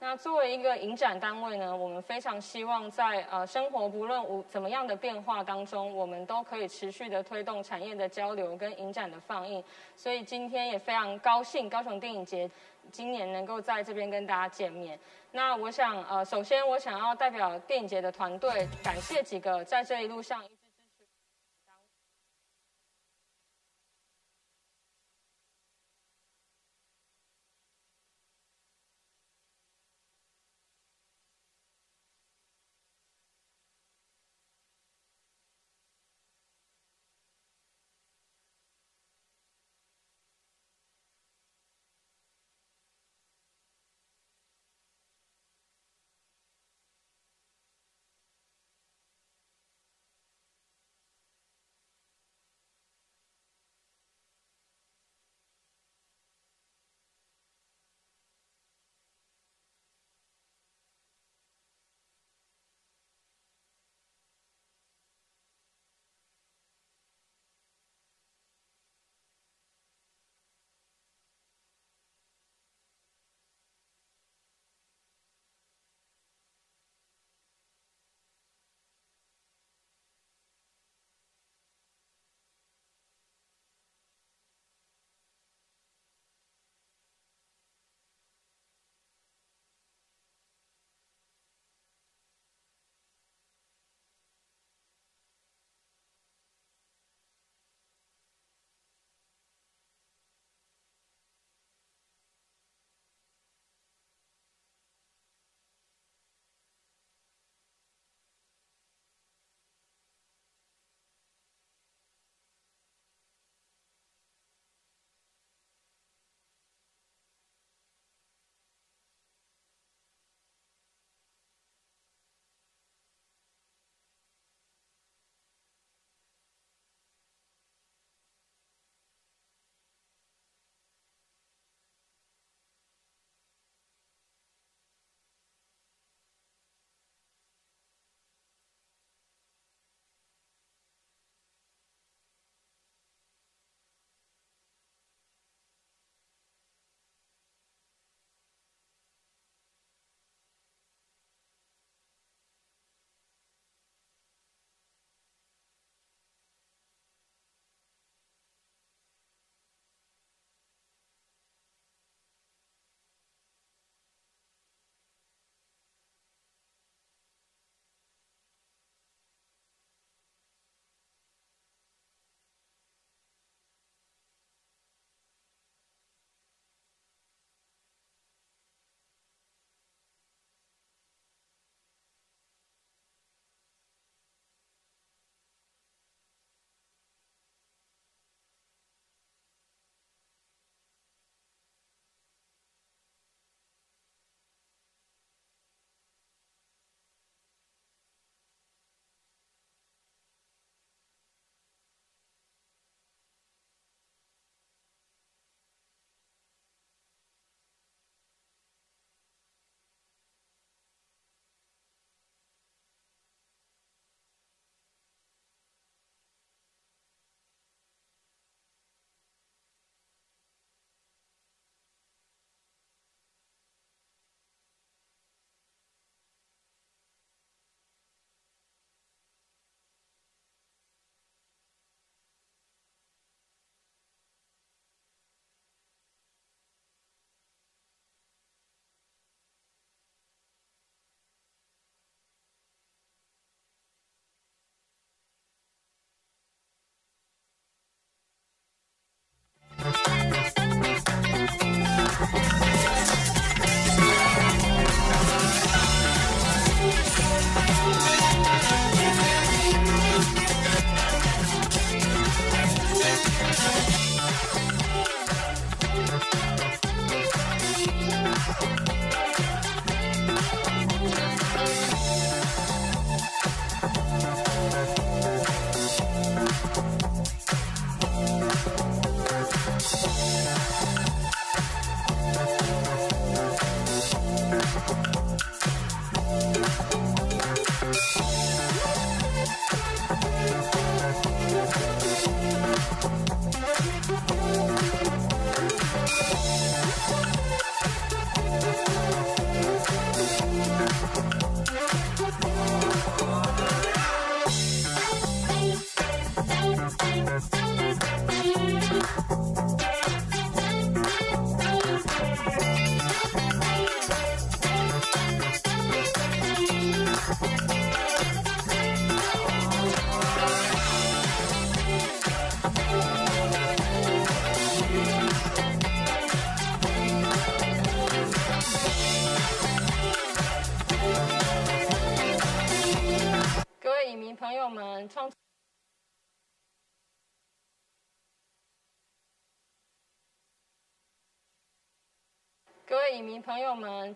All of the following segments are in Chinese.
那作为一个影展单位呢，我们非常希望在呃生活不论无怎么样的变化当中，我们都可以持续的推动产业的交流跟影展的放映。所以今天也非常高兴，高雄电影节今年能够在这边跟大家见面。那我想呃，首先我想要代表电影节的团队，感谢几个在这一路上。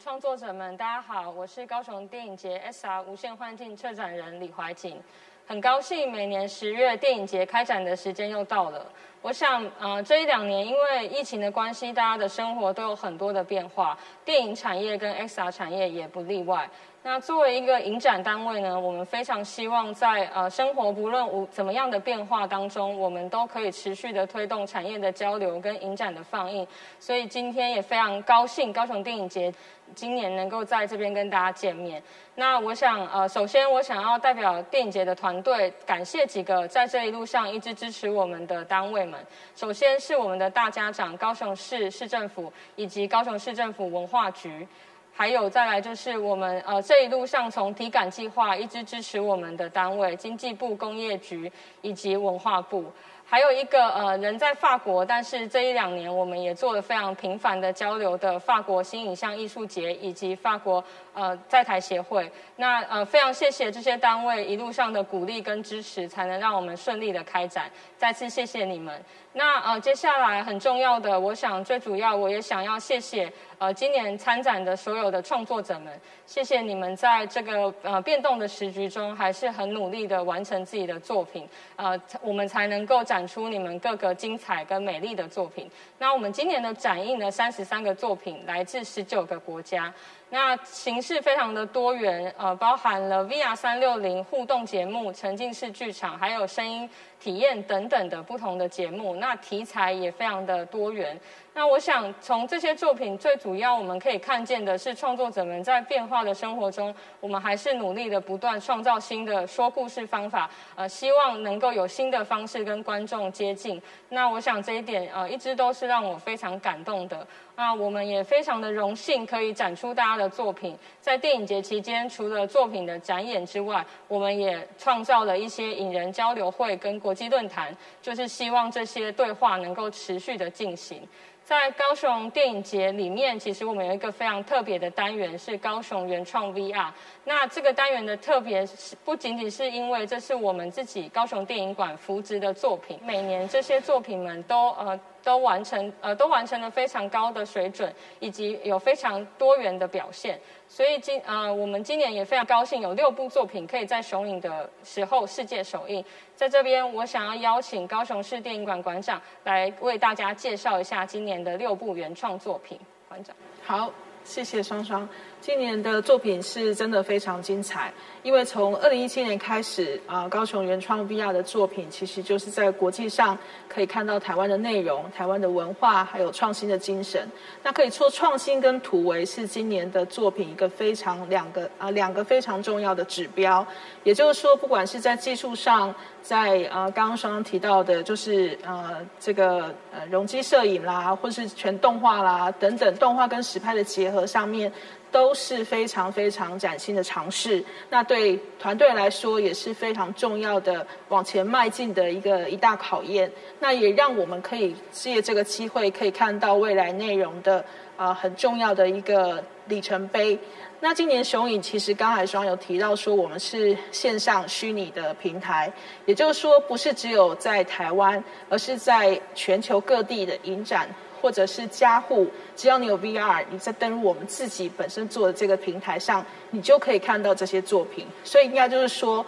创作者们，大家好，我是高雄电影节 SR 无限幻境策展人李怀瑾，很高兴每年十月电影节开展的时间又到了。我想，呃，这一两年因为疫情的关系，大家的生活都有很多的变化，电影产业跟 XR 产业也不例外。那作为一个影展单位呢，我们非常希望在呃生活不论无怎么样的变化当中，我们都可以持续的推动产业的交流跟影展的放映。所以今天也非常高兴，高雄电影节今年能够在这边跟大家见面。那我想，呃，首先我想要代表电影节的团队，感谢几个在这一路上一直支持我们的单位们。首先是我们的大家长，高雄市市政府以及高雄市政府文化局。还有再来就是我们呃这一路上从体感计划一直支持我们的单位，经济部工业局以及文化部。还有一个呃人在法国，但是这一两年我们也做了非常频繁的交流的法国新影像艺术节以及法国呃在台协会。那呃非常谢谢这些单位一路上的鼓励跟支持，才能让我们顺利的开展。再次谢谢你们。那呃接下来很重要的，我想最主要我也想要谢谢呃今年参展的所有的创作者们，谢谢你们在这个呃变动的时局中，还是很努力的完成自己的作品，呃我们才能够展。出你们各个精彩跟美丽的作品。那我们今年的展映呢，三十三个作品，来自十九个国家。那形式非常的多元，呃，包含了 VR 三六零互动节目、沉浸式剧场，还有声音体验等等的不同的节目。那题材也非常的多元。那我想从这些作品最主要我们可以看见的是，创作者们在变化的生活中，我们还是努力的不断创造新的说故事方法，呃，希望能够有新的方式跟观众接近。那我想这一点呃，一直都是让我非常感动的。那我们也非常的荣幸可以展出大家的作品，在电影节期间，除了作品的展演之外，我们也创造了一些影人交流会跟国际论坛，就是希望这些对话能够持续的进行。在高雄电影节里面，其实我们有一个非常特别的单元，是高雄原创 VR。那这个单元的特别，是不仅仅是因为这是我们自己高雄电影馆扶植的作品，每年这些作品们都呃。都完成，呃，都完成了非常高的水准，以及有非常多元的表现。所以今，呃，我们今年也非常高兴，有六部作品可以在雄影的时候世界首映。在这边，我想要邀请高雄市电影馆馆长来为大家介绍一下今年的六部原创作品。馆长，好，谢谢双双。今年的作品是真的非常精彩，因为从二零一七年开始啊，高雄原创 VR 的作品其实就是在国际上可以看到台湾的内容、台湾的文化，还有创新的精神。那可以说，创新跟突围是今年的作品一个非常两个啊两个非常重要的指标。也就是说，不管是在技术上，在呃刚刚双双提到的，就是呃这个呃容积摄影啦，或是全动画啦等等，动画跟实拍的结合上面。都是非常非常崭新的尝试，那对团队来说也是非常重要的往前迈进的一个一大考验。那也让我们可以借这个机会，可以看到未来内容的啊很重要的一个里程碑。那今年雄影其实刚才双有提到说，我们是线上虚拟的平台，也就是说不是只有在台湾，而是在全球各地的影展。或者是加户，只要你有 VR，你在登录我们自己本身做的这个平台上，你就可以看到这些作品。所以应该就是说，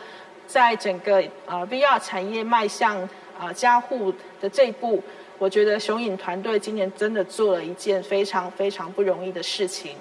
在整个呃 VR 产业迈向啊加户的这一步，我觉得雄影团队今年真的做了一件非常非常不容易的事情。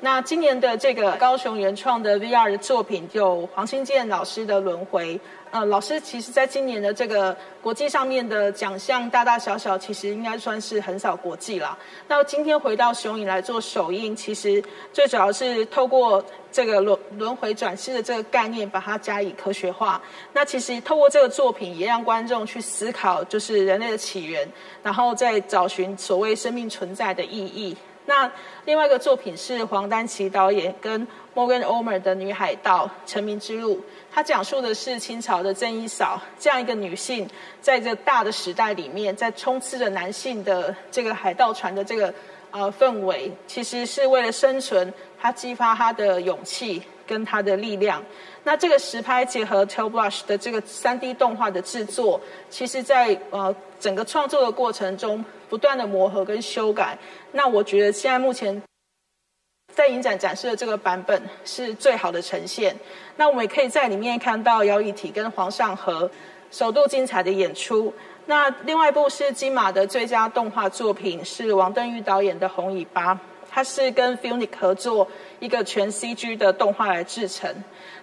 那今年的这个高雄原创的 VR 的作品，有黄清健老师的轮回。呃，老师其实在今年的这个国际上面的奖项大大小小，其实应该算是很少国际了。那今天回到雄影来做首映，其实最主要是透过这个轮轮回转世的这个概念，把它加以科学化。那其实透过这个作品，也让观众去思考，就是人类的起源，然后再找寻所谓生命存在的意义。那另外一个作品是黄丹琪导演跟 Morgan Omer 的《女海盗：成名之路》。它讲述的是清朝的郑一嫂这样一个女性，在这大的时代里面，在充斥着男性的这个海盗船的这个呃氛围，其实是为了生存，她激发她的勇气跟她的力量。那这个实拍结合 t e l Brush 的这个三 D 动画的制作，其实在呃整个创作的过程中，不断的磨合跟修改。那我觉得现在目前。在影展展示的这个版本是最好的呈现。那我们也可以在里面看到姚以缇跟黄尚和 首度精彩的演出。那另外一部是金马的最佳动画作品，是王登玉导演的《红尾巴》，它是跟 f u n i c 合作一个全 CG 的动画来制成。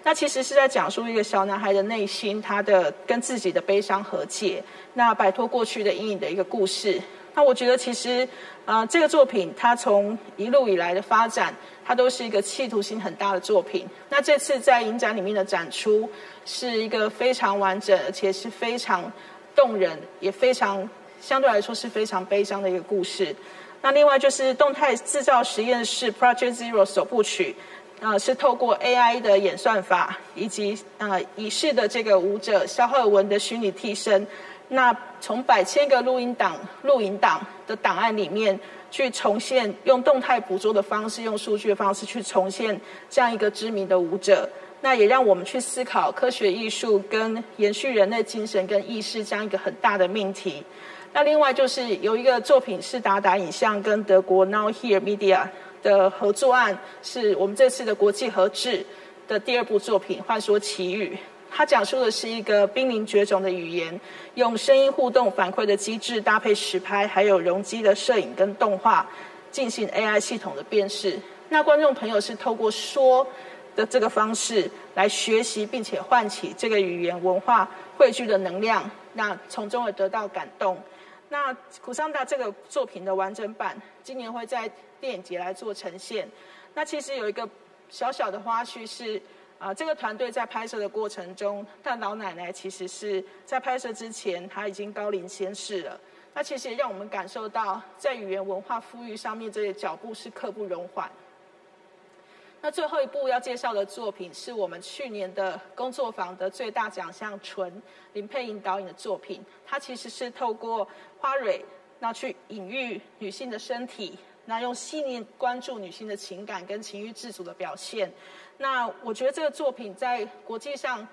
那其实是在讲述一个小男孩的内心，他的跟自己的悲伤和解，那摆脱过去的阴影的一个故事。那我觉得其实。啊，这个作品它从一路以来的发展，它都是一个企图心很大的作品。那这次在影展里面的展出，是一个非常完整，而且是非常动人，也非常相对来说是非常悲伤的一个故事。那另外就是动态制造实验室 Project Zero 首部曲，啊，是透过 AI 的演算法以及啊已逝的这个舞者肖赫文的虚拟替身。那从百千个录音档、录音档的档案里面去重现，用动态捕捉的方式，用数据的方式去重现这样一个知名的舞者。那也让我们去思考科学艺术跟延续人类精神跟意识这样一个很大的命题。那另外就是有一个作品是达达影像跟德国 Now Here Media 的合作案，是我们这次的国际合制的第二部作品《幻说奇遇》。它讲述的是一个濒临绝种的语言，用声音互动反馈的机制搭配实拍，还有容积的摄影跟动画，进行 AI 系统的辨识。那观众朋友是透过说的这个方式来学习，并且唤起这个语言文化汇聚的能量，那从中而得到感动。那古桑达这个作品的完整版，今年会在电影节来做呈现。那其实有一个小小的花絮是。啊，这个团队在拍摄的过程中，但老奶奶其实是在拍摄之前，她已经高龄先逝了。那其实也让我们感受到，在语言文化富裕上面，这些脚步是刻不容缓。那最后一部要介绍的作品，是我们去年的工作坊的最大奖项——纯林佩莹导演的作品。它其实是透过花蕊，那去隐喻女性的身体，那用细腻关注女性的情感跟情欲自主的表现。那我觉得这个作品在国际上，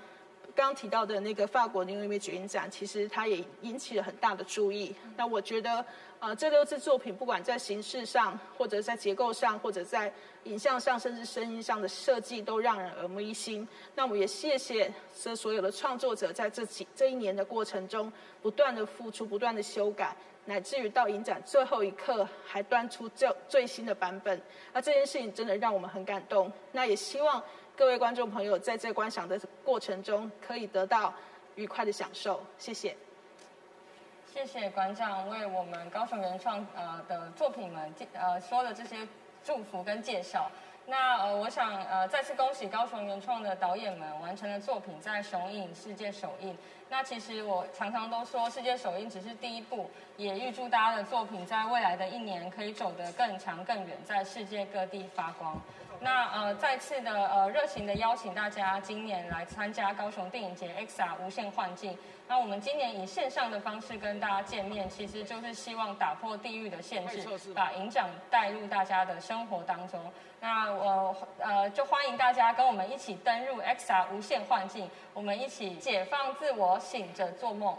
刚提到的那个法国 New Image 影展，其实它也引起了很大的注意。那我觉得，呃，这六支作品不管在形式上，或者在结构上，或者在影像上，甚至声音上的设计，都让人耳目一新。那我也谢谢这所有的创作者在这几这一年的过程中，不断的付出，不断的修改。乃至于到影展最后一刻还端出最最新的版本，那这件事情真的让我们很感动。那也希望各位观众朋友在这观赏的过程中可以得到愉快的享受。谢谢。谢谢馆长为我们高雄原创呃的作品们呃说的这些祝福跟介绍。那呃，我想呃再次恭喜高雄原创的导演们完成了作品在雄影世界首映。那其实我常常都说，世界首映只是第一步，也预祝大家的作品在未来的一年可以走得更长更远，在世界各地发光。那呃，再次的呃热情的邀请大家今年来参加高雄电影节 XR 无限幻境。那我们今年以线上的方式跟大家见面，其实就是希望打破地域的限制，把影展带入大家的生活当中。那我呃就欢迎大家跟我们一起登入 XR 无限幻境，我们一起解放自我，醒着做梦。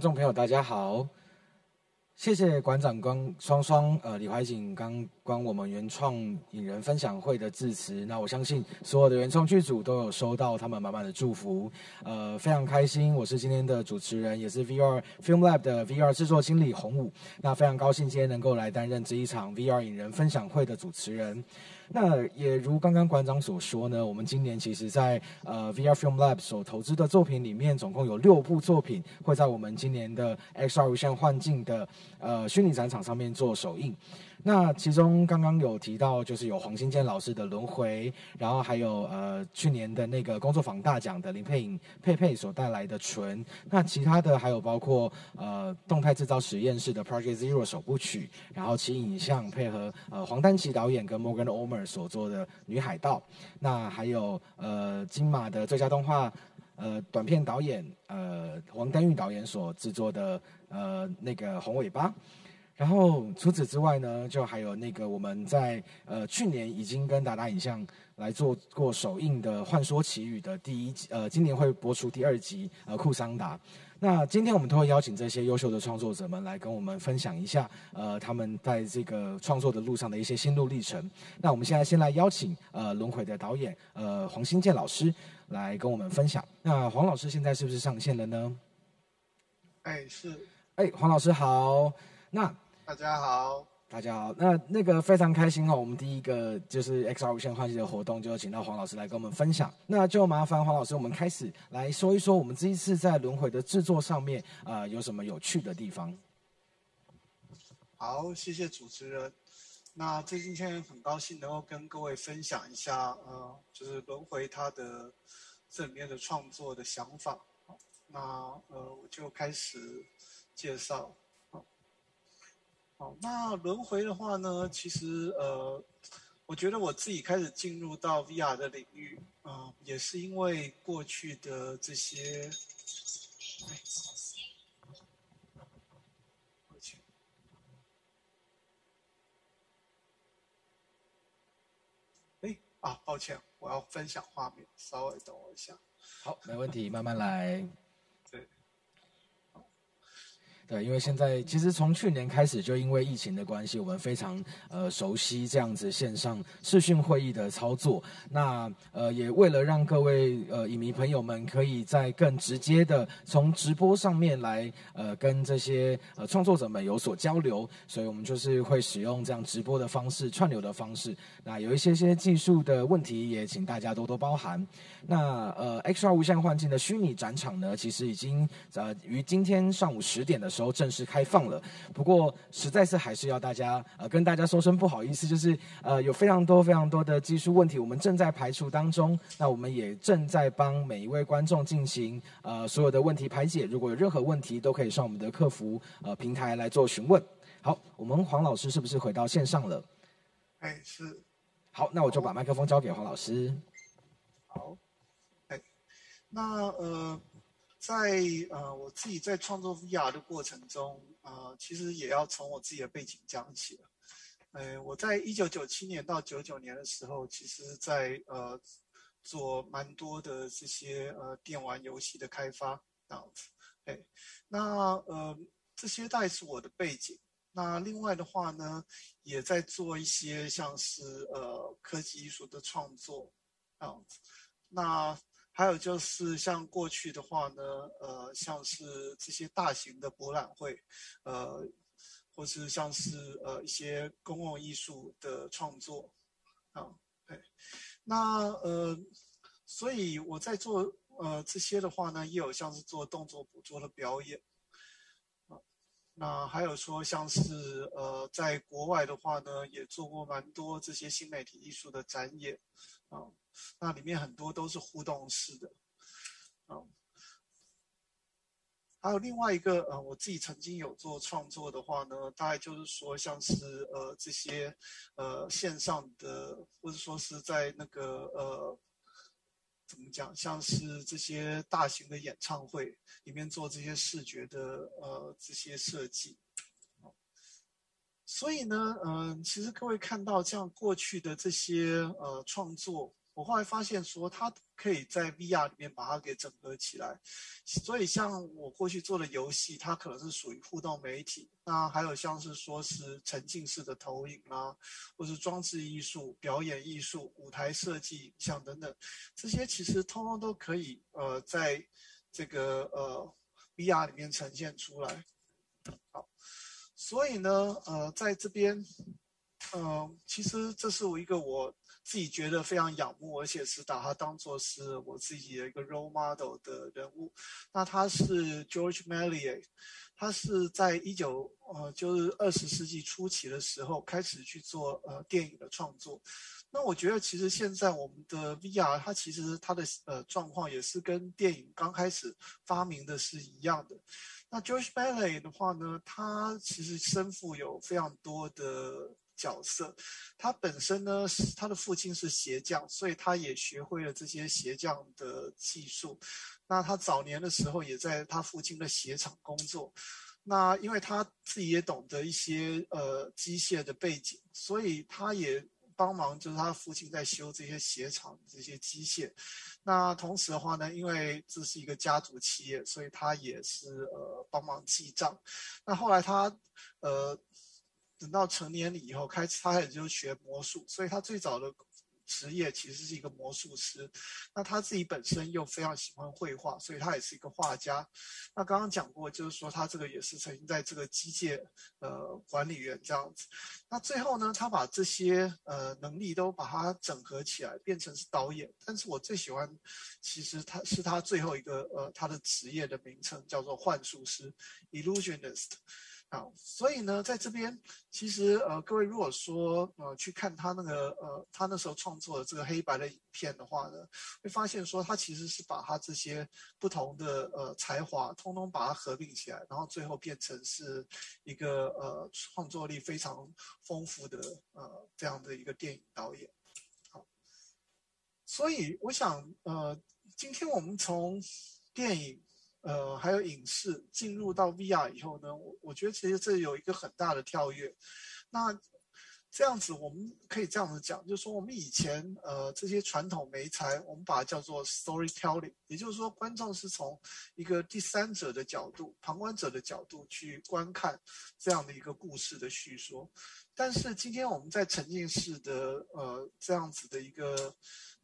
观众朋友，大家好。谢谢馆长刚双双呃李怀瑾刚关我们原创影人分享会的致辞，那我相信所有的原创剧组都有收到他们满满的祝福，呃非常开心。我是今天的主持人，也是 VR Film Lab 的 VR 制作经理洪武，那非常高兴今天能够来担任这一场 VR 影人分享会的主持人。那也如刚刚馆长所说呢，我们今年其实在呃 VR Film Lab 所投资的作品里面，总共有六部作品会在我们今年的 XR 无限幻境的呃虚拟展场上面做首映。那其中刚刚有提到，就是有黄新建老师的轮回，然后还有呃去年的那个工作坊大奖的林佩颖佩佩所带来的纯，那其他的还有包括呃动态制造实验室的 Project Zero 首部曲，然后其影像配合呃黄丹琪导演跟 Morgan Omer 所做的女海盗，那还有呃金马的最佳动画呃短片导演呃王丹玉导演所制作的呃那个红尾巴。然后除此之外呢，就还有那个我们在呃去年已经跟达达影像来做过首映的《幻说奇遇》的第一集，呃，今年会播出第二集，呃，库桑达。那今天我们都会邀请这些优秀的创作者们来跟我们分享一下，呃，他们在这个创作的路上的一些心路历程。那我们现在先来邀请呃轮回的导演呃黄新建老师来跟我们分享。那黄老师现在是不是上线了呢？哎，是。哎，黄老师好。那大家好，大家好。那那个非常开心哦，我们第一个就是 XR 无线换机的活动，就请到黄老师来跟我们分享。那就麻烦黄老师，我们开始来说一说，我们这一次在轮回的制作上面，呃，有什么有趣的地方？好，谢谢主持人。那最近天很高兴能够跟各位分享一下，呃，就是轮回它的这里面的创作的想法。那呃，我就开始介绍。好，那轮回的话呢，其实呃，我觉得我自己开始进入到 VR 的领域啊，也是因为过去的这些，抱歉，哎啊，抱歉，我要分享画面，稍微等我一下。好，没问题，慢慢来。对，因为现在其实从去年开始，就因为疫情的关系，我们非常呃熟悉这样子线上视讯会议的操作。那呃也为了让各位呃影迷朋友们可以在更直接的从直播上面来呃跟这些呃创作者们有所交流，所以我们就是会使用这样直播的方式、串流的方式。那有一些些技术的问题，也请大家多多包涵。那呃，XR 无线幻境的虚拟展场呢，其实已经呃于今天上午十点的时候正式开放了。不过实在是还是要大家呃跟大家说声不好意思，就是呃有非常多非常多的技术问题，我们正在排除当中。那我们也正在帮每一位观众进行呃所有的问题排解。如果有任何问题，都可以上我们的客服呃平台来做询问。好，我们黄老师是不是回到线上了？哎，是。好，那我就把麦克风交给黄老师。好。那呃，在呃我自己在创作 VR 的过程中，啊，其实也要从我自己的背景讲起了。呃，我在一九九七年到九九年的时候，其实在呃做蛮多的这些呃电玩游戏的开发这样子。哎，那呃这些大概是我的背景。那另外的话呢，也在做一些像是呃科技艺术的创作这样子。那还有就是像过去的话呢，呃，像是这些大型的博览会，呃，或是像是呃一些公共艺术的创作，啊，对，那呃，所以我在做呃这些的话呢，也有像是做动作捕捉的表演，啊，那还有说像是呃在国外的话呢，也做过蛮多这些新媒体艺术的展演，啊。那里面很多都是互动式的，啊，还有另外一个呃，我自己曾经有做创作的话呢，大概就是说像是呃这些呃线上的，或者说是在那个呃怎么讲，像是这些大型的演唱会里面做这些视觉的呃这些设计，所以呢，嗯，其实各位看到这样过去的这些呃创作。我后来发现说，它可以在 VR 里面把它给整合起来。所以像我过去做的游戏，它可能是属于互动媒体。那还有像是说是沉浸式的投影啊，或是装置艺术、表演艺术、舞台设计影、像等等，这些其实通通都可以呃在这个呃 VR 里面呈现出来。好，所以呢，呃，在这边。嗯，其实这是我一个我自己觉得非常仰慕，而且是把他当做是我自己的一个 role model 的人物。那他是 George Melies，他是在一九呃就是二十世纪初期的时候开始去做呃电影的创作。那我觉得其实现在我们的 VR，它其实它的呃状况也是跟电影刚开始发明的是一样的。那 George Melies 的话呢，他其实身负有非常多的。角色，他本身呢，他的父亲是鞋匠，所以他也学会了这些鞋匠的技术。那他早年的时候也在他父亲的鞋厂工作。那因为他自己也懂得一些呃机械的背景，所以他也帮忙，就是他父亲在修这些鞋厂这些机械。那同时的话呢，因为这是一个家族企业，所以他也是呃帮忙记账。那后来他呃。等到成年了以后，开始他开始就学魔术，所以他最早的职业其实是一个魔术师。那他自己本身又非常喜欢绘画，所以他也是一个画家。那刚刚讲过，就是说他这个也是曾经在这个机械呃管理员这样子。那最后呢，他把这些呃能力都把它整合起来，变成是导演。但是我最喜欢，其实他是他最后一个呃他的职业的名称叫做幻术师 （illusionist）。好，所以呢，在这边其实呃，各位如果说呃去看他那个呃他那时候创作的这个黑白的影片的话呢，会发现说他其实是把他这些不同的呃才华，通通把它合并起来，然后最后变成是一个呃创作力非常丰富的呃这样的一个电影导演。好，所以我想呃，今天我们从电影。呃，还有影视进入到 VR 以后呢，我我觉得其实这有一个很大的跳跃。那这样子我们可以这样子讲，就是说我们以前呃这些传统媒材，我们把它叫做 storytelling，也就是说观众是从一个第三者的角度、旁观者的角度去观看这样的一个故事的叙说。但是今天我们在沉浸式的呃这样子的一个。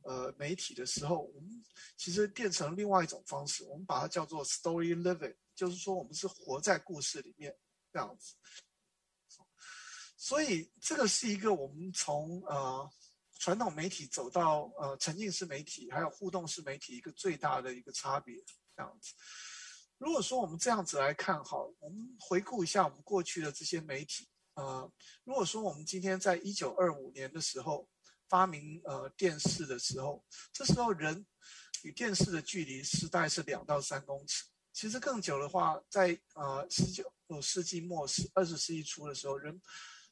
呃，媒体的时候，我们其实变成另外一种方式，我们把它叫做 story living，就是说我们是活在故事里面这样子。所以这个是一个我们从呃传统媒体走到呃沉浸式媒体，还有互动式媒体一个最大的一个差别这样子。如果说我们这样子来看，好，我们回顾一下我们过去的这些媒体，呃，如果说我们今天在一九二五年的时候。发明呃电视的时候，这时候人与电视的距离是大概是两到三公尺。其实更久的话，在呃十九世纪末、十二十世纪初的时候，人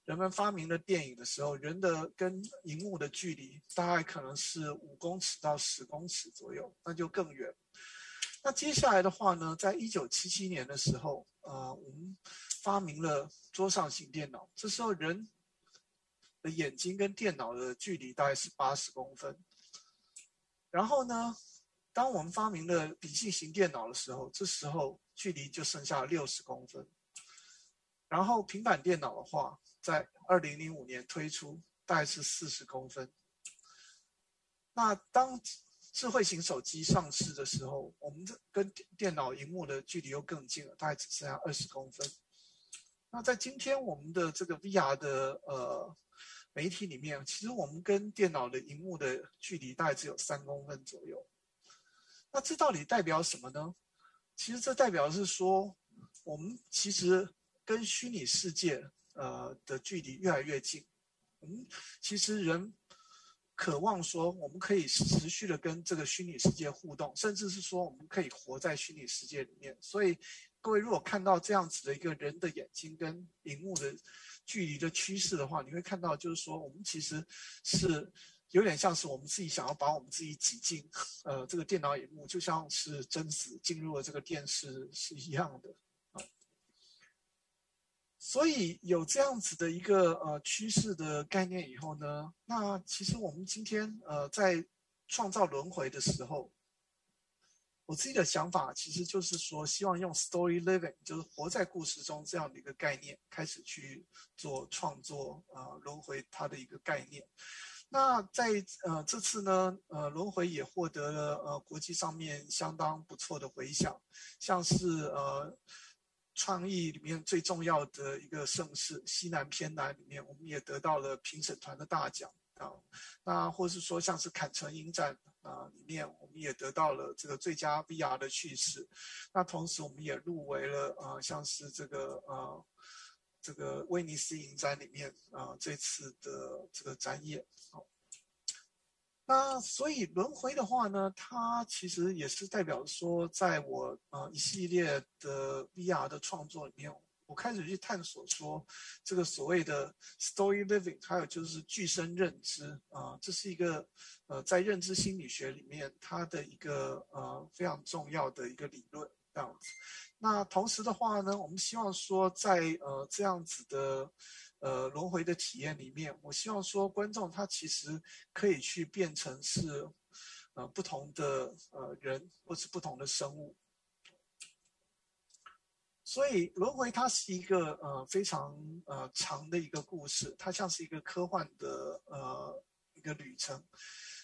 人们发明了电影的时候，人的跟荧幕的距离大概可能是五公尺到十公尺左右，那就更远。那接下来的话呢，在一九七七年的时候，呃，我们发明了桌上型电脑，这时候人。的眼睛跟电脑的距离大概是八十公分。然后呢，当我们发明了笔记型电脑的时候，这时候距离就剩下六十公分。然后平板电脑的话，在二零零五年推出，大概是四十公分。那当智慧型手机上市的时候，我们这跟电脑荧幕的距离又更近了，大概只剩下二十公分。那在今天我们的这个 VR 的呃。媒体里面，其实我们跟电脑的荧幕的距离大概只有三公分左右。那这到底代表什么呢？其实这代表是说，我们其实跟虚拟世界呃的距离越来越近。我们其实人渴望说，我们可以持续的跟这个虚拟世界互动，甚至是说我们可以活在虚拟世界里面。所以，各位如果看到这样子的一个人的眼睛跟荧幕的。距离的趋势的话，你会看到，就是说，我们其实是有点像是我们自己想要把我们自己挤进，呃，这个电脑荧幕，就像是贞子进入了这个电视是一样的啊。所以有这样子的一个呃趋势的概念以后呢，那其实我们今天呃在创造轮回的时候，我自己的想法其实就是说，希望用 story living，就是活在故事中这样的一个概念，开始去做创作啊，轮回它的一个概念。那在呃这次呢，呃轮回也获得了呃国际上面相当不错的回响，像是呃创意里面最重要的一个盛事西南偏南里面，我们也得到了评审团的大奖啊。那或是说像是坎城影展啊里面，我们也得到了这个最佳 VR 的叙事。那同时我们也入围了呃像是这个呃。这个威尼斯影展里面啊，这次的这个展演，好，那所以轮回的话呢，它其实也是代表说，在我呃一系列的 VR 的创作里面，开始去探索说，这个所谓的 story living，还有就是具身认知啊，这是一个呃在认知心理学里面它的一个呃非常重要的一个理论这样子。那同时的话呢，我们希望说，在呃这样子的呃轮回的体验里面，我希望说观众他其实可以去变成是呃不同的呃人，或是不同的生物。所以轮回它是一个呃非常呃长的一个故事，它像是一个科幻的呃一个旅程。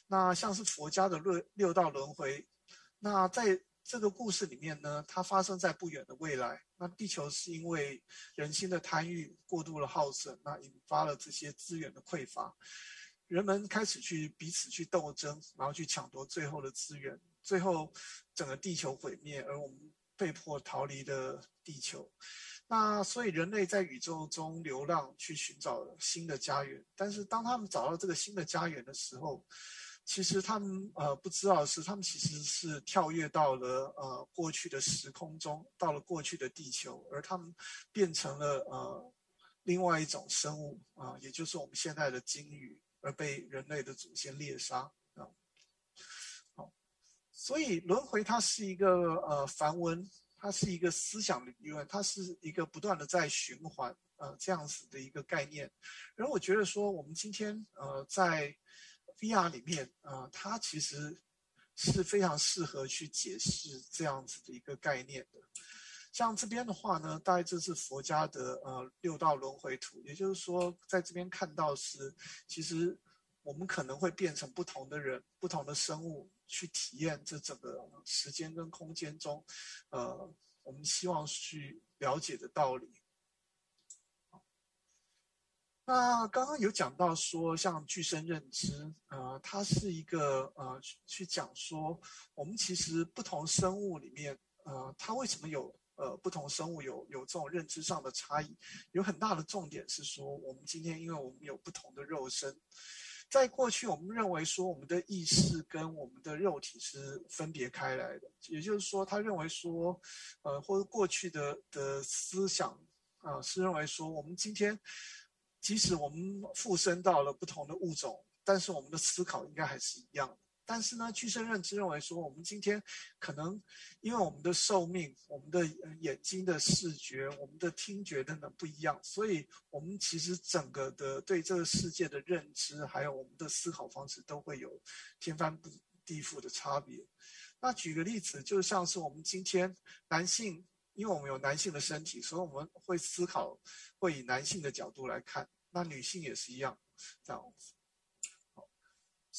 那像是佛家的六六道轮回，那在。这个故事里面呢，它发生在不远的未来。那地球是因为人心的贪欲过度了耗损，那引发了这些资源的匮乏，人们开始去彼此去斗争，然后去抢夺最后的资源，最后整个地球毁灭，而我们被迫逃离的地球。那所以人类在宇宙中流浪，去寻找新的家园。但是当他们找到这个新的家园的时候，其实他们呃不知道是他们其实是跳跃到了呃过去的时空中，到了过去的地球，而他们变成了呃另外一种生物啊，也就是我们现在的鲸鱼，而被人类的祖先猎杀。所以轮回它是一个呃梵文，它是一个思想的理论，它是一个不断的在循环呃这样子的一个概念。而我觉得说我们今天呃在 VR 里面，呃，它其实是非常适合去解释这样子的一个概念的。像这边的话呢，大概这是佛家的呃六道轮回图，也就是说，在这边看到是，其实我们可能会变成不同的人、不同的生物，去体验这整个时间跟空间中，呃，我们希望去了解的道理。那刚刚有讲到说，像具身认知，呃，它是一个呃，去讲说，我们其实不同生物里面，呃，它为什么有呃不同生物有有这种认知上的差异？有很大的重点是说，我们今天因为我们有不同的肉身，在过去我们认为说，我们的意识跟我们的肉体是分别开来的，也就是说，他认为说，呃，或者过去的的思想啊，是认为说，我们今天。即使我们附身到了不同的物种，但是我们的思考应该还是一样的。但是呢，具身认知认为说，我们今天可能因为我们的寿命、我们的眼睛的视觉、我们的听觉等等不一样，所以我们其实整个的对这个世界的认知，还有我们的思考方式都会有天翻地覆的差别。那举个例子，就像是我们今天男性。因为我们有男性的身体，所以我们会思考，会以男性的角度来看。那女性也是一样，这样子。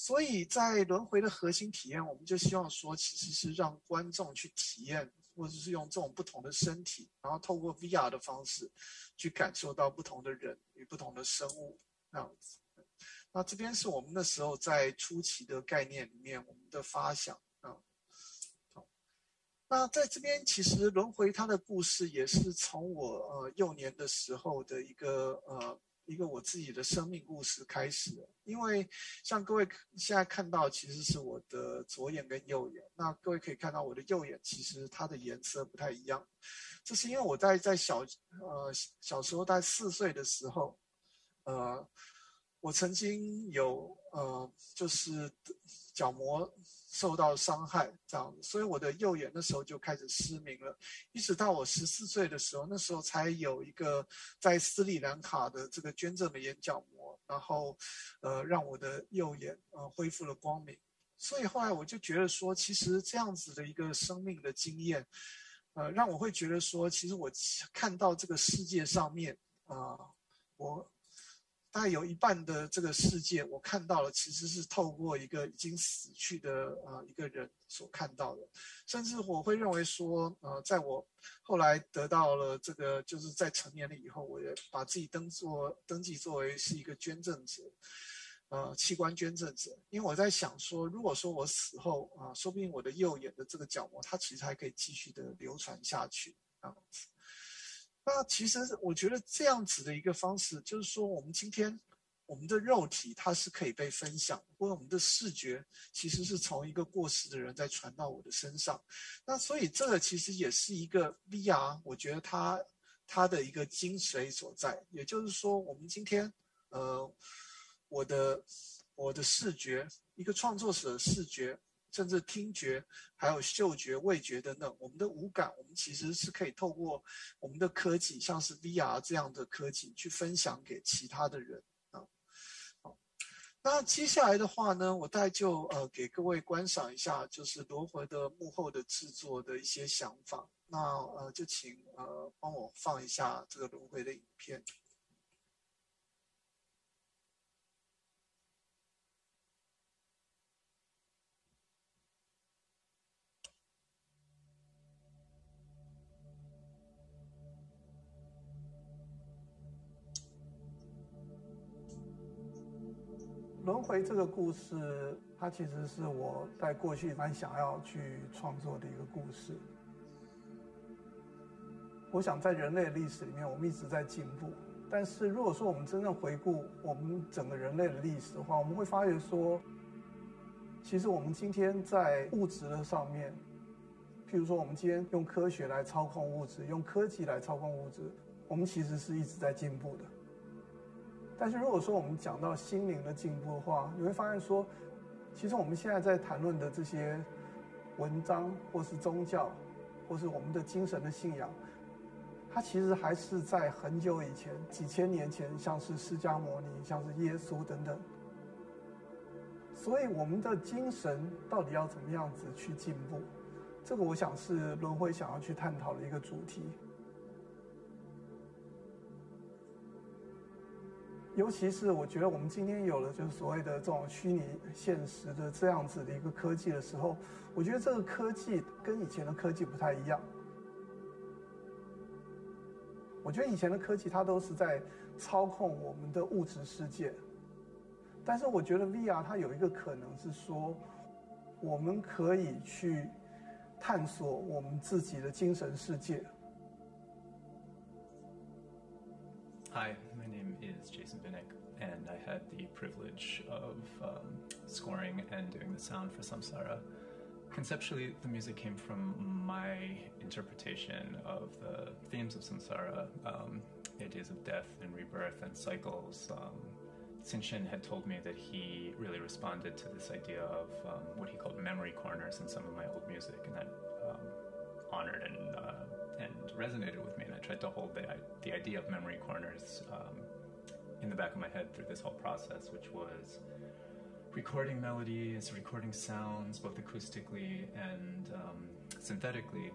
所以在轮回的核心体验，我们就希望说，其实是让观众去体验，或者是用这种不同的身体，然后透过 VR 的方式，去感受到不同的人与不同的生物，这样子。那这边是我们那时候在初期的概念里面，我们的发想。那在这边，其实轮回它的故事也是从我呃幼年的时候的一个呃一个我自己的生命故事开始。因为像各位现在看到，其实是我的左眼跟右眼。那各位可以看到，我的右眼其实它的颜色不太一样。这是因为我在在小呃小时候在四岁的时候，呃，我曾经有呃就是角膜。受到伤害这样子，所以我的右眼那时候就开始失明了，一直到我十四岁的时候，那时候才有一个在斯里兰卡的这个捐赠的眼角膜，然后，呃，让我的右眼呃恢复了光明。所以后来我就觉得说，其实这样子的一个生命的经验，呃，让我会觉得说，其实我看到这个世界上面啊，我。大概有一半的这个世界，我看到了，其实是透过一个已经死去的呃一个人所看到的，甚至我会认为说，呃，在我后来得到了这个，就是在成年了以后，我也把自己登做登记作为是一个捐赠者，呃，器官捐赠者，因为我在想说，如果说我死后啊，说不定我的右眼的这个角膜，它其实还可以继续的流传下去啊。那其实我觉得这样子的一个方式，就是说我们今天我们的肉体它是可以被分享，或者我们的视觉其实是从一个过世的人在传到我的身上。那所以这个其实也是一个 VR，我觉得它它的一个精髓所在。也就是说，我们今天呃，我的我的视觉，一个创作者的视觉。甚至听觉、还有嗅觉、味觉等等，我们的五感，我们其实是可以透过我们的科技，像是 VR 这样的科技，去分享给其他的人啊。好，那接下来的话呢，我大概就呃给各位观赏一下，就是轮回的幕后的制作的一些想法。那呃，就请呃帮我放一下这个轮回的影片。轮回这个故事，它其实是我在过去蛮想要去创作的一个故事。我想在人类历史里面，我们一直在进步。但是如果说我们真正回顾我们整个人类的历史的话，我们会发觉说，其实我们今天在物质的上面，譬如说我们今天用科学来操控物质，用科技来操控物质，我们其实是一直在进步的。但是如果说我们讲到心灵的进步的话，你会发现说，其实我们现在在谈论的这些文章，或是宗教，或是我们的精神的信仰，它其实还是在很久以前，几千年前，像是释迦牟尼，像是耶稣等等。所以我们的精神到底要怎么样子去进步？这个我想是轮回想要去探讨的一个主题。尤其是我觉得我们今天有了就是所谓的这种虚拟现实的这样子的一个科技的时候，我觉得这个科技跟以前的科技不太一样。我觉得以前的科技它都是在操控我们的物质世界，但是我觉得 VR 它有一个可能是说，我们可以去探索我们自己的精神世界。嗨 is Jason Binnick, and I had the privilege of um, scoring and doing the sound for Samsara. Conceptually, the music came from my interpretation of the themes of Samsara, um, ideas of death and rebirth and cycles. Um, Sinshin had told me that he really responded to this idea of um, what he called memory corners in some of my old music, and that um, honored and uh, and resonated with me. And I tried to hold the, the idea of memory corners um, in the back of my head through this whole process, which was recording melodies, recording sounds, both acoustically and um, synthetically,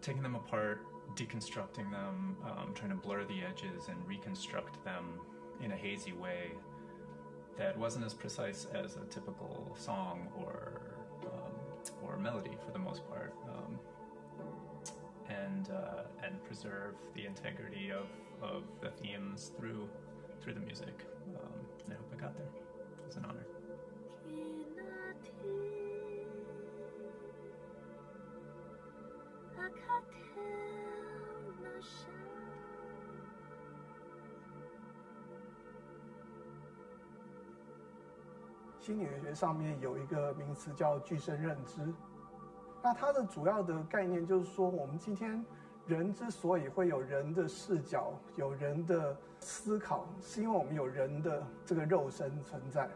taking them apart, deconstructing them, um, trying to blur the edges and reconstruct them in a hazy way that wasn't as precise as a typical song or um, or melody for the most part. Um, and uh, and preserve the integrity of, of the themes through through the music. Um, I hope I got there. It was an honor. 心理学上面有一个名词叫具身认知。那它的主要的概念就是说，我们今天 人之所以会有人的视角、有人的思考，是因为我们有人的这个肉身存在。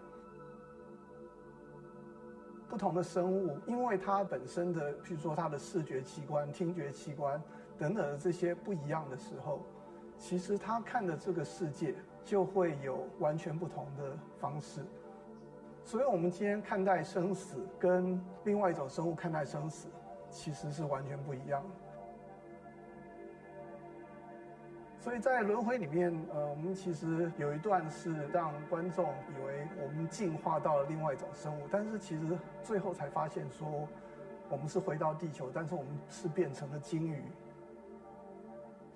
不同的生物，因为它本身的，譬如说它的视觉器官、听觉器官等等的这些不一样的时候，其实它看的这个世界就会有完全不同的方式。所以，我们今天看待生死，跟另外一种生物看待生死，其实是完全不一样。所以在轮回里面，呃，我们其实有一段是让观众以为我们进化到了另外一种生物，但是其实最后才发现说，我们是回到地球，但是我们是变成了鲸鱼。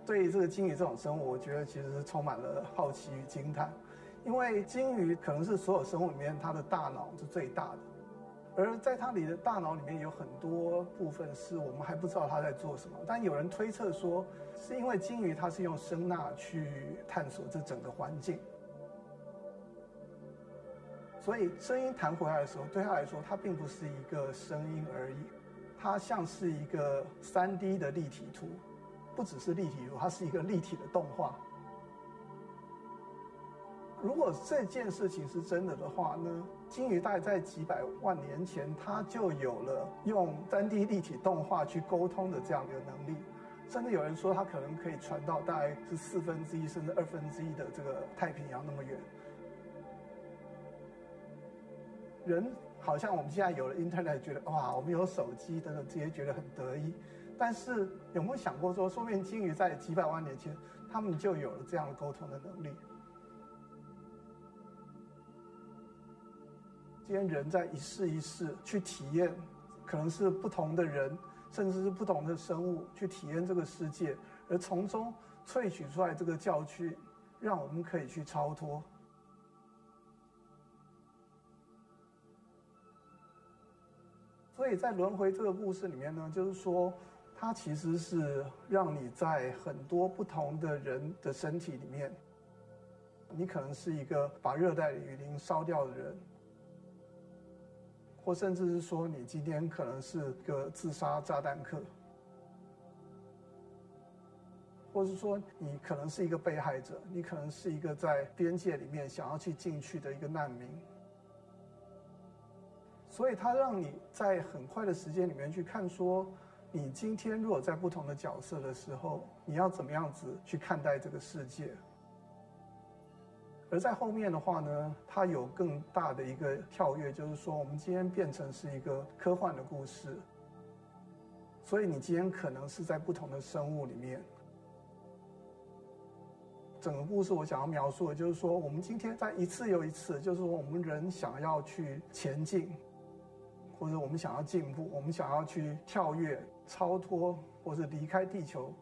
对于这个鲸鱼这种生物，我觉得其实是充满了好奇与惊叹。因为鲸鱼可能是所有生物里面它的大脑是最大的，而在它里的大脑里面有很多部分是我们还不知道它在做什么。但有人推测说，是因为鲸鱼它是用声呐去探索这整个环境，所以声音弹回来的时候，对它来说它并不是一个声音而已，它像是一个三 D 的立体图，不只是立体图，它是一个立体的动画。如果这件事情是真的的话呢？鲸鱼大概在几百万年前，它就有了用 3D 立体动画去沟通的这样的能力。甚至有人说，它可能可以传到大概是四分之一甚至二分之一的这个太平洋那么远。人好像我们现在有了 Internet，觉得哇，我们有手机等等这些，觉得很得意。但是有没有想过说，说不定鲸鱼在几百万年前，他们就有了这样的沟通的能力？今天人在一世一世去体验，可能是不同的人，甚至是不同的生物去体验这个世界，而从中萃取出来这个教区，让我们可以去超脱。所以在轮回这个故事里面呢，就是说，它其实是让你在很多不同的人的身体里面，你可能是一个把热带雨林烧掉的人。或甚至是说，你今天可能是个自杀炸弹客，或是说你可能是一个被害者，你可能是一个在边界里面想要去进去的一个难民。所以，他让你在很快的时间里面去看，说你今天如果在不同的角色的时候，你要怎么样子去看待这个世界。而在后面的话呢，它有更大的一个跳跃，就是说，我们今天变成是一个科幻的故事，所以你今天可能是在不同的生物里面。整个故事我想要描述的就是说，我们今天在一次又一次，就是说我们人想要去前进，或者我们想要进步，我们想要去跳跃、超脱，或者离开地球，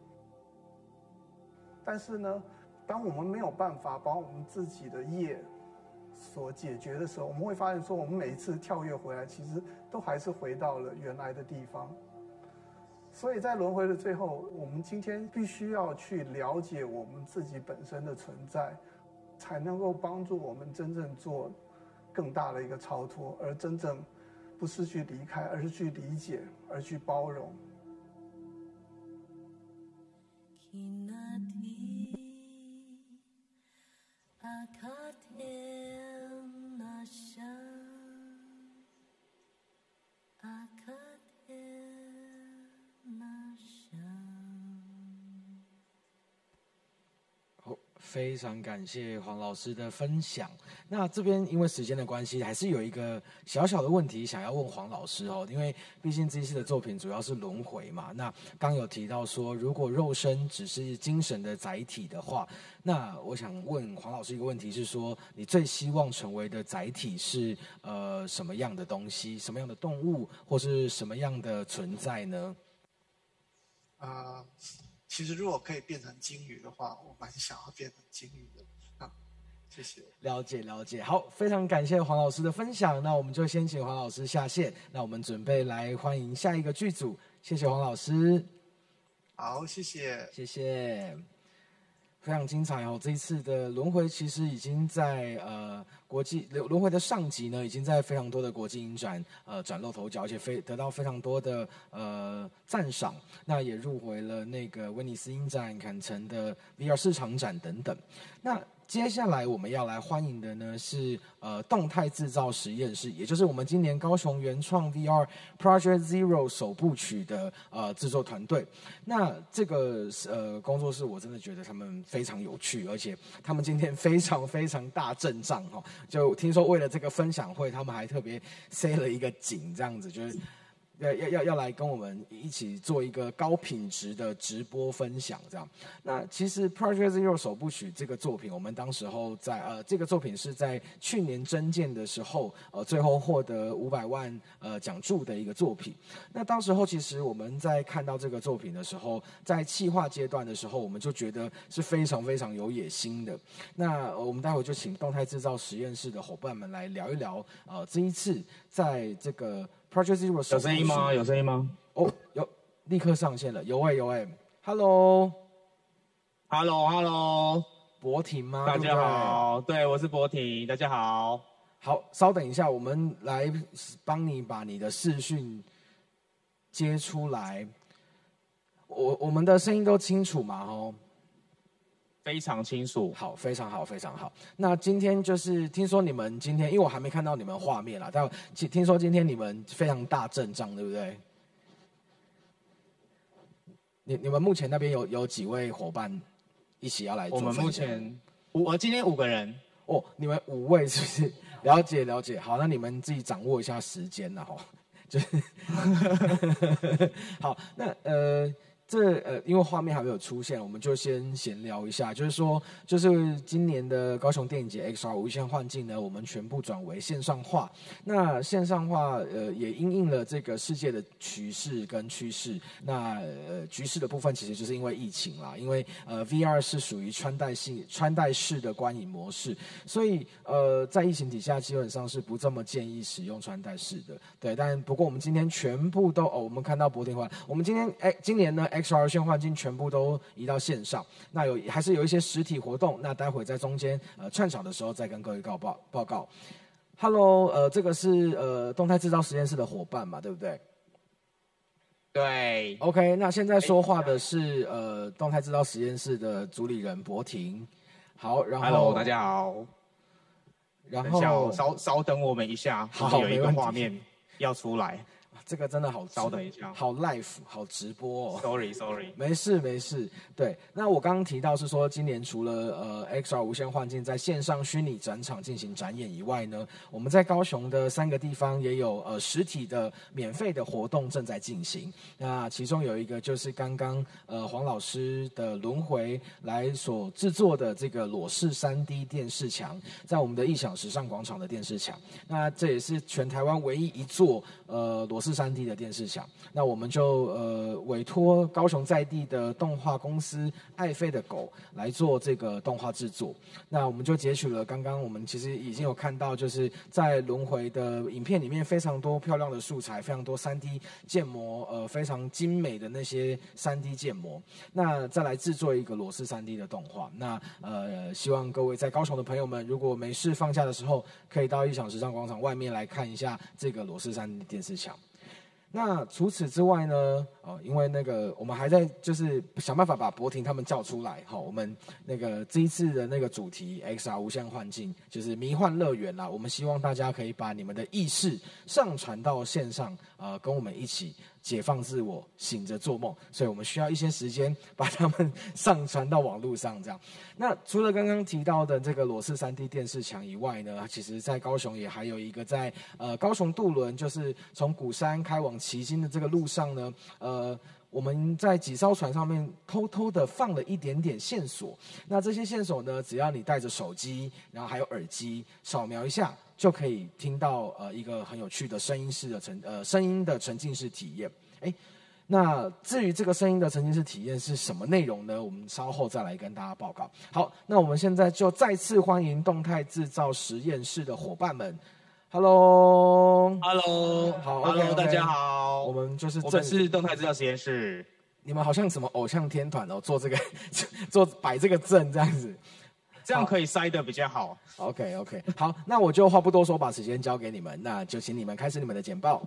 但是呢？当我们没有办法把我们自己的业所解决的时候，我们会发现说，我们每一次跳跃回来，其实都还是回到了原来的地方。所以在轮回的最后，我们今天必须要去了解我们自己本身的存在，才能够帮助我们真正做更大的一个超脱，而真正不是去离开，而是去理解，而去包容。Takat el nasham. 非常感谢黄老师的分享。那这边因为时间的关系，还是有一个小小的问题想要问黄老师哦。因为毕竟这一次的作品主要是轮回嘛。那刚有提到说，如果肉身只是精神的载体的话，那我想问黄老师一个问题是说，你最希望成为的载体是呃什么样的东西？什么样的动物，或是什么样的存在呢？啊。其实，如果可以变成鲸鱼的话，我蛮想要变成鲸鱼的。啊，谢谢。了解了解，好，非常感谢黄老师的分享。那我们就先请黄老师下线。那我们准备来欢迎下一个剧组。谢谢黄老师。好，谢谢，谢谢。非常精彩哦！这一次的轮回其实已经在呃国际轮轮回的上集呢，已经在非常多的国际影展呃崭露头角，而且非得到非常多的呃赞赏。那也入围了那个威尼斯影展坎城的 VR 市场展等等。那接下来我们要来欢迎的呢是呃动态制造实验室，也就是我们今年高雄原创 VR Project Zero 首部曲的呃制作团队。那这个呃工作室我真的觉得他们非常有趣，而且他们今天非常非常大阵仗哈。就听说为了这个分享会，他们还特别塞了一个景，这样子就是。要要要要来跟我们一起做一个高品质的直播分享，这样。那其实 Project Zero 首部曲这个作品，我们当时候在呃，这个作品是在去年征建的时候，呃，最后获得五百万呃奖助的一个作品。那当时候其实我们在看到这个作品的时候，在企划阶段的时候，我们就觉得是非常非常有野心的。那我们待会就请动态制造实验室的伙伴们来聊一聊，呃，这一次在这个。Project Zero 有声音吗？有声音吗？哦，有，立刻上线了。有哎，有哎。Hello，Hello，Hello，博婷吗？大家好，对，我是博婷。大家好。好，稍等一下，我们来帮你把你的视讯接出来。我我们的声音都清楚嘛？哦。非常清楚，好，非常好，非常好。那今天就是听说你们今天，因为我还没看到你们画面啦，但听说今天你们非常大阵仗，对不对？你你们目前那边有有几位伙伴一起要来？我们目前五，我今天五个人哦，你们五位是不是？了解了解，好，那你们自己掌握一下时间了哈，就是 好，那呃。这呃，因为画面还没有出现，我们就先闲聊一下。就是说，就是今年的高雄电影节 XR 无线幻境呢，我们全部转为线上化。那线上化呃，也因应了这个世界的趋势跟趋势。那呃，局势的部分其实就是因为疫情啦，因为呃，VR 是属于穿戴性穿戴式的观影模式，所以呃，在疫情底下基本上是不这么建议使用穿戴式的。对，但不过我们今天全部都哦，我们看到博天话，我们今天哎，今年呢。XR 线幻境全部都移到线上，那有还是有一些实体活动，那待会在中间呃串场的时候再跟各位告报报告。Hello，呃，这个是呃动态制造实验室的伙伴嘛，对不对？对，OK，那现在说话的是呃动态制造实验室的主理人博婷。好，然后 Hello，大家好。然后稍稍等我们一下，好，有一个画面要出来。这个真的好，稍等一下，好 live，好直播。Sorry，Sorry，没事没事。对，那我刚刚提到是说，今年除了呃 XR 无线幻境在线上虚拟展场进行展演以外呢，我们在高雄的三个地方也有呃实体的免费的活动正在进行。那其中有一个就是刚刚呃黄老师的轮回来所制作的这个裸视三 D 电视墙，在我们的异想时尚广场的电视墙。那这也是全台湾唯一一座呃裸视。三 D 的电视墙，那我们就呃委托高雄在地的动画公司爱飞的狗来做这个动画制作。那我们就截取了刚刚我们其实已经有看到，就是在轮回的影片里面非常多漂亮的素材，非常多三 D 建模，呃非常精美的那些三 D 建模。那再来制作一个裸视三 D 的动画。那呃希望各位在高雄的朋友们，如果没事放假的时候，可以到一场时尚广场外面来看一下这个裸视三 D 电视墙。那除此之外呢？哦，因为那个我们还在就是想办法把博婷他们叫出来。好，我们那个这一次的那个主题 XR 无限幻境就是迷幻乐园啦。我们希望大家可以把你们的意识上传到线上，呃，跟我们一起。解放自我，醒着做梦，所以我们需要一些时间把他们上传到网络上。这样，那除了刚刚提到的这个裸视三 D 电视墙以外呢，其实在高雄也还有一个在呃高雄渡轮，就是从鼓山开往旗津的这个路上呢，呃，呃我们在几艘船上面偷偷的放了一点点线索。那这些线索呢，只要你带着手机，然后还有耳机，扫描一下。就可以听到呃一个很有趣的声音式的沉呃声音的沉浸式体验。哎，那至于这个声音的沉浸式体验是什么内容呢？我们稍后再来跟大家报告。好，那我们现在就再次欢迎动态制造实验室的伙伴们。Hello，Hello，好，Hello，大家好。我们就是我们是动态制造实验室。你们好像什么偶像天团哦，做这个 做摆这个阵这样子。这样可以塞的比较好。OK OK，好，那我就话不多说，把时间交给你们，那就请你们开始你们的简报。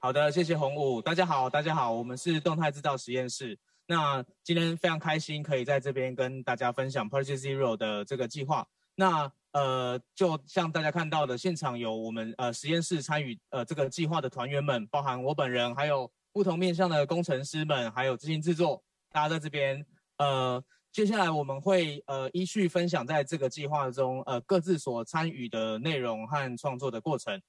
好的，谢谢洪武。大家好，大家好，我们是动态制造实验室。那今天非常开心可以在这边跟大家分享 Project Zero 的这个计划。那呃，就像大家看到的，现场有我们呃实验室参与呃这个计划的团员们，包含我本人，还有不同面向的工程师们，还有执行制作，大家在这边呃。接下来我们会呃依序分享在这个计划中呃各自所参与的内容和创作的过程。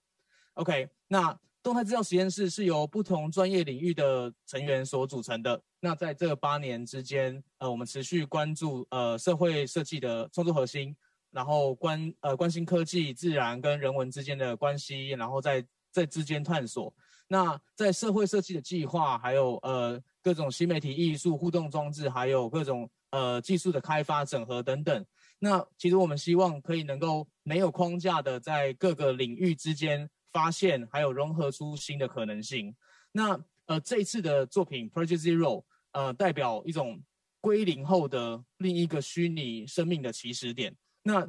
OK，那动态制造实验室是由不同专业领域的成员所组成的。那在这八年之间，呃，我们持续关注呃社会设计的创作核心，然后关呃关心科技、自然跟人文之间的关系，然后在在之间探索。那在社会设计的计划，还有呃各种新媒体艺术互动装置，还有各种。呃，技术的开发、整合等等。那其实我们希望可以能够没有框架的，在各个领域之间发现，还有融合出新的可能性。那呃，这一次的作品 Project Zero，呃，代表一种归零后的另一个虚拟生命的起始点。那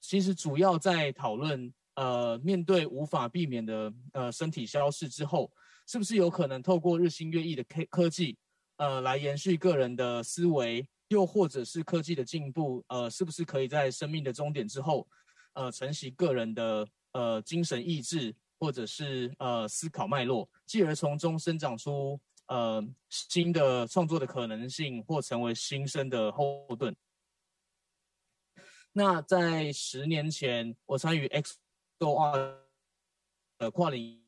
其实主要在讨论，呃，面对无法避免的呃身体消逝之后，是不是有可能透过日新月异的科科技，呃，来延续个人的思维。又或者是科技的进步，呃，是不是可以在生命的终点之后，呃，承袭个人的呃精神意志，或者是呃思考脉络，继而从中生长出呃新的创作的可能性，或成为新生的后盾？那在十年前，我参与 XGoR 的跨领域。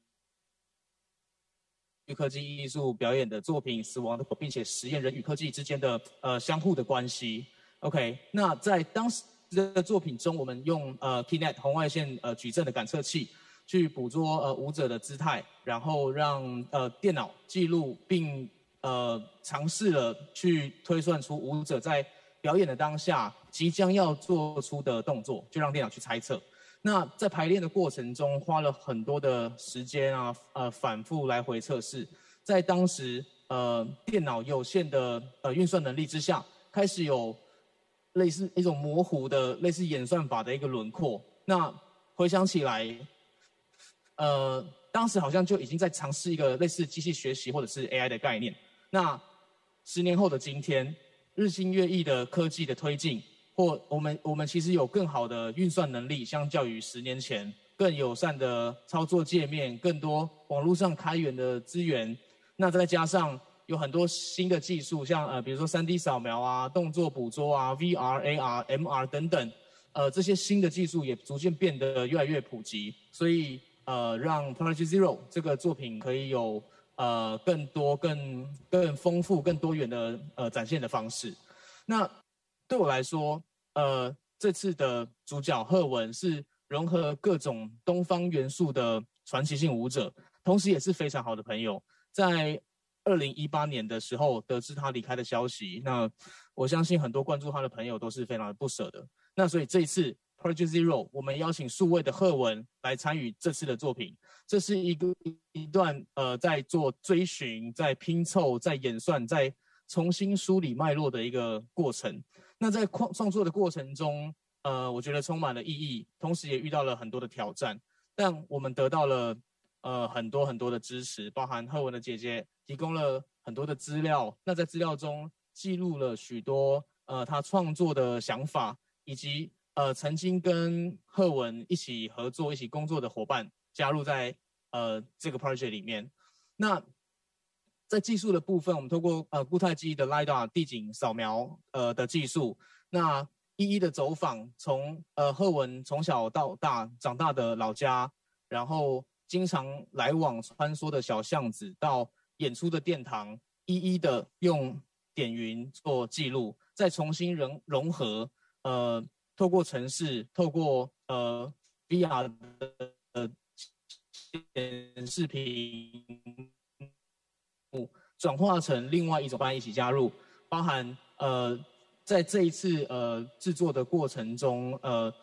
科技艺术表演的作品《死亡的并且实验人与科技之间的呃相互的关系。OK，那在当时的作品中，我们用呃 Kinet 红外线呃矩阵的感测器去捕捉呃舞者的姿态，然后让呃电脑记录并呃尝试了去推算出舞者在表演的当下即将要做出的动作，就让电脑去猜测。那在排练的过程中，花了很多的时间啊，呃，反复来回测试。在当时，呃，电脑有限的呃运算能力之下，开始有类似一种模糊的类似演算法的一个轮廓。那回想起来，呃，当时好像就已经在尝试一个类似机器学习或者是 AI 的概念。那十年后的今天，日新月异的科技的推进。或我们我们其实有更好的运算能力，相较于十年前更友善的操作界面，更多网络上开源的资源。那再加上有很多新的技术，像呃比如说 3D 扫描啊、动作捕捉啊、VR、AR、MR 等等，呃这些新的技术也逐渐变得越来越普及。所以呃让 Project Zero 这个作品可以有呃更多、更更丰富、更多元的呃展现的方式。那对我来说，呃，这次的主角赫文是融合各种东方元素的传奇性舞者，同时也是非常好的朋友。在二零一八年的时候，得知他离开的消息，那我相信很多关注他的朋友都是非常不舍的。那所以这一次 Project Zero，我们邀请数位的赫文来参与这次的作品，这是一个一段呃，在做追寻、在拼凑、在演算、在重新梳理脉络的一个过程。那在创创作的过程中，呃，我觉得充满了意义，同时也遇到了很多的挑战。但我们得到了呃很多很多的支持，包含赫文的姐姐提供了很多的资料。那在资料中记录了许多呃他创作的想法，以及呃曾经跟赫文一起合作、一起工作的伙伴加入在呃这个 project 里面。那在技术的部分，我们通过呃固态记忆的 lidar 地景扫描呃的技术，那一一的走访，从呃赫文从小到大长大的老家，然后经常来往穿梭的小巷子，到演出的殿堂，一一的用点云做记录，再重新融融合，呃，透过城市，透过呃 VR 的显视频。转化成另外一种班一起加入，包含呃在这一次呃制作的过程中，呃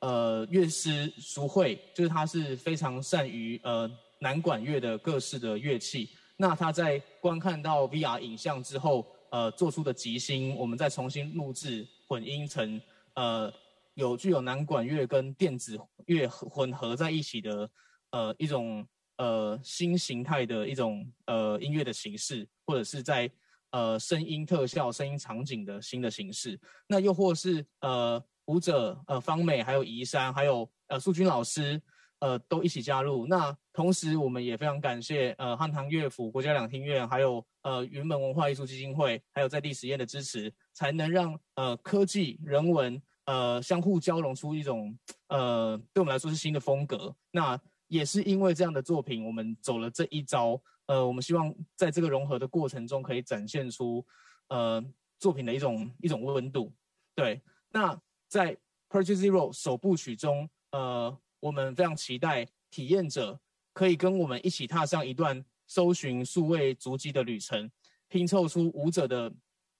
呃乐师苏慧，就是他是非常善于呃南管乐的各式的乐器。那他在观看到 VR 影像之后，呃做出的即兴，我们再重新录制混音成呃有具有南管乐跟电子乐混合在一起的呃一种。呃，新形态的一种呃音乐的形式，或者是在呃声音特效、声音场景的新的形式。那又或是呃舞者呃方美，还有宜山，还有呃素君老师，呃都一起加入。那同时我们也非常感谢呃汉唐乐府国家两厅院，还有呃云门文化艺术基金会，还有在地实验的支持，才能让呃科技人文呃相互交融出一种呃对我们来说是新的风格。那也是因为这样的作品，我们走了这一招。呃，我们希望在这个融合的过程中，可以展现出呃作品的一种一种温度。对，那在 Purchase Zero 首部曲中，呃，我们非常期待体验者可以跟我们一起踏上一段搜寻数位足迹的旅程，拼凑出舞者的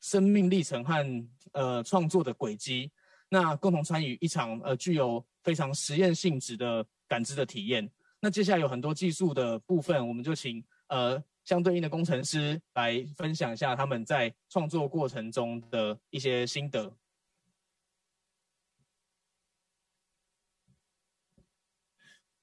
生命历程和呃创作的轨迹，那共同参与一场呃具有非常实验性质的感知的体验。那接下来有很多技术的部分，我们就请。呃，相对应的工程师来分享一下他们在创作过程中的一些心得。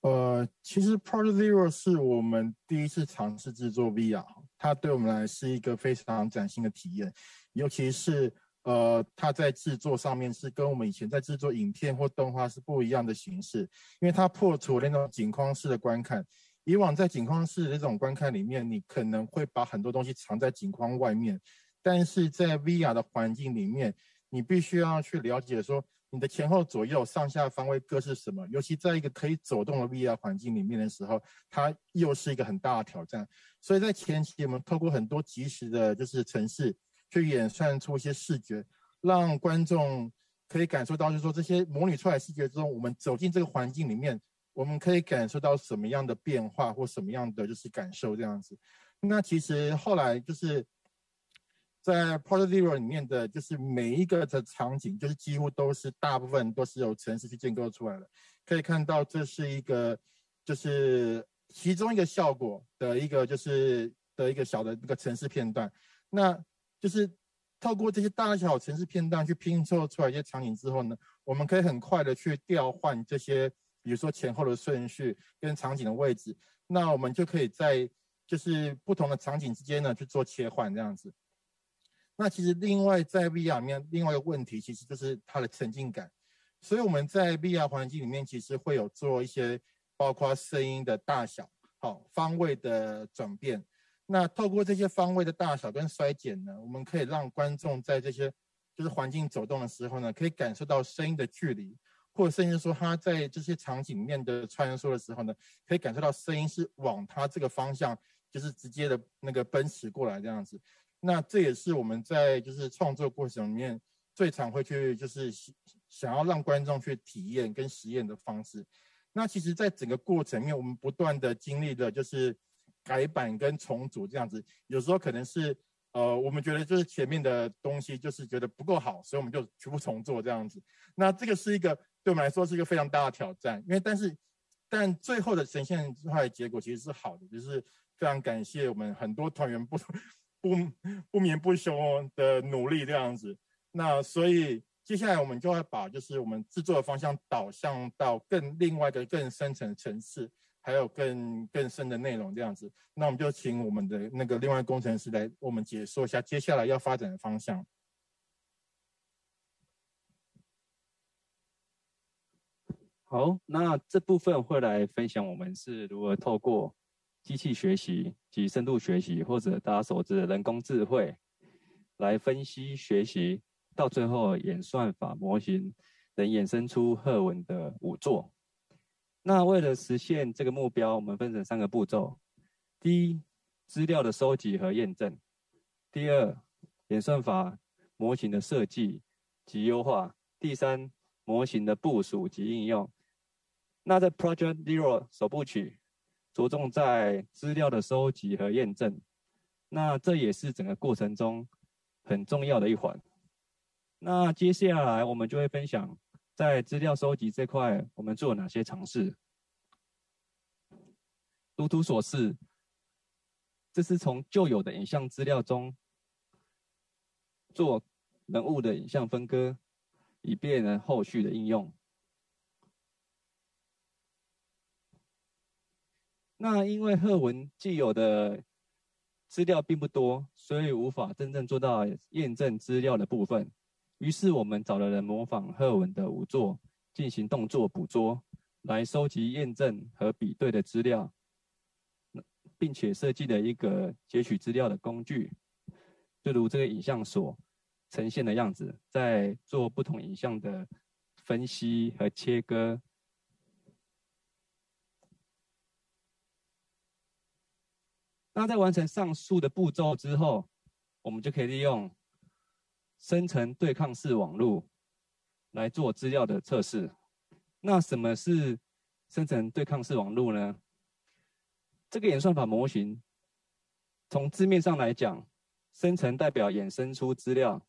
呃，其实 Project Zero 是我们第一次尝试制作 VR，它对我们来是一个非常崭新的体验，尤其是呃，它在制作上面是跟我们以前在制作影片或动画是不一样的形式，因为它破除那种景框式的观看。以往在景框式的这种观看里面，你可能会把很多东西藏在景框外面，但是在 VR 的环境里面，你必须要去了解说你的前后左右上下方位各是什么。尤其在一个可以走动的 VR 环境里面的时候，它又是一个很大的挑战。所以在前期，我们透过很多即时的，就是城市去演算出一些视觉，让观众可以感受到，就是说这些模拟出来视觉之中，我们走进这个环境里面。我们可以感受到什么样的变化或什么样的就是感受这样子。那其实后来就是在 Project Zero 里面的就是每一个的场景，就是几乎都是大部分都是由城市去建构出来的。可以看到这是一个就是其中一个效果的一个就是的一个小的一个城市片段。那就是透过这些大小城市片段去拼凑出来一些场景之后呢，我们可以很快的去调换这些。比如说前后的顺序跟场景的位置，那我们就可以在就是不同的场景之间呢去做切换这样子。那其实另外在 VR 里面另外一个问题，其实就是它的沉浸感。所以我们在 VR 环境里面其实会有做一些包括声音的大小、好方位的转变。那透过这些方位的大小跟衰减呢，我们可以让观众在这些就是环境走动的时候呢，可以感受到声音的距离。或者甚至说他在这些场景面的穿梭的时候呢，可以感受到声音是往他这个方向，就是直接的那个奔驰过来这样子。那这也是我们在就是创作过程里面最常会去就是想要让观众去体验跟实验的方式。那其实，在整个过程面，我们不断的经历的就是改版跟重组这样子。有时候可能是呃，我们觉得就是前面的东西就是觉得不够好，所以我们就全部重做这样子。那这个是一个。对我们来说是一个非常大的挑战，因为但是，但最后的呈现出来的结果其实是好的，就是非常感谢我们很多团员不 不不眠不休的努力这样子。那所以接下来我们就会把就是我们制作的方向导向到更另外一个更深层层次，还有更更深的内容这样子。那我们就请我们的那个另外工程师来我们解说一下接下来要发展的方向。好，那这部分会来分享我们是如何透过机器学习及深度学习，或者大家所知的人工智慧，来分析学习，到最后演算法模型能衍生出赫文的五座。那为了实现这个目标，我们分成三个步骤：第一，资料的收集和验证；第二，演算法模型的设计及优化；第三，模型的部署及应用。那在 Project Zero 首部曲，着重在资料的收集和验证，那这也是整个过程中很重要的一环。那接下来我们就会分享在资料收集这块，我们做哪些尝试。如图所示，这是从旧有的影像资料中做人物的影像分割，以便呢后续的应用。那因为赫文既有的资料并不多，所以无法真正做到验证资料的部分。于是我们找了人模仿赫文的舞作，进行动作捕捉，来收集验证和比对的资料，并且设计了一个截取资料的工具，就如这个影像所呈现的样子，在做不同影像的分析和切割。那在完成上述的步骤之后，我们就可以利用生成对抗式网络来做资料的测试。那什么是生成对抗式网络呢？这个演算法模型从字面上来讲，生成代表衍生出资料，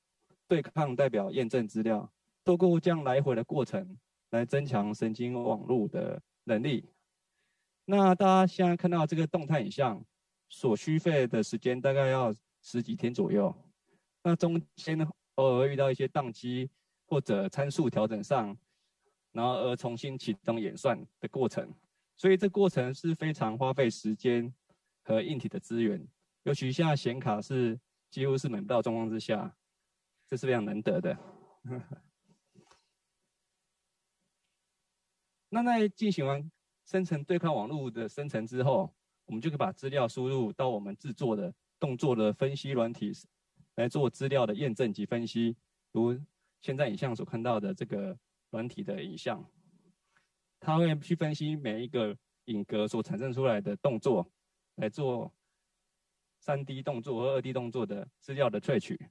对抗代表验证资料，透过这样来回的过程来增强神经网络的能力。那大家现在看到这个动态影像。所需费的时间大概要十几天左右，那中间偶尔遇到一些宕机或者参数调整上，然后而重新启动演算的过程，所以这过程是非常花费时间和硬体的资源，尤其现在显卡是几乎是买不到状况之下，这是非常难得的。那在进行完生成对抗网络的生成之后。我们就可以把资料输入到我们制作的动作的分析软体来做资料的验证及分析，如现在影像所看到的这个软体的影像，它会去分析每一个影格所产生出来的动作，来做三 D 动作和二 D 动作的资料的萃取。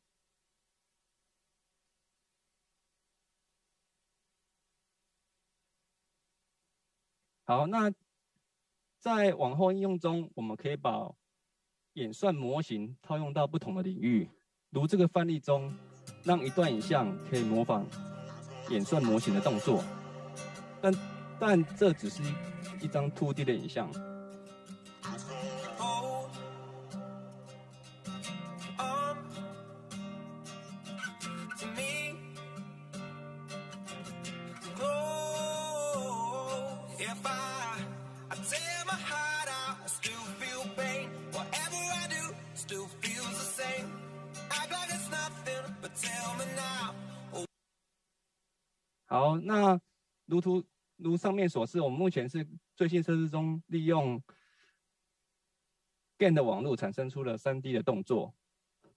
好，那。在往后应用中，我们可以把演算模型套用到不同的领域，如这个范例中，让一段影像可以模仿演算模型的动作，但但这只是一张 2D 的影像。好，那如图如上面所示，我们目前是最新测试中利用 GAN 的网络产生出了 3D 的动作。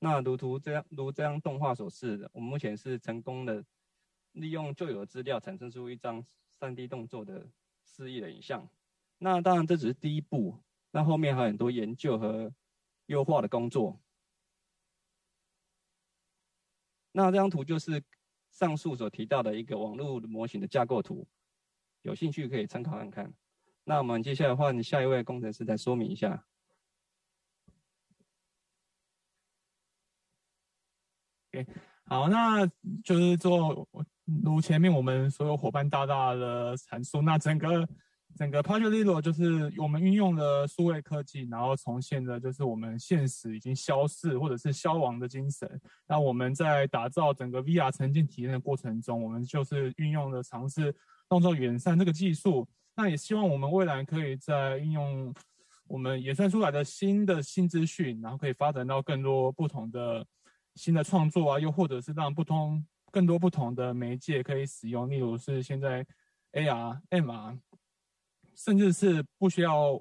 那如图这样如这样动画所示，我们目前是成功的利用旧有的资料产生出一张 3D 动作的示意的影像。那当然这只是第一步，那后面还有很多研究和优化的工作。那这张图就是。上述所提到的一个网络模型的架构图，有兴趣可以参考看看。那我们接下来换下一位工程师来说明一下。好，那就是做如前面我们所有伙伴大大的阐述，那整个。整个 Project Zero 就是我们运用了数位科技，然后重现的就是我们现实已经消逝或者是消亡的精神。那我们在打造整个 VR 沉浸体验的过程中，我们就是运用了尝试动作远散这个技术。那也希望我们未来可以在运用我们演算出来的新的新资讯，然后可以发展到更多不同的新的创作啊，又或者是让不同更多不同的媒介可以使用，例如是现在 AR、MR。甚至是不需要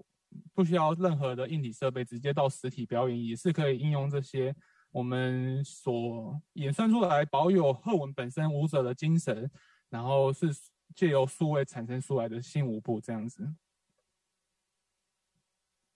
不需要任何的硬体设备，直接到实体表演也是可以应用这些我们所演算出来保有赫文本身舞者的精神，然后是借由数位产生出来的新舞步这样子。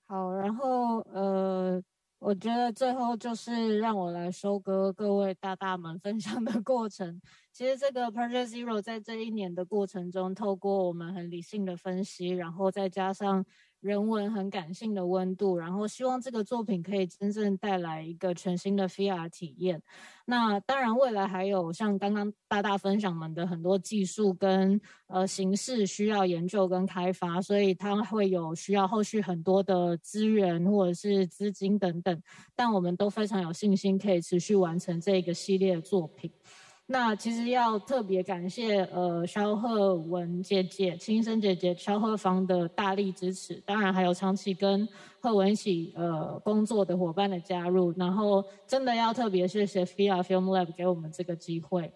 好，然后呃。我觉得最后就是让我来收割各位大大们分享的过程。其实这个 Project Zero 在这一年的过程中，透过我们很理性的分析，然后再加上。人文很感性的温度，然后希望这个作品可以真正带来一个全新的 VR 体验。那当然，未来还有像刚刚大大分享们的很多技术跟呃形式需要研究跟开发，所以它会有需要后续很多的资源或者是资金等等。但我们都非常有信心可以持续完成这个系列的作品。那其实要特别感谢呃肖鹤文姐姐、亲生姐姐肖鹤芳的大力支持，当然还有长期跟贺文一起呃工作的伙伴的加入，然后真的要特别谢谢 FIA Film Lab 给我们这个机会。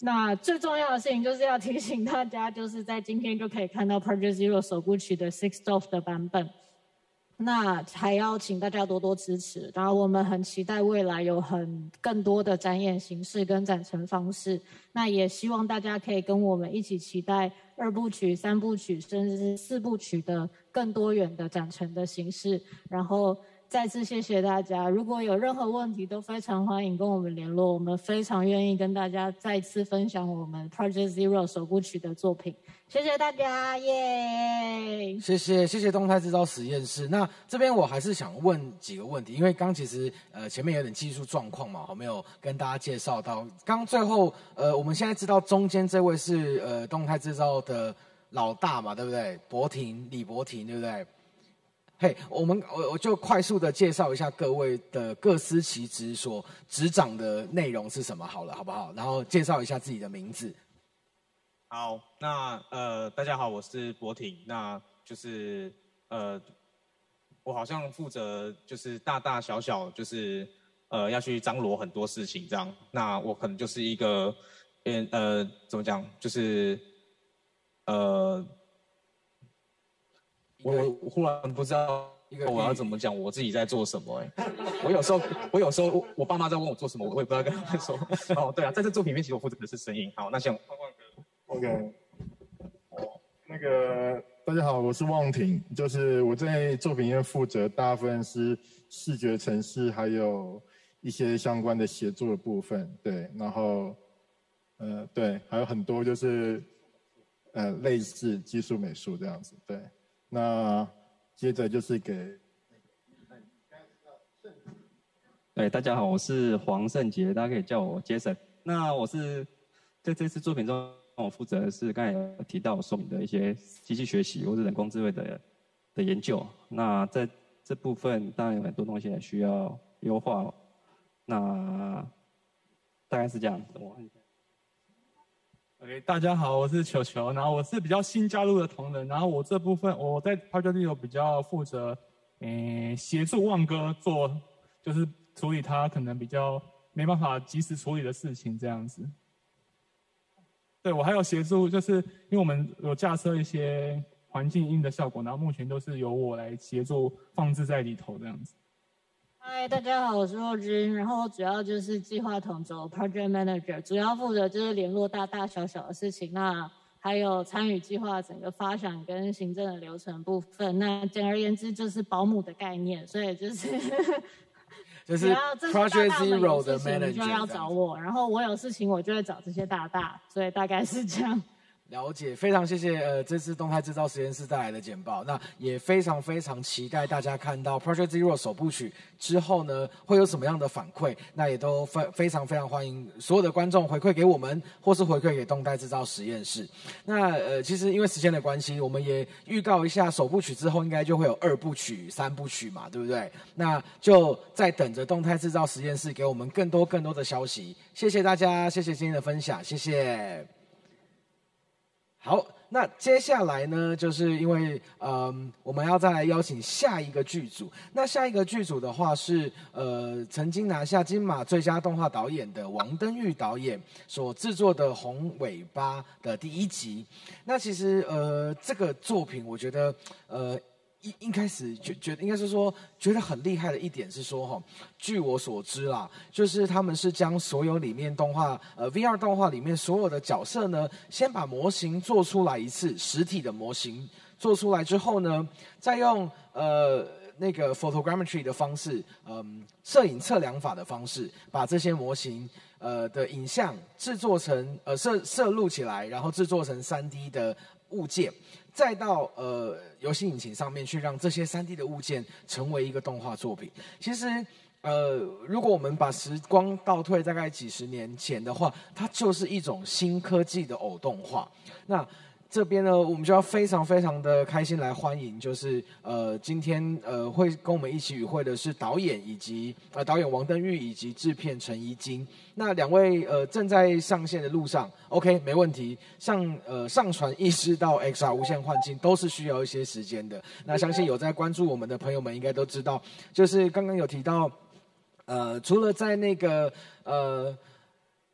那最重要的事情就是要提醒大家，就是在今天就可以看到 Project Zero 首部曲的 Six of 的版本。那还要请大家多多支持，然后我们很期待未来有很更多的展演形式跟展陈方式。那也希望大家可以跟我们一起期待二部曲、三部曲，甚至是四部曲的更多元的展陈的形式。然后再次谢谢大家，如果有任何问题都非常欢迎跟我们联络，我们非常愿意跟大家再次分享我们 Project Zero 首部曲的作品。谢谢大家，耶！谢谢谢谢动态制造实验室。那这边我还是想问几个问题，因为刚其实呃前面有点技术状况嘛，我没有跟大家介绍到。刚最后呃我们现在知道中间这位是呃动态制造的老大嘛，对不对？博婷李博婷，对不对？嘿，我们我我就快速的介绍一下各位的各司其职所执掌的内容是什么好了，好不好？然后介绍一下自己的名字。好，那呃，大家好，我是博挺，那就是呃，我好像负责就是大大小小就是呃要去张罗很多事情这样，那我可能就是一个嗯呃怎么讲，就是呃，我我忽然不知道我要怎么讲我自己在做什么哎，我有时候我有时候我爸妈在问我做什么，我也不知道跟他们说。哦对啊，在这作品里面其实我负责的是声音，好，那像。OK，哦，那个大家好，我是望婷，就是我在作品院负责大部分是视觉城市，还有一些相关的协作的部分，对，然后，呃，对，还有很多就是呃类似技术美术这样子，对，那接着就是给，对，大家好，我是黄胜杰，大家可以叫我 Jason，那我是在这次作品中。我负责的是刚才提到说明的一些机器学习或者人工智慧的的研究。那在这部分当然有很多东西也需要优化。那大概是这样子。OK，大家好，我是球球，然后我是比较新加入的同仁，然后我这部分我在 Project Leo 比较负责，嗯，协助旺哥做，就是处理他可能比较没办法及时处理的事情这样子。对我还有协助，就是因为我们有架设一些环境音的效果，然后目前都是由我来协助放置在里头这样子。嗨，大家好，我是若君，然后主要就是计划统筹 （Project Manager），主要负责就是联络大大小小的事情，那还有参与计划整个发展跟行政的流程部分。那简而言之就是保姆的概念，所以就是。就是 Project Zero 的 manager 就要找我，然后我有事情我就会找这些大大，所以大概是这样。了解，非常谢谢呃这次动态制造实验室带来的简报，那也非常非常期待大家看到 Project Zero 首部曲之后呢会有什么样的反馈，那也都非非常非常欢迎所有的观众回馈给我们，或是回馈给动态制造实验室。那呃其实因为时间的关系，我们也预告一下首部曲之后应该就会有二部曲、三部曲嘛，对不对？那就在等着动态制造实验室给我们更多更多的消息。谢谢大家，谢谢今天的分享，谢谢。好，那接下来呢，就是因为嗯，我们要再来邀请下一个剧组。那下一个剧组的话是呃，曾经拿下金马最佳动画导演的王登玉导演所制作的《红尾巴》的第一集。那其实呃，这个作品我觉得呃。一一开始觉觉得应该是说觉得很厉害的一点是说哈，据我所知啦，就是他们是将所有里面动画呃 VR 动画里面所有的角色呢，先把模型做出来一次，实体的模型做出来之后呢，再用呃那个 photogrammetry 的方式，嗯，摄影测量法的方式，把这些模型呃的影像制作成呃摄摄录起来，然后制作成三 D 的物件。再到呃游戏引擎上面去，让这些三 D 的物件成为一个动画作品。其实，呃，如果我们把时光倒退大概几十年前的话，它就是一种新科技的偶动画。那这边呢，我们就要非常非常的开心来欢迎，就是呃，今天呃会跟我们一起与会的是导演以及呃导演王登玉以及制片陈怡金。那两位呃正在上线的路上，OK 没问题。上呃上传意识到 XR 无线幻境都是需要一些时间的。那相信有在关注我们的朋友们应该都知道，就是刚刚有提到，呃，除了在那个呃。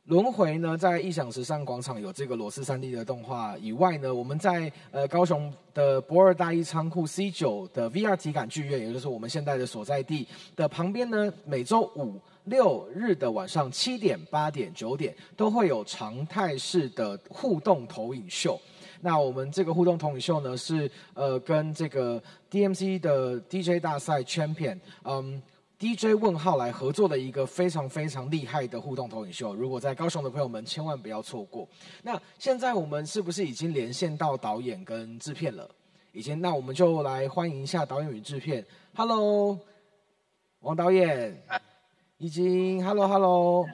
轮回呢，在异想时尚广场有这个裸视三 D 的动画以外呢，我们在呃高雄的博尔大一仓库 C 九的 VR 体感剧院，也就是我们现在的所在地的旁边呢，每周五六日的晚上七点、八点、九点都会有常态式的互动投影秀。那我们这个互动投影秀呢，是呃跟这个 DMC 的 DJ 大赛 Champion，嗯。DJ 问号来合作的一个非常非常厉害的互动投影秀，如果在高雄的朋友们千万不要错过。那现在我们是不是已经连线到导演跟制片了？已经，那我们就来欢迎一下导演与制片。Hello，王导演，已经，Hello Hello，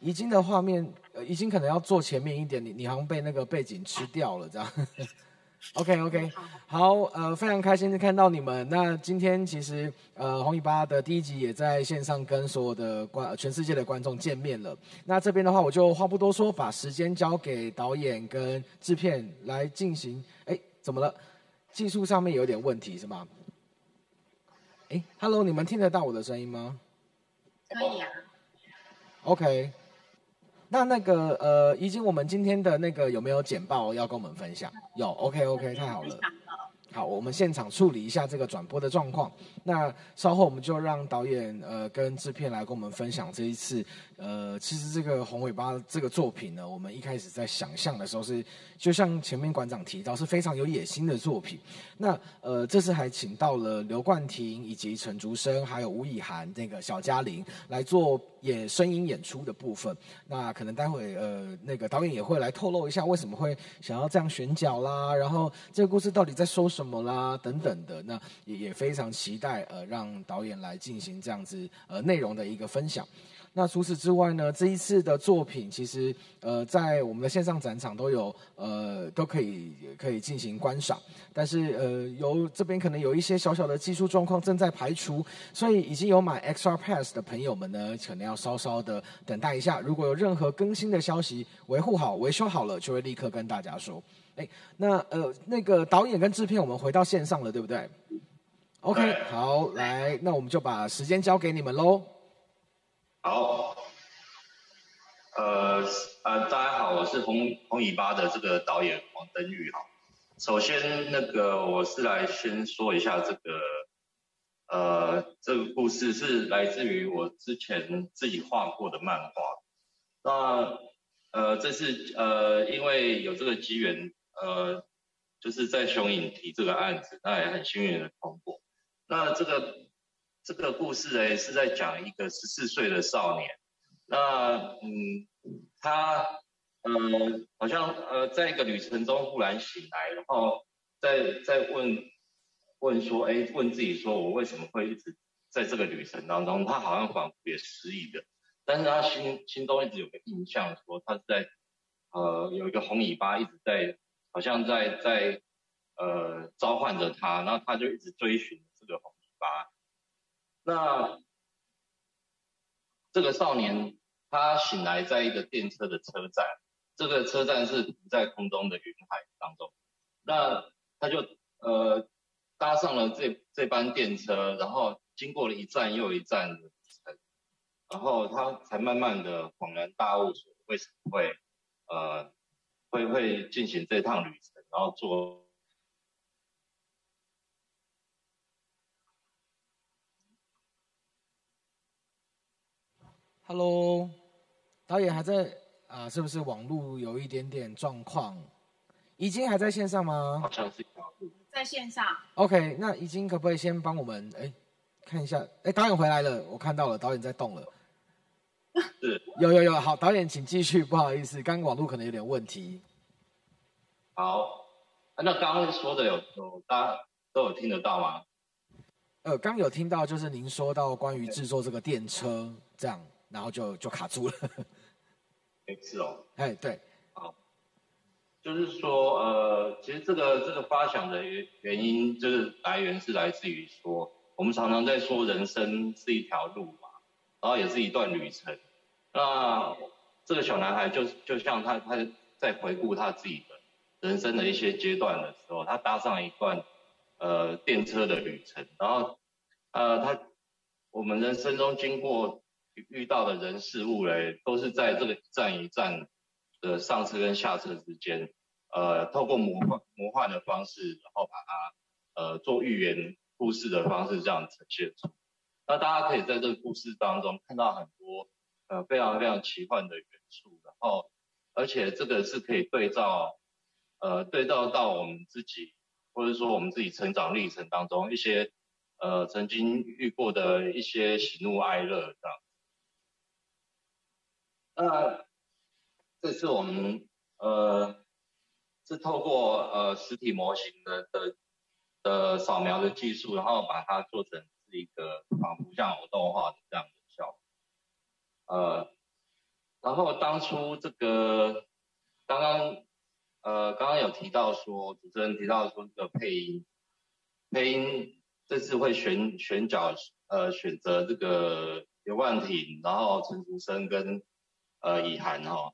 已经的画面，呃，已经可能要坐前面一点，你你好像被那个背景吃掉了这样。OK OK，好，呃，非常开心的看到你们。那今天其实，呃，红尾巴的第一集也在线上跟所有的观全世界的观众见面了。那这边的话，我就话不多说，把时间交给导演跟制片来进行。哎，怎么了？技术上面有点问题是吗？哎，Hello，你们听得到我的声音吗？可以啊。OK。那那个呃，怡经我们今天的那个有没有简报要跟我们分享？有，OK OK，太好了。好，我们现场处理一下这个转播的状况。那稍后我们就让导演呃跟制片来跟我们分享这一次呃，其实这个红尾巴这个作品呢，我们一开始在想象的时候是，就像前面馆长提到是非常有野心的作品。那呃，这次还请到了刘冠廷以及陈竹生还有吴以涵那个小嘉玲来做演声音演出的部分。那可能待会呃那个导演也会来透露一下为什么会想要这样选角啦，然后这个故事到底在说什么啦等等的。那也也非常期待。呃，让导演来进行这样子呃内容的一个分享。那除此之外呢，这一次的作品其实呃在我们的线上展场都有呃都可以可以进行观赏，但是呃有这边可能有一些小小的技术状况正在排除，所以已经有买 XR Pass 的朋友们呢，可能要稍稍的等待一下。如果有任何更新的消息，维护好维修好了，就会立刻跟大家说。哎，那呃那个导演跟制片，我们回到线上了，对不对？OK，好，来，那我们就把时间交给你们喽。好，呃呃，大家好，我是红红尾巴的这个导演王登玉哈。首先，那个我是来先说一下这个，呃，这个故事是来自于我之前自己画过的漫画。那呃，这是呃，因为有这个机缘，呃，就是在雄影提这个案子，那也很幸运的通过。那这个这个故事呢，是在讲一个十四岁的少年。那嗯，他呃好像呃在一个旅程中忽然醒来，然后在在问问说，哎，问自己说，我为什么会一直在这个旅程当中？他好像仿佛也失忆的，但是他心心中一直有个印象，说他是在呃有一个红尾巴一直在，好像在在呃召唤着他，然后他就一直追寻这。个红尾巴。那这个少年他醒来在一个电车的车站，这个车站是浮在空中的云海当中。那他就呃搭上了这这班电车，然后经过了一站又一站的程，然后他才慢慢的恍然大悟，为什么会呃会会进行这趟旅程，然后做。Hello，导演还在啊？是不是网络有一点点状况？已经还在线上吗？好像是在线上。OK，那已经可不可以先帮我们哎看一下？哎，导演回来了，我看到了，导演在动了。是，有有有，好，导演请继续，不好意思，刚刚网络可能有点问题。好，那刚刚说的有有大家都有听得到吗？呃，刚有听到，就是您说到关于制作这个电车这样。然后就就卡住了，没事哦。哎，对，好，就是说，呃，其实这个这个发想的原原因，就是来源是来自于说，我们常常在说人生是一条路嘛，然后也是一段旅程。那这个小男孩就就像他他在回顾他自己的人生的一些阶段的时候，他搭上一段呃电车的旅程，然后呃他我们人生中经过遇到的人事物嘞，都是在这个一站一站的上车跟下车之间，呃透过魔幻魔幻的方式，然后把它呃做寓言故事的方式这样呈现出。那大家可以在这个故事当中看到很多。呃，非常非常奇幻的元素，然后而且这个是可以对照，呃，对照到我们自己，或者说我们自己成长历程当中一些呃曾经遇过的一些喜怒哀乐这样。那这次我们呃是透过呃实体模型的的的扫描的技术，然后把它做成是一个仿佛像偶动画的这样的效果。呃，然后当初这个刚刚呃刚刚有提到说，主持人提到说这个配音，配音这次会选选角呃选择这个刘冠廷，然后陈竹生跟呃以涵哈，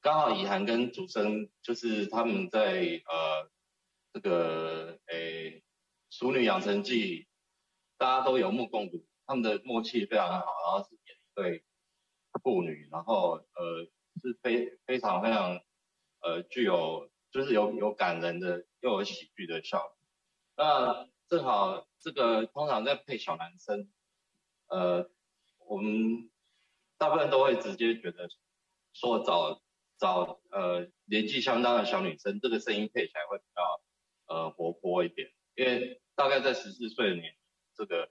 刚好以涵跟主生就是他们在呃这个诶《熟女养成记》，大家都有目共睹，他们的默契非常好，然后是演一对。妇女，然后呃是非非常非常呃具有就是有有感人的又有喜剧的效果。那正好这个通常在配小男生，呃我们大部分都会直接觉得说找找呃年纪相当的小女生，这个声音配起来会比较呃活泼一点，因为大概在十四岁的年这个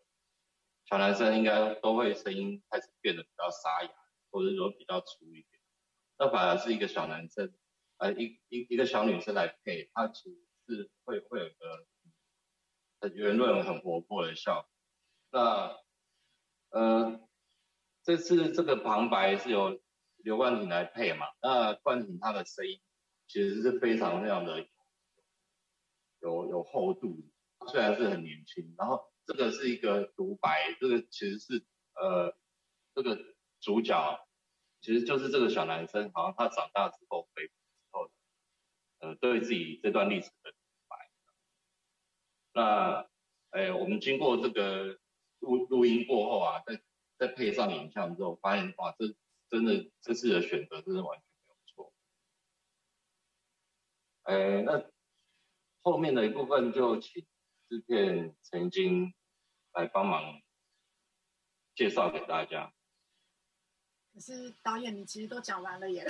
小男生应该都会声音开始变得比较沙哑。或者说比较粗一点，那反而是一个小男生，呃，一一一个小女生来配，她其实是会会有个很圆润、很活泼的笑。那呃，这次这个旁白是由刘冠廷来配嘛？那冠廷他的声音其实是非常非常的有有厚度，虽然是很年轻，然后这个是一个独白，这个其实是呃这个。主角其实就是这个小男生，好像他长大之后回之后，呃，对自己这段历史的独白。那，哎，我们经过这个录录音过后啊，在再配上影像之后，发现哇，这真的这次的选择真的完全没有错。哎，那后面的一部分就请制片曾经来帮忙介绍给大家。可是导演，你其实都讲完了耶。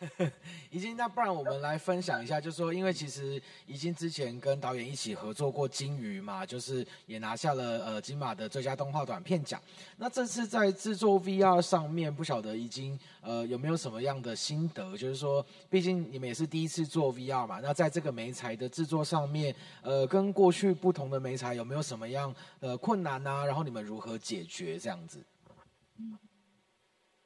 已经，那不然我们来分享一下，就是说，因为其实已经之前跟导演一起合作过《金鱼》嘛，就是也拿下了呃金马的最佳动画短片奖。那这次在制作 VR 上面，不晓得已经呃有没有什么样的心得？就是说，毕竟你们也是第一次做 VR 嘛，那在这个媒材的制作上面，呃，跟过去不同的媒材有没有什么样呃困难啊？然后你们如何解决这样子？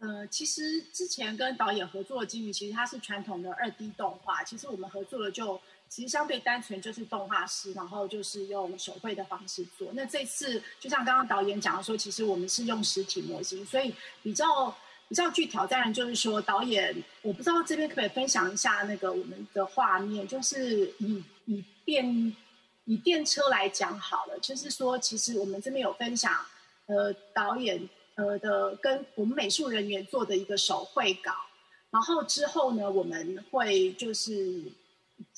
呃，其实之前跟导演合作的金鱼，其实它是传统的二 D 动画。其实我们合作的就其实相对单纯，就是动画师，然后就是用手绘的方式做。那这次就像刚刚导演讲的说，其实我们是用实体模型，所以比较比较具挑战的就是说，导演我不知道这边可不可以分享一下那个我们的画面，就是以以电以电车来讲好了，就是说其实我们这边有分享，呃，导演。呃的跟我们美术人员做的一个手绘稿，然后之后呢，我们会就是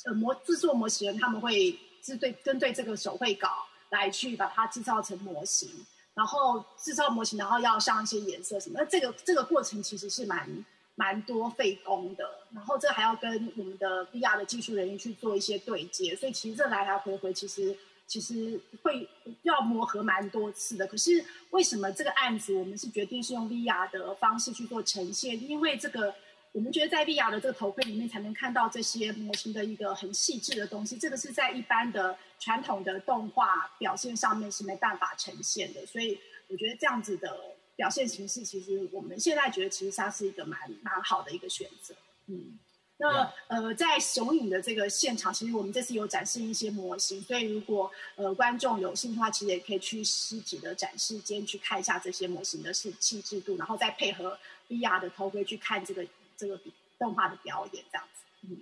呃模制作模型他们会针对针对这个手绘稿来去把它制造成模型，然后制造模型，然后要上一些颜色什么，那这个这个过程其实是蛮蛮多费工的，然后这还要跟我们的 VR 的技术人员去做一些对接，所以其实这来来回回其实。其实会要磨合蛮多次的，可是为什么这个案子我们是决定是用 VR 的方式去做呈现？因为这个我们觉得在 VR 的这个头盔里面才能看到这些模型的一个很细致的东西，这个是在一般的传统的动画表现上面是没办法呈现的。所以我觉得这样子的表现形式，其实我们现在觉得其实它是一个蛮蛮好的一个选择。嗯，那呃，在雄影的这个现场，其实我们这次有展示一些模型，所以如果呃观众有兴趣的话，其实也可以去实体的展示间去看一下这些模型的细细致度，然后再配合 VR 的头盔去看这个这个动画的表演，这样子。嗯。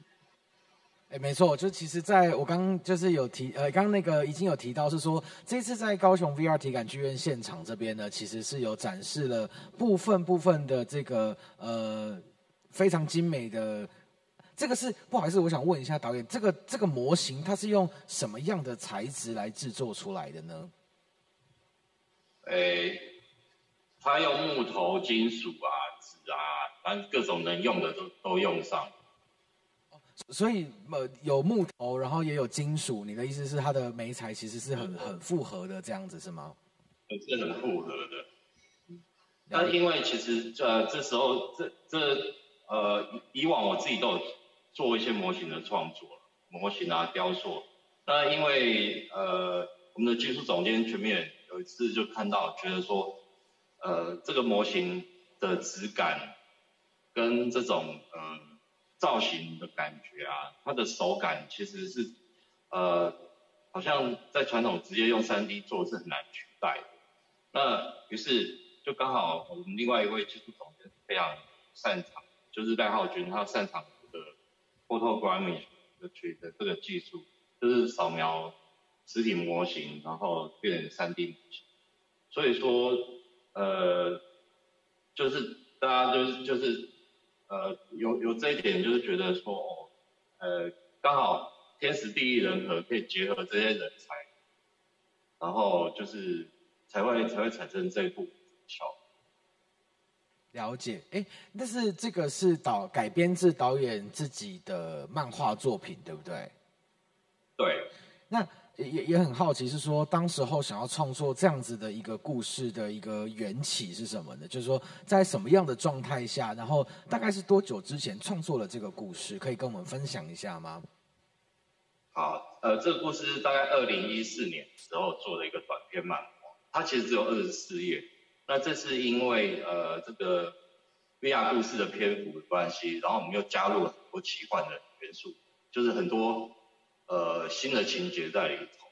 哎，没错，就其实在我刚就是有提，呃，刚刚那个已经有提到是说，这次在高雄 VR 体感剧院现场这边呢，其实是有展示了部分部分的这个呃非常精美的。这个是不好意思，我想问一下导演，这个这个模型它是用什么样的材质来制作出来的呢？诶，它用木头、金属啊、纸啊，反正各种能用的都都用上。所以呃有木头，然后也有金属。你的意思是它的媒材其实是很很复合的，这样子是吗？是很复合的。那因为其实呃这时候这这呃以往我自己都有。做一些模型的创作，模型啊雕塑。那因为呃我们的技术总监全面有一次就看到，觉得说呃这个模型的质感跟这种呃造型的感觉啊，它的手感其实是呃好像在传统直接用三 D 做是很难取代的。那于是就刚好我们另外一位技术总监非常擅长，就是赖浩军，他擅长。Photogrammetry 的这个技术，就是扫描实体模型，然后变成三 D 模型。所以说，呃，就是大家就是就是呃有有这一点，就是觉得说，哦，呃，刚好天时地利人和可以结合这些人才，然后就是才会才会产生这一部效。了解，哎，但是这个是导改编自导演自己的漫画作品，对不对？对。那也也很好奇，是说当时候想要创作这样子的一个故事的一个缘起是什么呢？就是说在什么样的状态下，然后大概是多久之前创作了这个故事？可以跟我们分享一下吗？好，呃，这个故事是大概二零一四年时候做的一个短篇漫画，它其实只有二十四页。那这是因为呃这个 VR 故事的篇幅的关系，然后我们又加入了很多奇幻的元素，就是很多呃新的情节在里头。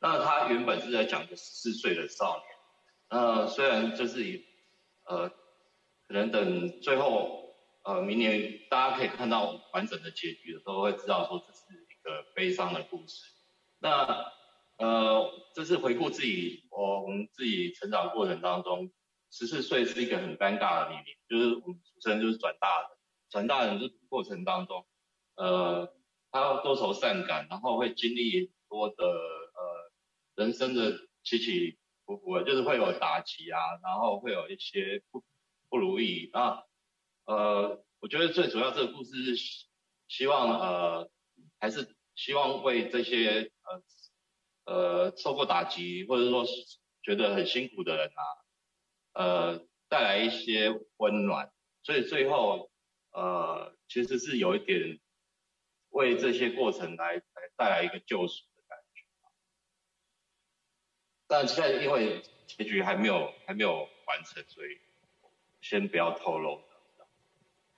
那他原本是在讲一个十四岁的少年，那虽然就是以呃可能等最后呃明年大家可以看到完整的结局的时候，会知道说这是一个悲伤的故事。那呃这是回顾自己我我们自己成长过程当中。十四岁是一个很尴尬的年龄，就是我们俗称就是转大人。转大人这过程当中，呃，他要多愁善感，然后会经历多的呃人生的起起伏伏，就是会有打击啊，然后会有一些不不如意。那呃，我觉得最主要这个故事是希望呃，还是希望为这些呃呃受过打击或者说觉得很辛苦的人啊。呃，带来一些温暖，所以最后，呃，其实是有一点为这些过程来来带来一个救赎的感觉。但现在因为结局还没有还没有完成，所以先不要透露。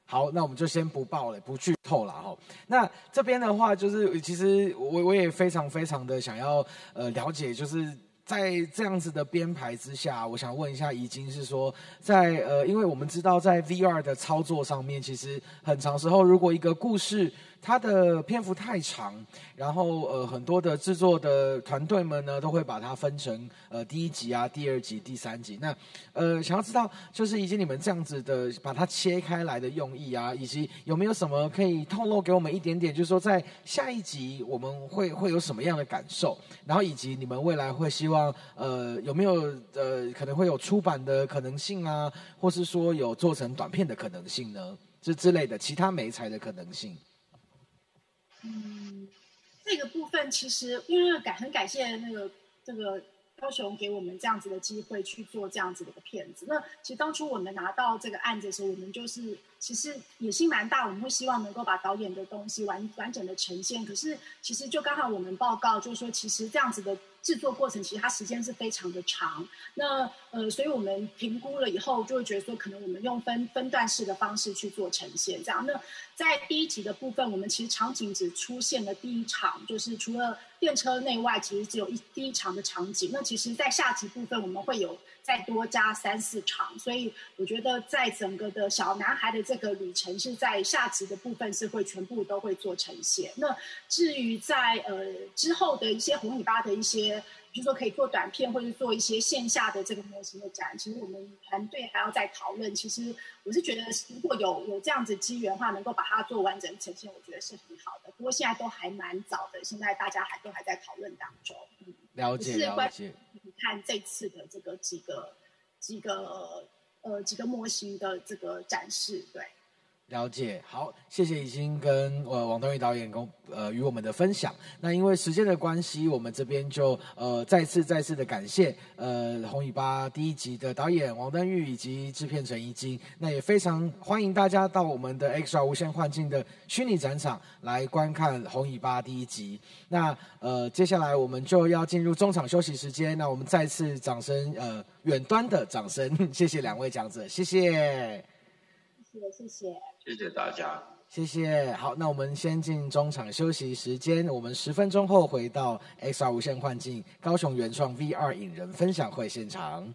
好，那我们就先不报了，不剧透了哈。那这边的话，就是其实我我也非常非常的想要呃了解，就是。在这样子的编排之下，我想问一下，已经是说，在呃，因为我们知道在 VR 的操作上面，其实很长时候，如果一个故事。它的篇幅太长，然后呃很多的制作的团队们呢都会把它分成呃第一集啊、第二集、第三集。那呃想要知道就是以及你们这样子的把它切开来的用意啊，以及有没有什么可以透露给我们一点点，就是说在下一集我们会会有什么样的感受，然后以及你们未来会希望呃有没有呃可能会有出版的可能性啊，或是说有做成短片的可能性呢？这之类的其他媒材的可能性。嗯，这个部分其实因为感很感谢那个这个高雄给我们这样子的机会去做这样子的一个片子。那其实当初我们拿到这个案子的时候，我们就是其实野心蛮大，我们会希望能够把导演的东西完完整的呈现。可是其实就刚好我们报告就是说，其实这样子的。制作过程其实它时间是非常的长。那呃，所以我们评估了以后，就会觉得说，可能我们用分分段式的方式去做呈现。这样，那在第一集的部分，我们其实场景只出现了第一场，就是除了电车内外，其实只有一第一场的场景。那其实，在下集部分，我们会有再多加三四场。所以，我觉得在整个的小男孩的这个旅程，是在下集的部分是会全部都会做呈现。那至于在呃之后的一些红尾巴的一些，比如说可以做短片或者做一些线下的这个模型的展，其实我们团队还要再讨论。其实我是觉得，如果有有这样子机缘的话，能够把它做完整呈现，我觉得是很好的。不过现在都还蛮早的，现在大家还都还在讨论当中。嗯，了解了解。看这次的这个几个几个呃几个模型的这个展示，对。了解，好，谢谢已经跟呃王东玉导演跟呃与我们的分享。那因为时间的关系，我们这边就呃再次再次的感谢呃红尾巴第一集的导演王登玉以及制片陈一金。那也非常欢迎大家到我们的 Extra 无限幻境的虚拟展场来观看红尾巴第一集。那呃接下来我们就要进入中场休息时间。那我们再次掌声呃远端的掌声，谢谢两位讲者，谢谢，谢谢，谢谢。谢谢大家，谢谢。好，那我们先进中场休息时间，我们十分钟后回到 XR 无限幻境高雄原创 VR 影人分享会现场。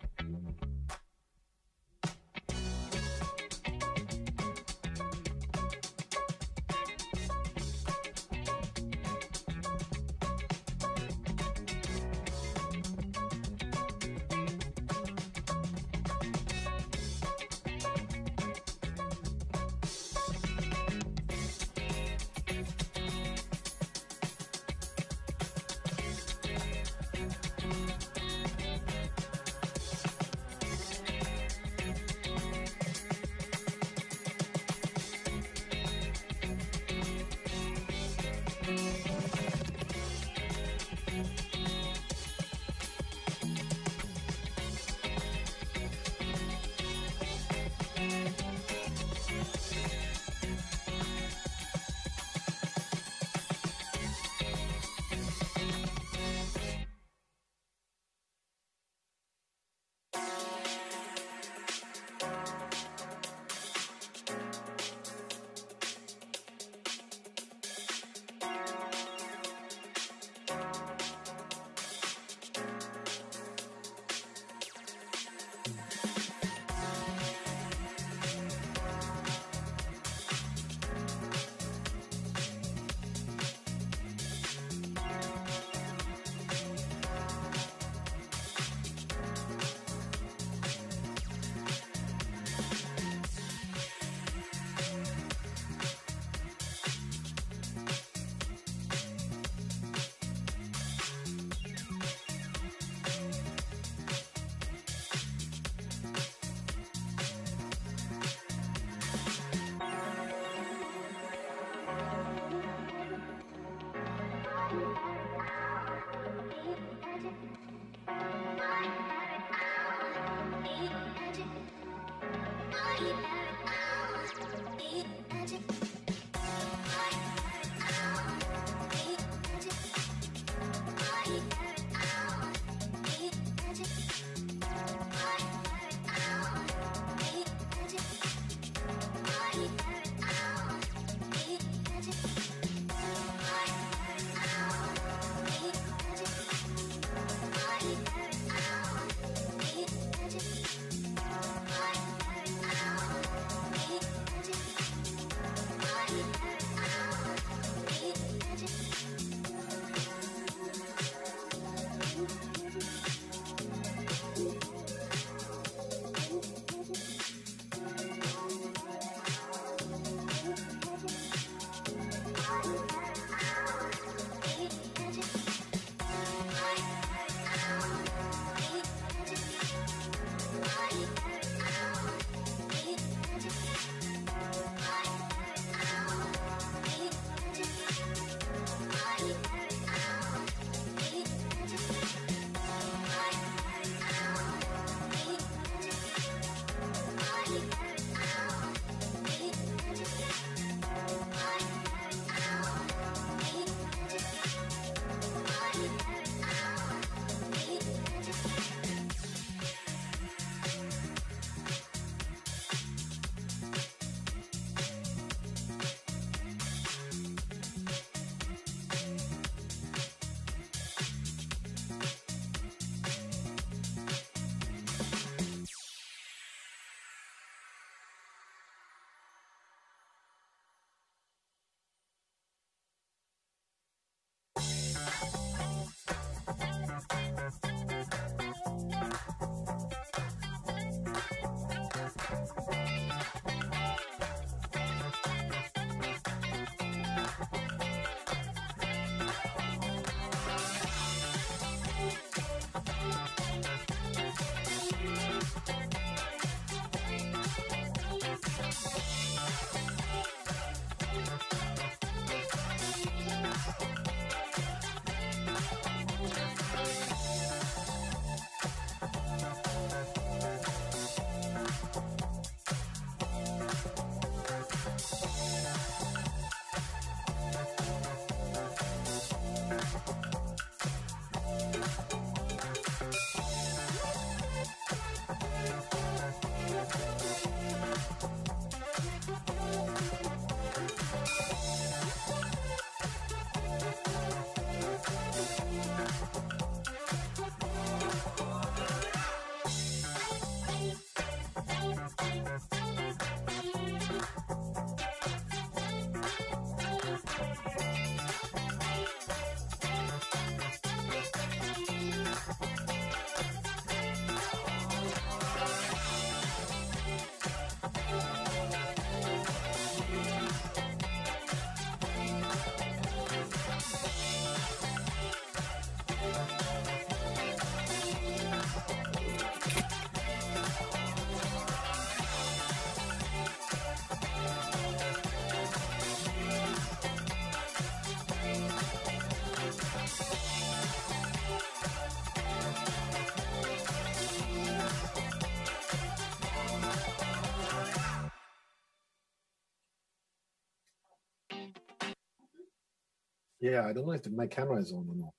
Yeah, I don't know if my camera is on or not.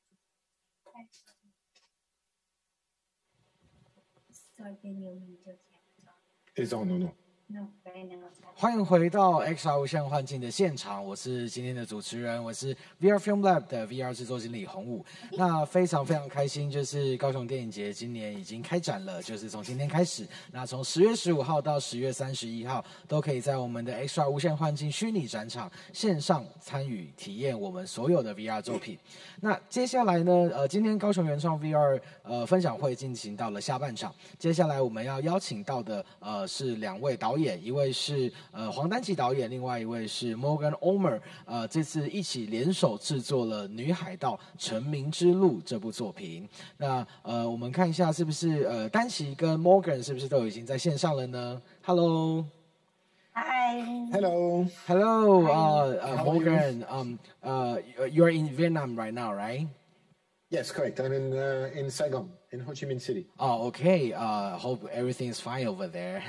It's on or not? 欢迎回到 XR 无限幻境的现场，我是今天的主持人，我是 VR Film Lab 的 VR 制作经理洪武。那非常非常开心，就是高雄电影节今年已经开展了，就是从今天开始，那从十月十五号到十月三十一号，都可以在我们的 XR 无限幻境虚拟展场线上参与体验我们所有的 VR 作品。那接下来呢，呃，今天高雄原创 VR 呃分享会进行到了下半场，接下来我们要邀请到的呃是两位导演。一位是呃黄丹琪导演，另外一位是 Morgan Omer，呃，这次一起联手制作了《女海盗成名之路》这部作品。那呃，我们看一下是不是呃丹琪跟 Morgan 是不是都已经在线上了呢？Hello。Hi，Hello，Hello，呃呃 Morgan，嗯呃，You're in Vietnam right now, right? Yes, correct. I'm in uh, in Saigon, in Ho Chi Minh City. Oh, okay. Uh, hope everything is fine over there.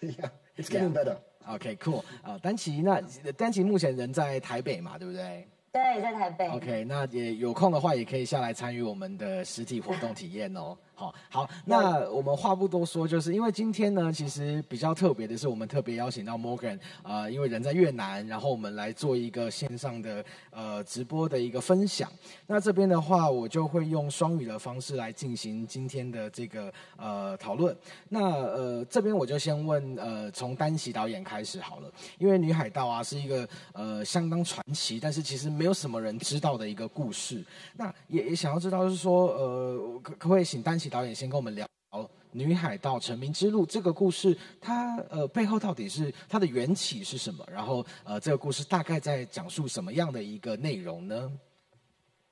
yeah, it's getting better. Okay, cool. 啊、丹琪，那丹琪目前人在台北嘛，对不对对，在台北。？OK，那也有空的话，也可以下来参与我们的实体活动体验哦。好，好，那我们话不多说，就是因为今天呢，其实比较特别的是，我们特别邀请到 Morgan，呃，因为人在越南，然后我们来做一个线上的呃直播的一个分享。那这边的话，我就会用双语的方式来进行今天的这个呃讨论。那呃这边我就先问呃从丹喜导演开始好了，因为《女海盗》啊是一个呃相当传奇，但是其实没有什么人知道的一个故事。那也也想要知道，就是说呃可可不可以请丹喜导演先跟我们聊？《女海盗成名之路》这个故事，它呃背后到底是它的缘起是什么？然后呃这个故事大概在讲述什么样的一个内容呢？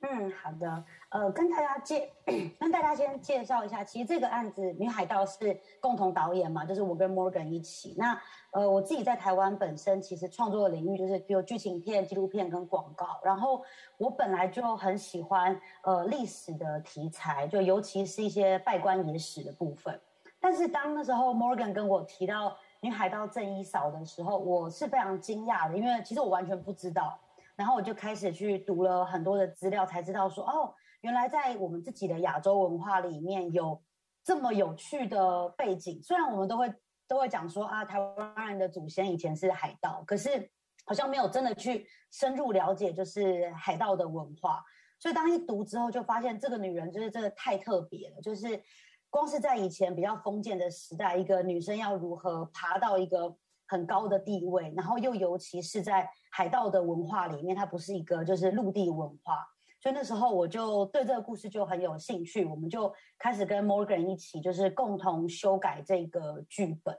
嗯，好的，呃，跟大家介 跟大家先介绍一下，其实这个案子《女海盗》是共同导演嘛，就是我跟 Morgan 一起。那呃，我自己在台湾本身其实创作的领域就是比如剧情片、纪录片跟广告。然后我本来就很喜欢呃历史的题材，就尤其是一些拜官野史的部分。但是当那时候 Morgan 跟我提到《女海盗郑一嫂》的时候，我是非常惊讶的，因为其实我完全不知道。然后我就开始去读了很多的资料，才知道说，哦，原来在我们自己的亚洲文化里面有这么有趣的背景。虽然我们都会都会讲说啊，台湾人的祖先以前是海盗，可是好像没有真的去深入了解，就是海盗的文化。所以当一读之后，就发现这个女人就是真的太特别了，就是光是在以前比较封建的时代，一个女生要如何爬到一个很高的地位，然后又尤其是在海盗的文化里面，它不是一个就是陆地文化，所以那时候我就对这个故事就很有兴趣，我们就开始跟 Morgan 一起就是共同修改这个剧本。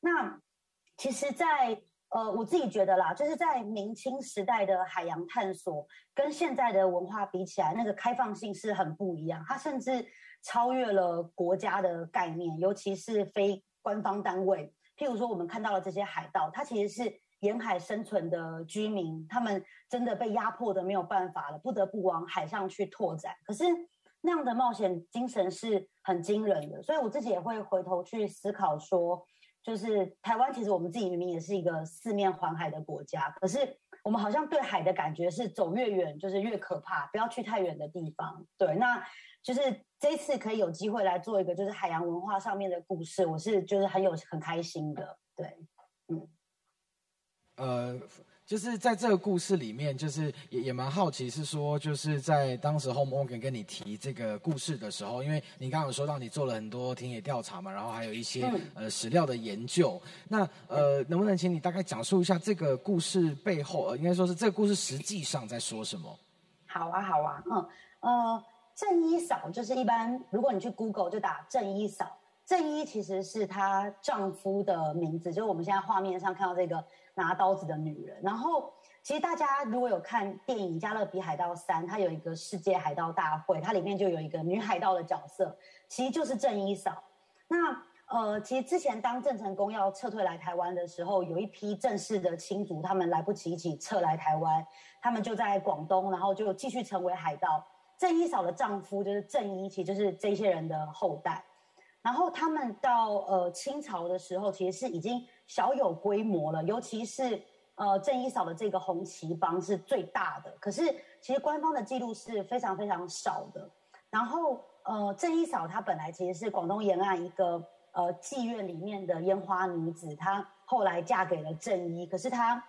那其实在，呃我自己觉得啦，就是在明清时代的海洋探索跟现在的文化比起来，那个开放性是很不一样，它甚至超越了国家的概念，尤其是非官方单位。譬如说，我们看到了这些海盗，它其实是沿海生存的居民，他们真的被压迫的没有办法了，不得不往海上去拓展。可是那样的冒险精神是很惊人的，所以我自己也会回头去思考说，就是台湾其实我们自己明明也是一个四面环海的国家，可是我们好像对海的感觉是走越远就是越可怕，不要去太远的地方。对，那就是这一次可以有机会来做一个就是海洋文化上面的故事，我是就是很有很开心的。对，嗯。呃，就是在这个故事里面，就是也也蛮好奇，是说就是在当时候 Morgan 跟你提这个故事的时候，因为你刚刚有说到你做了很多田野调查嘛，然后还有一些、嗯。呃史料的研究，那呃能不能请你大概讲述一下这个故事背后，呃、应该说是这个故事实际上在说什么？好啊，好啊，嗯，呃，正一嫂就是一般，如果你去 Google 就打正一嫂，正一其实是她丈夫的名字，就是我们现在画面上看到这个拿刀子的女人。然后，其实大家如果有看电影《加勒比海盗三》，它有一个世界海盗大会，它里面就有一个女海盗的角色，其实就是郑一嫂。那呃，其实之前当郑成功要撤退来台湾的时候，有一批正式的亲族，他们来不及一起撤来台湾，他们就在广东，然后就继续成为海盗。郑一嫂的丈夫就是郑一，其实就是这些人的后代。然后他们到呃清朝的时候，其实是已经小有规模了，尤其是呃郑一嫂的这个红旗帮是最大的。可是其实官方的记录是非常非常少的。然后呃郑一嫂她本来其实是广东沿岸一个呃妓院里面的烟花女子，她后来嫁给了郑一，可是她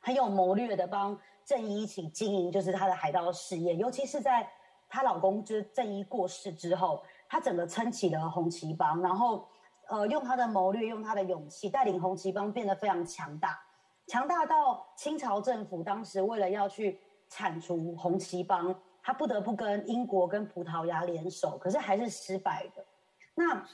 很有谋略的帮郑一一起经营就是她的海盗事业，尤其是在她老公就是郑一过世之后。他整个撑起了红旗帮，然后呃用他的谋略，用他的勇气，带领红旗帮变得非常强大，强大到清朝政府当时为了要去铲除红旗帮，他不得不跟英国跟葡萄牙联手，可是还是失败的。那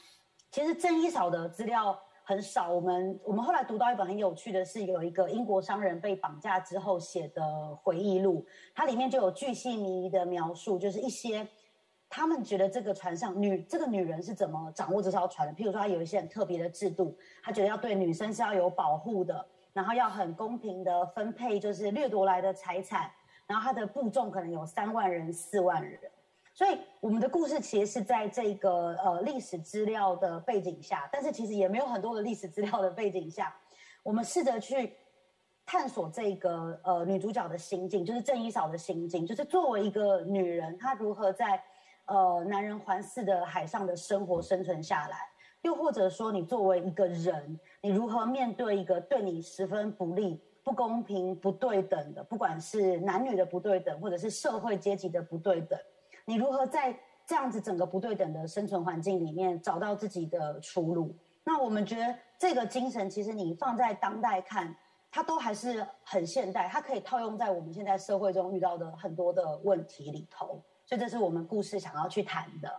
其实郑一嫂的资料很少，我们我们后来读到一本很有趣的是，有一个英国商人被绑架之后写的回忆录，它里面就有巨细靡遗的描述，就是一些。他们觉得这个船上女这个女人是怎么掌握这艘船的？譬如说，她有一些很特别的制度，她觉得要对女生是要有保护的，然后要很公平的分配，就是掠夺来的财产。然后她的部众可能有三万人、四万人。所以我们的故事其实是在这个呃历史资料的背景下，但是其实也没有很多的历史资料的背景下，我们试着去探索这个呃女主角的心境，就是郑一嫂的心境，就是作为一个女人，她如何在呃男人环视的海上的生活生存下来，又或者说你作为一个人，你如何面对一个对你十分不利、不公平、不对等的，不管是男女的不对等，或者是社会阶级的不对等。你如何在这样子整个不对等的生存环境里面找到自己的出路？那我们觉得这个精神，其实你放在当代看，它都还是很现代，它可以套用在我们现在社会中遇到的很多的问题里头。所以这是我们故事想要去谈的。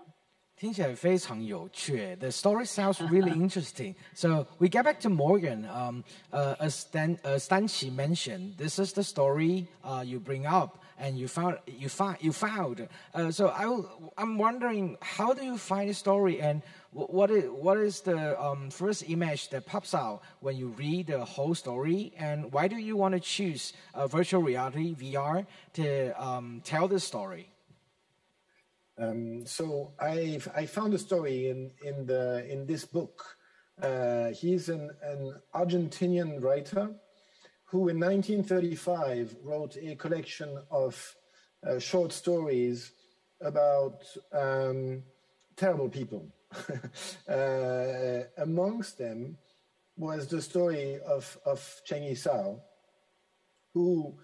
听起来非常有趣。The story sounds really interesting. So we get back to Morgan. Um, uh, as Stan, uh, Stanchi mentioned, this is the story uh, you bring up. and you found you find you found. Uh, so I will, I'm wondering how do you find a story and what is what is the um, first image that pops out when you read the whole story and why do you want to choose uh, virtual reality VR to um, tell the story? Um, so I I found a story in in the in this book. Uh, he's an, an Argentinian writer who in 1935 wrote a collection of uh, short stories about um, terrible people. uh, amongst them was the story of, of Cheng Yisao, who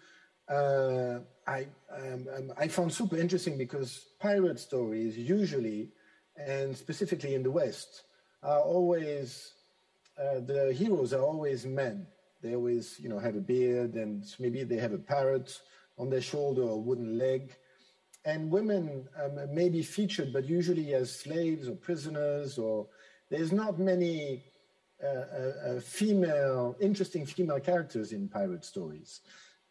uh, I, um, um, I found super interesting because pirate stories usually, and specifically in the West, are always, uh, the heroes are always men they always, you know, have a beard and maybe they have a parrot on their shoulder or a wooden leg. And women um, may be featured, but usually as slaves or prisoners, or there's not many uh, uh, uh, female, interesting female characters in pirate stories.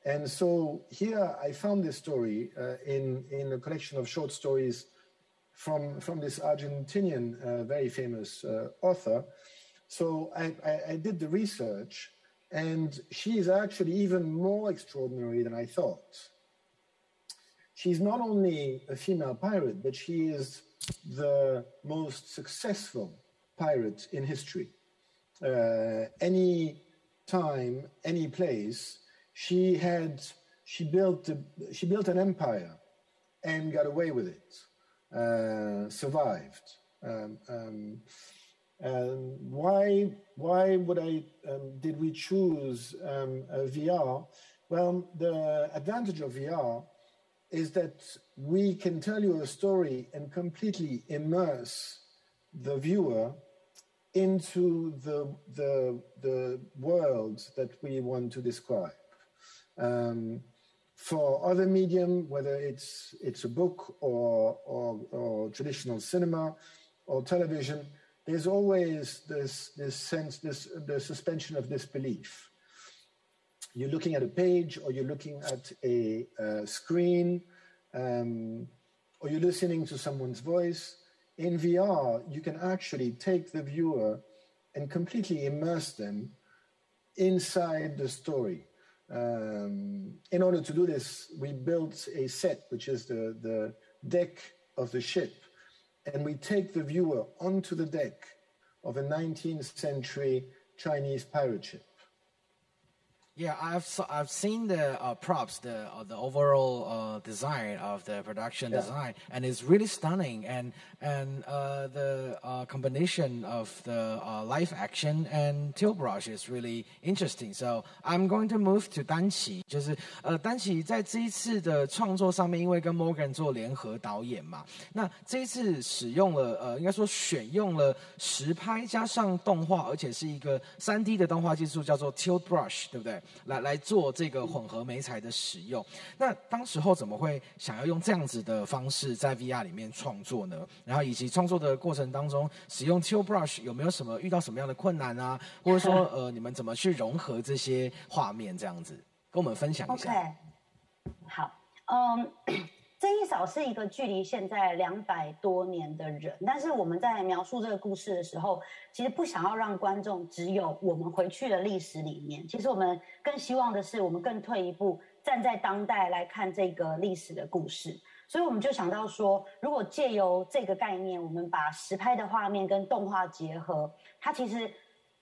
And so here I found this story uh, in, in a collection of short stories from, from this Argentinian uh, very famous uh, author. So I, I, I did the research and she is actually even more extraordinary than I thought. She's not only a female pirate, but she is the most successful pirate in history. Uh, any time, any place, she had she built a, she built an empire and got away with it, uh, survived. Um, um, um, why why would I um, did we choose um, VR? Well, the advantage of VR is that we can tell you a story and completely immerse the viewer into the the the world that we want to describe. Um, for other medium, whether it's it's a book or, or, or traditional cinema or television, there's always this, this sense, this, the suspension of disbelief. You're looking at a page or you're looking at a, screen um, or you're listening to someone's voice. In VR, you can actually take the viewer and completely immerse them inside the story. Um, in order to do this, we built a set, which is the, the deck of the ship and we take the viewer onto the deck of a 19th century Chinese pirate ship. Yeah, I've I've seen the uh, props, the uh, the overall uh, design of the production yeah. design, and it's really stunning. And and uh, the uh, combination of the uh, live action and tilt brush is really interesting. So I'm going to move to 丹奇，就是呃丹奇在这一次的创作上面，因为跟 Morgan 做联合导演嘛，那这一次使用了呃应该说选用了实拍加上动画，而且是一个三 D 的动画技术，叫做 tilt brush，对不对？ 来来做这个混合媒材的使用，那当时候怎么会想要用这样子的方式在 VR 里面创作呢？然后以及创作的过程当中，使用 Tilt Brush 有没有什么遇到什么样的困难啊？或者说 呃，你们怎么去融合这些画面这样子，跟我们分享一下。OK，好，嗯。曾一嫂是一个距离现在两百多年的人，但是我们在描述这个故事的时候，其实不想要让观众只有我们回去的历史里面。其实我们更希望的是，我们更退一步，站在当代来看这个历史的故事。所以我们就想到说，如果借由这个概念，我们把实拍的画面跟动画结合，它其实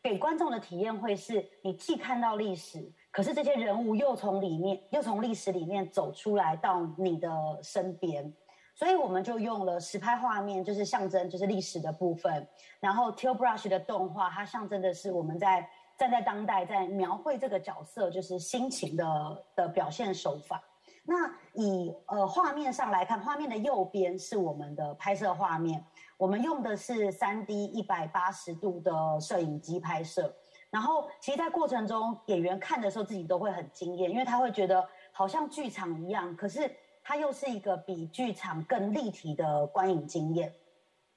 给观众的体验会是，你既看到历史，可是这些人物又从里面又从历史里面走出来到你的身边。所以我们就用了实拍画面，就是象征就是历史的部分，然后 Till Brush 的动画，它象征的是我们在站在当代，在描绘这个角色就是心情的的表现手法。那以呃画面上来看，画面的右边是我们的拍摄画面，我们用的是三 D 一百八十度的摄影机拍摄。然后其实，在过程中演员看的时候，自己都会很惊艳，因为他会觉得好像剧场一样，可是。它又是一个比剧场更立体的观影经验。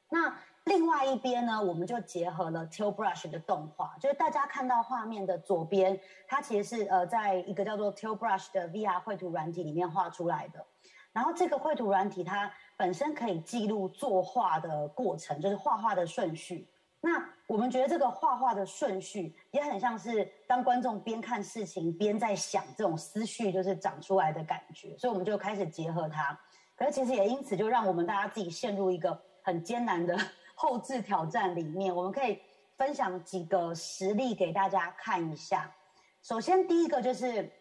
那另外一边呢，我们就结合了 Till Brush 的动画，就是大家看到画面的左边，它其实是呃，在一个叫做 Till Brush 的 VR 绘图软体里面画出来的。然后这个绘图软体它本身可以记录作画的过程，就是画画的顺序。那我们觉得这个画画的顺序也很像是当观众边看事情边在想这种思绪，就是长出来的感觉，所以我们就开始结合它。可是其实也因此就让我们大家自己陷入一个很艰难的 后置挑战里面。我们可以分享几个实例给大家看一下。首先第一个就是，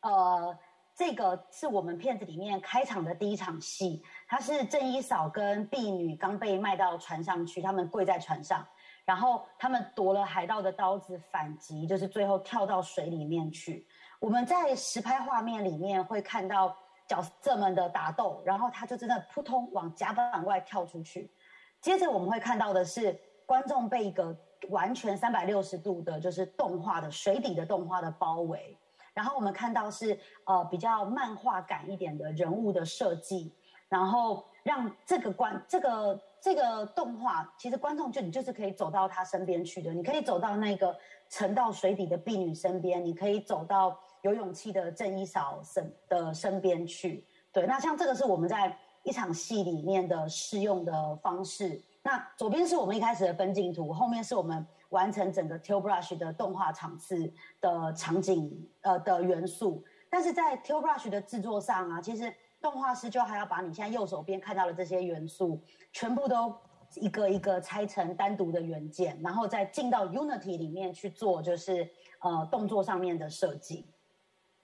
呃，这个是我们片子里面开场的第一场戏，它是正一嫂跟婢女刚被卖到船上去，他们跪在船上。然后他们夺了海盗的刀子反击，就是最后跳到水里面去。我们在实拍画面里面会看到角色们的打斗，然后他就真的扑通往甲板外跳出去。接着我们会看到的是观众被一个完全三百六十度的，就是动画的水底的动画的包围。然后我们看到是呃比较漫画感一点的人物的设计，然后让这个观这个。这个动画其实观众就你就是可以走到他身边去的，你可以走到那个沉到水底的婢女身边，你可以走到有勇气的正一嫂身的身边去。对，那像这个是我们在一场戏里面的试用的方式。那左边是我们一开始的分镜图，后面是我们完成整个 Till Brush 的动画场次的场景呃的元素。但是在 Till Brush 的制作上啊，其实。动画师就还要把你现在右手边看到的这些元素，全部都一个一个拆成单独的元件，然后再进到 Unity 里面去做，就是呃动作上面的设计。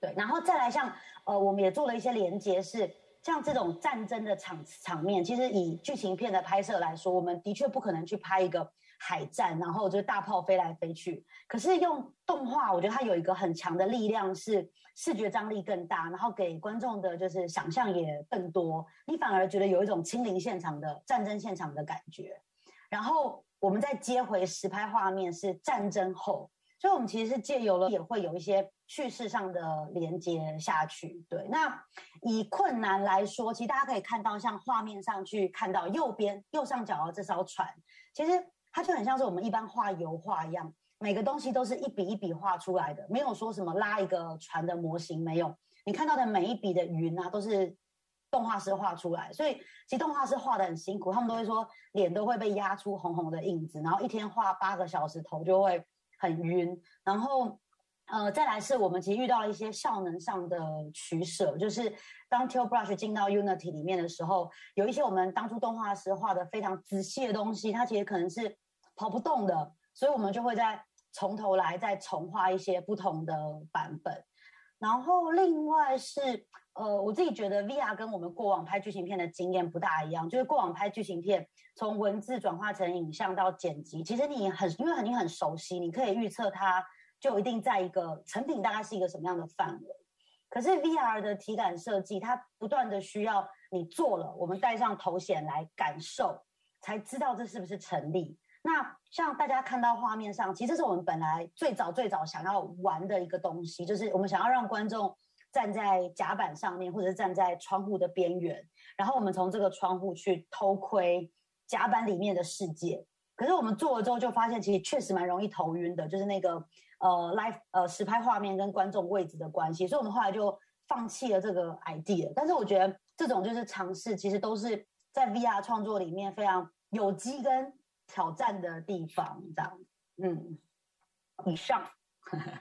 对，然后再来像呃，我们也做了一些连接，是像这种战争的场场面，其实以剧情片的拍摄来说，我们的确不可能去拍一个。海战，然后就大炮飞来飞去。可是用动画，我觉得它有一个很强的力量，是视觉张力更大，然后给观众的就是想象也更多。你反而觉得有一种亲临现场的战争现场的感觉。然后我们再接回实拍画面，是战争后，所以我们其实是借由了，也会有一些叙事上的连接下去。对，那以困难来说，其实大家可以看到，像画面上去看到右边右上角的这艘船，其实。它就很像是我们一般画油画一样，每个东西都是一笔一笔画出来的，没有说什么拉一个船的模型，没有。你看到的每一笔的云啊，都是动画师画出来，所以其实动画师画的很辛苦，他们都会说脸都会被压出红红的印子，然后一天画八个小时，头就会很晕。然后，呃，再来是我们其实遇到一些效能上的取舍，就是当 Till Brush 进到 Unity 里面的时候，有一些我们当初动画师画的非常仔细的东西，它其实可能是。跑不动的，所以我们就会再从头来再重画一些不同的版本。然后另外是，呃，我自己觉得 VR 跟我们过往拍剧情片的经验不大一样，就是过往拍剧情片，从文字转化成影像到剪辑，其实你很因为你很熟悉，你可以预测它就一定在一个成品大概是一个什么样的范围。可是 VR 的体感设计，它不断的需要你做了，我们戴上头显来感受，才知道这是不是成立。那像大家看到画面上，其实是我们本来最早最早想要玩的一个东西，就是我们想要让观众站在甲板上面，或者是站在窗户的边缘，然后我们从这个窗户去偷窥甲板里面的世界。可是我们做了之后，就发现其实确实蛮容易头晕的，就是那个呃 live 呃实拍画面跟观众位置的关系，所以我们后来就放弃了这个 idea。但是我觉得这种就是尝试，其实都是在 VR 创作里面非常有机跟。挑战的地方，这样，嗯，以上。呵呵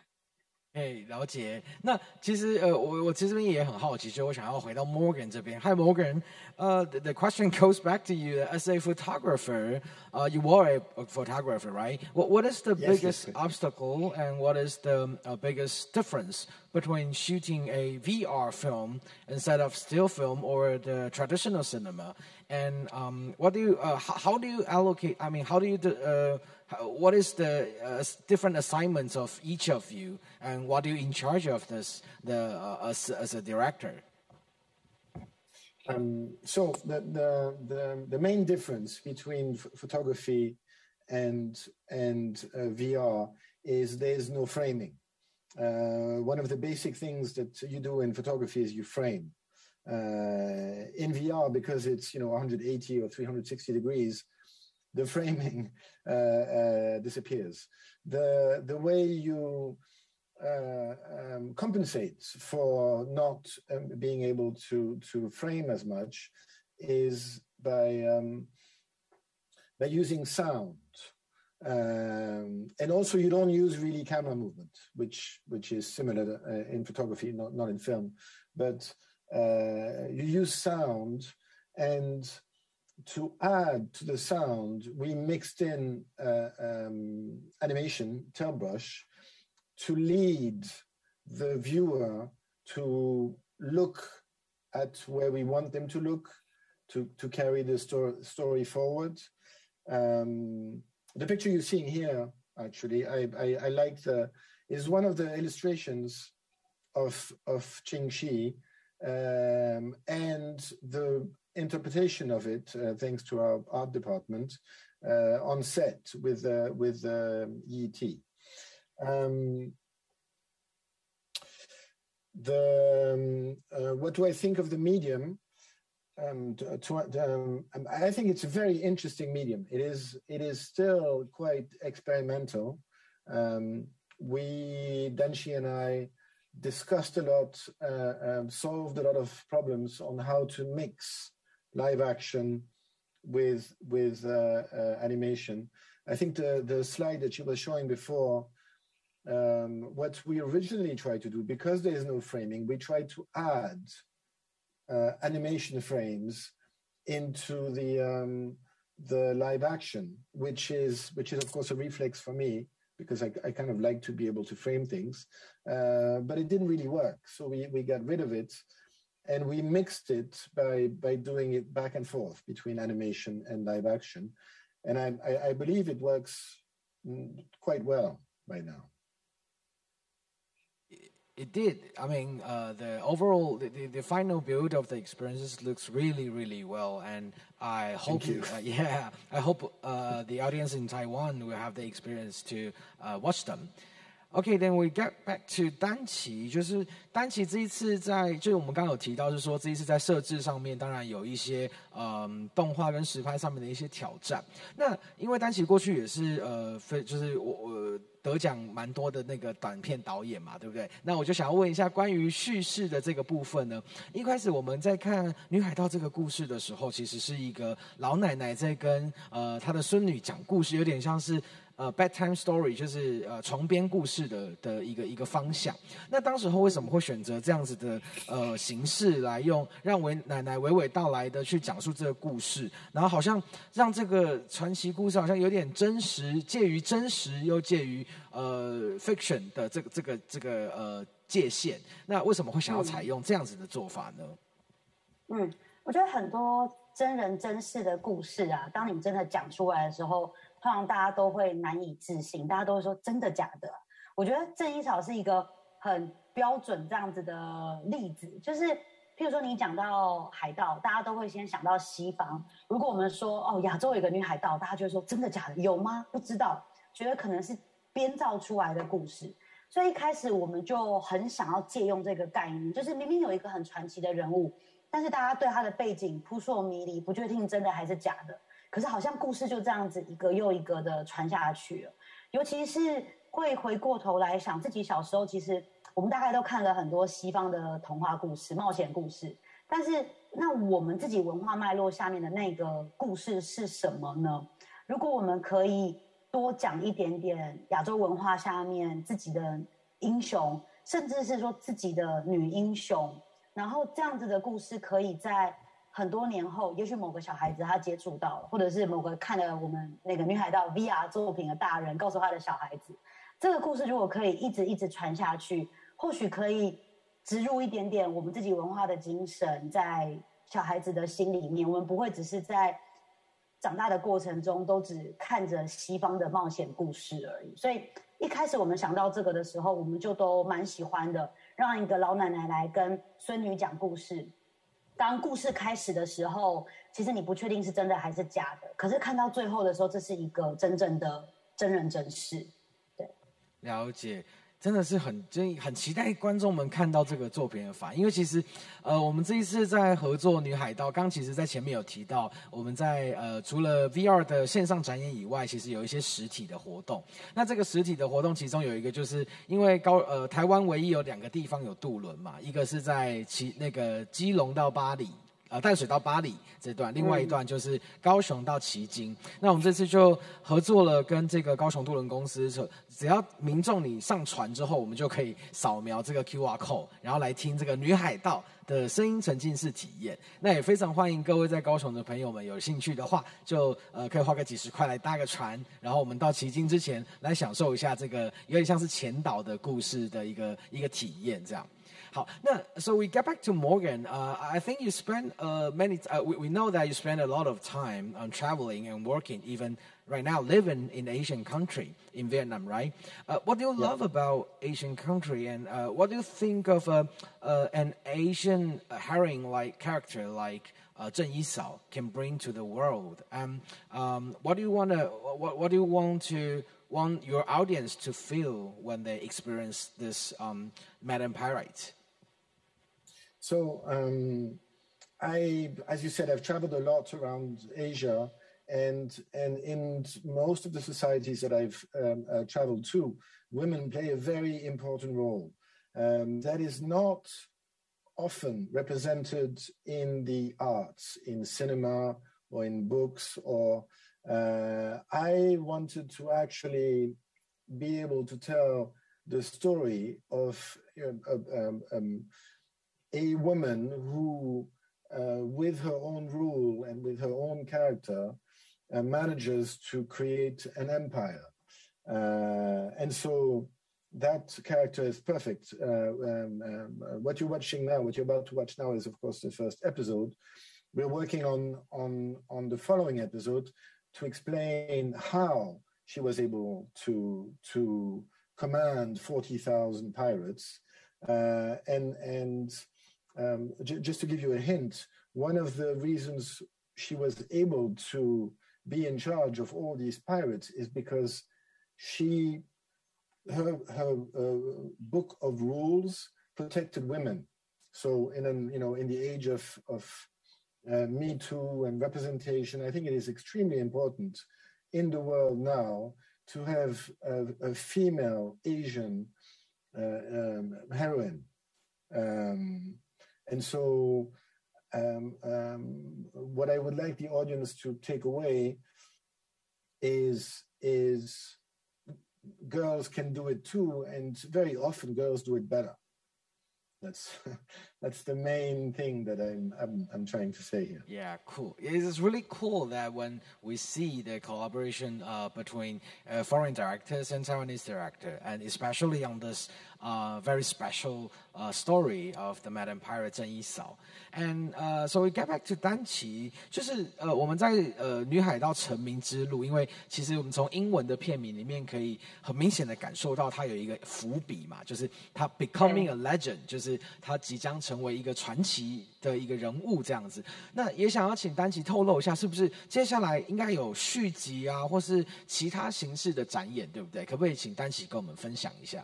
哎，了解。那其实呃，我我其实也很好奇，就我想要回到 Morgan 这边。Hi Morgan，呃、uh,，the the question goes back to you as a photographer. Uh, you were a, photographer, right? What what is the yes, biggest yes, obstacle and what is the uh, biggest difference between shooting a VR film instead of still film or the traditional cinema? And um, what do you uh, how, how, do you allocate? I mean, how do you uh, what is the uh, different assignments of each of you, and what are you in charge of this the uh, as, as a director? Um, so the, the, the the main difference between photography and and uh, VR is there is no framing. Uh, one of the basic things that you do in photography is you frame. Uh, in VR, because it's you know 180 or 360 degrees, the framing uh, uh, disappears. The the way you uh, um, compensate for not um, being able to to frame as much is by um, by using sound. Um, and also, you don't use really camera movement, which which is similar uh, in photography, not not in film, but uh, you use sound and to add to the sound, we mixed in uh, um, animation, tail brush, to lead the viewer to look at where we want them to look, to, to carry the story, story forward. Um, the picture you're seeing here, actually, I, I, I like the, is one of the illustrations of, of Qing Shi, um, and the interpretation of it, uh, thanks to our art department, uh, on set with uh, with EET. Um, the um, what do I think of the medium? Um, to, to, um, I think it's a very interesting medium. It is it is still quite experimental. Um, we Danshi and I discussed a lot, uh, um, solved a lot of problems on how to mix live action with with uh, uh, animation. I think the the slide that you were showing before, um, what we originally tried to do, because there is no framing, we tried to add uh, animation frames into the um, the live action, which is which is of course a reflex for me because I, I kind of like to be able to frame things, uh, but it didn't really work. So we we got rid of it and we mixed it by by doing it back and forth between animation and live action and i i, I believe it works quite well right now it did. I mean, uh, the overall, the, the, the, final build of the experiences looks really, really well, and I hope, uh, yeah, I hope uh, the audience in Taiwan will have the experience to uh, watch them. OK，then we get back to 丹奇，就是丹奇这一次在，就是我们刚刚有提到，是说这一次在设置上面，当然有一些嗯动画跟实拍上面的一些挑战。那因为丹奇过去也是呃非，就是我我得奖蛮多的那个短片导演嘛，对不对？那我就想要问一下关于叙事的这个部分呢。一开始我们在看《女海盗》这个故事的时候，其实是一个老奶奶在跟呃她的孙女讲故事，有点像是。呃，bedtime story 就是呃床边故事的的一个一个方向。那当时候为什么会选择这样子的呃形式来用，让伟奶奶娓娓道来的去讲述这个故事，然后好像让这个传奇故事好像有点真实，介于真实又介于呃 fiction 的这个这个这个呃界限。那为什么会想要采用这样子的做法呢？嗯，我觉得很多真人真事的故事啊，当你们真的讲出来的时候。通常大家都会难以置信，大家都会说真的假的。我觉得郑一草是一个很标准这样子的例子，就是譬如说你讲到海盗，大家都会先想到西方。如果我们说哦亚洲有个女海盗，大家就会说真的假的？有吗？不知道，觉得可能是编造出来的故事。所以一开始我们就很想要借用这个概念，就是明明有一个很传奇的人物，但是大家对他的背景扑朔迷离，不确定真的还是假的。可是好像故事就这样子一个又一个的传下去，尤其是会回过头来想自己小时候，其实我们大概都看了很多西方的童话故事、冒险故事，但是那我们自己文化脉络下面的那个故事是什么呢？如果我们可以多讲一点点亚洲文化下面自己的英雄，甚至是说自己的女英雄，然后这样子的故事可以在很多年后，也许某个小孩子他接触到，或者是某个看了我们那个女海盗 VR 作品的大人告诉他的小孩子，这个故事如果可以一直一直传下去，或许可以植入一点点我们自己文化的精神在小孩子的心里面，我们不会只是在。长大的过程中，都只看着西方的冒险故事而已。所以一开始我们想到这个的时候，我们就都蛮喜欢的，让一个老奶奶来跟孙女讲故事。当故事开始的时候，其实你不确定是真的还是假的，可是看到最后的时候，这是一个真正的真人真事。对，了解。真的是很真很期待观众们看到这个作品的反应，因为其实，呃，我们这一次在合作《女海盗》，刚其实在前面有提到，我们在呃除了 VR 的线上展演以外，其实有一些实体的活动。那这个实体的活动，其中有一个就是因为高呃台湾唯一有两个地方有渡轮嘛，一个是在其那个基隆到巴黎。呃，淡水到巴黎这段，另外一段就是高雄到旗津。那我们这次就合作了，跟这个高雄渡轮公司，只要民众你上船之后，我们就可以扫描这个 QR code，然后来听这个女海盗的声音沉浸式体验。那也非常欢迎各位在高雄的朋友们有兴趣的话，就呃可以花个几十块来搭个船，然后我们到旗津之前来享受一下这个有点像是前岛的故事的一个一个体验，这样。好，那 so we get back to Morgan. Uh, I think you spend uh, many. Uh, we, we know that you spend a lot of time on traveling and working, even right now living in Asian country in Vietnam, right? Uh, what do you yeah. love about Asian country, and uh, what do you think of uh, an Asian herring like character like uh, Zheng Yisao can bring to the world? And um, what do you want to? What, what do you want to? want your audience to feel when they experience this um, Madame Pirate? So um, I, as you said, I've traveled a lot around Asia, and and in most of the societies that I've um, uh, traveled to, women play a very important role. Um, that is not often represented in the arts, in cinema or in books or uh, I wanted to actually be able to tell the story of um, um, a woman who, uh, with her own rule and with her own character, uh, manages to create an empire. Uh, and so that character is perfect. Uh, um, um, what you're watching now, what you're about to watch now, is of course the first episode. We're working on on on the following episode to explain how she was able to to command 40,000 pirates. Uh, and and um, j- just to give you a hint, one of the reasons she was able to be in charge of all these pirates is because she her her uh, book of rules protected women. So in an you know in the age of of uh, Me Too and representation, I think it is extremely important in the world now to have a, a female Asian uh, um, heroine. Um, and so, um, um, what I would like the audience to take away is is girls can do it too, and very often girls do it better. That's that's the main thing that I'm, I'm I'm trying to say here. Yeah, cool. It is really cool that when we see the collaboration uh, between uh, foreign directors and Taiwanese director, and especially on this uh, very special uh, story of the Madam Pirate 郑一嫂。And uh, so we get back to 丹奇，就是呃我们在呃女海盗成名之路，因为其实我们从英文的片名里面可以很明显的感受到它有一个伏笔嘛，就是它 becoming a legend，就是它即将成 成为一个传奇的一个人物这样子。那也想要请丹奇透露一下，是不是接下来应该有续集啊，或是其他形式的展演，对不对？可不可以请丹奇跟我们分享一下？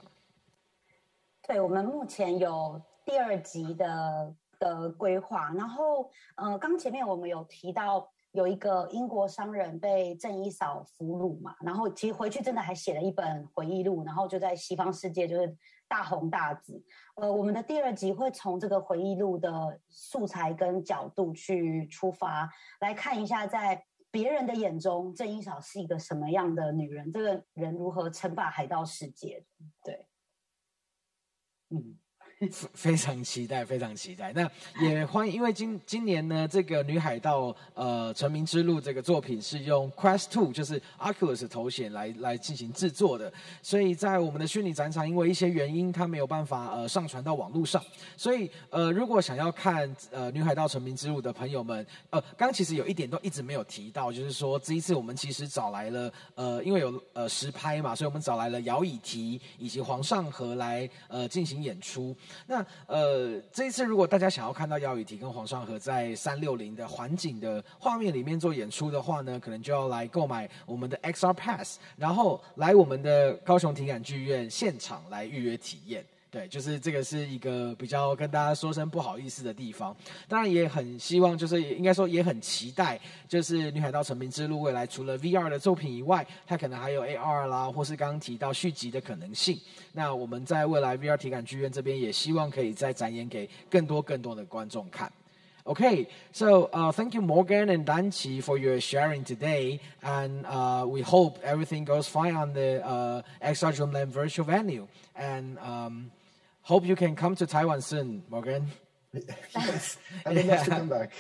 对我们目前有第二集的的规划，然后呃，刚前面我们有提到有一个英国商人被郑一嫂俘虏嘛，然后其实回去真的还写了一本回忆录，然后就在西方世界就是大红大紫。呃，我们的第二集会从这个回忆录的素材跟角度去出发，来看一下在别人的眼中郑一嫂是一个什么样的女人，这个人如何称霸海盗世界对。嗯。非常期待，非常期待。那也欢迎，因为今今年呢，这个《女海盗》呃成名之路这个作品是用 Quest Two，就是 Oculus 头显来来进行制作的，所以在我们的虚拟展场，因为一些原因，它没有办法呃上传到网络上。所以呃，如果想要看呃《女海盗》成名之路的朋友们，呃，刚其实有一点都一直没有提到，就是说这一次我们其实找来了呃，因为有呃实拍嘛，所以我们找来了姚以缇以及黄尚和来呃进行演出。那呃，这一次如果大家想要看到姚雨婷跟黄尚和在三六零的环境的画面里面做演出的话呢，可能就要来购买我们的 XR Pass，然后来我们的高雄体感剧院现场来预约体验。对，就是这个是一个比较跟大家说声不好意思的地方。当然也很希望，就是应该说也很期待，就是《女海盗成名之路》未来除了 VR 的作品以外，它可能还有 AR 啦，或是刚刚提到续集的可能性。那我们在未来 VR 体感剧院这边也希望可以再展演给更多更多的观众看。Okay, so uh, thank you Morgan and Danchi for your sharing today, and uh, we hope everything goes fine on the uh, Extra Dreamland virtual venue. And um, Hope you can come to Taiwan soon, Morgan. yes, I would love to come back.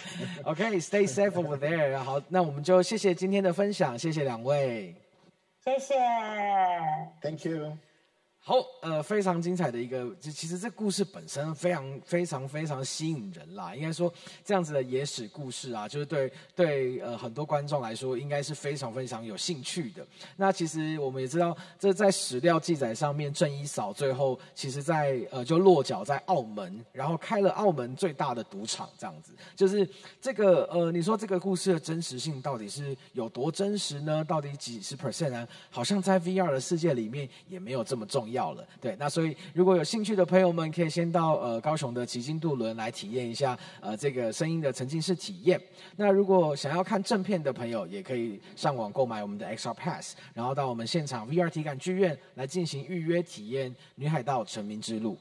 okay, stay safe over there. 好，那我们就谢谢今天的分享，谢谢两位。谢谢。Thank you. 好，呃，非常精彩的一个，其实这故事本身非常非常非常吸引人啦。应该说，这样子的野史故事啊，就是对对呃很多观众来说，应该是非常非常有兴趣的。那其实我们也知道，这在史料记载上面，郑一嫂最后其实在呃就落脚在澳门，然后开了澳门最大的赌场，这样子。就是这个呃，你说这个故事的真实性到底是有多真实呢？到底几十 percent 呢？好像在 VR 的世界里面也没有这么重要。掉了，对，那所以如果有兴趣的朋友们，可以先到呃高雄的奇经渡轮来体验一下呃这个声音的沉浸式体验。那如果想要看正片的朋友，也可以上网购买我们的 XR Pass，然后到我们现场 VR 体感剧院来进行预约体验《女海盗成名之路》。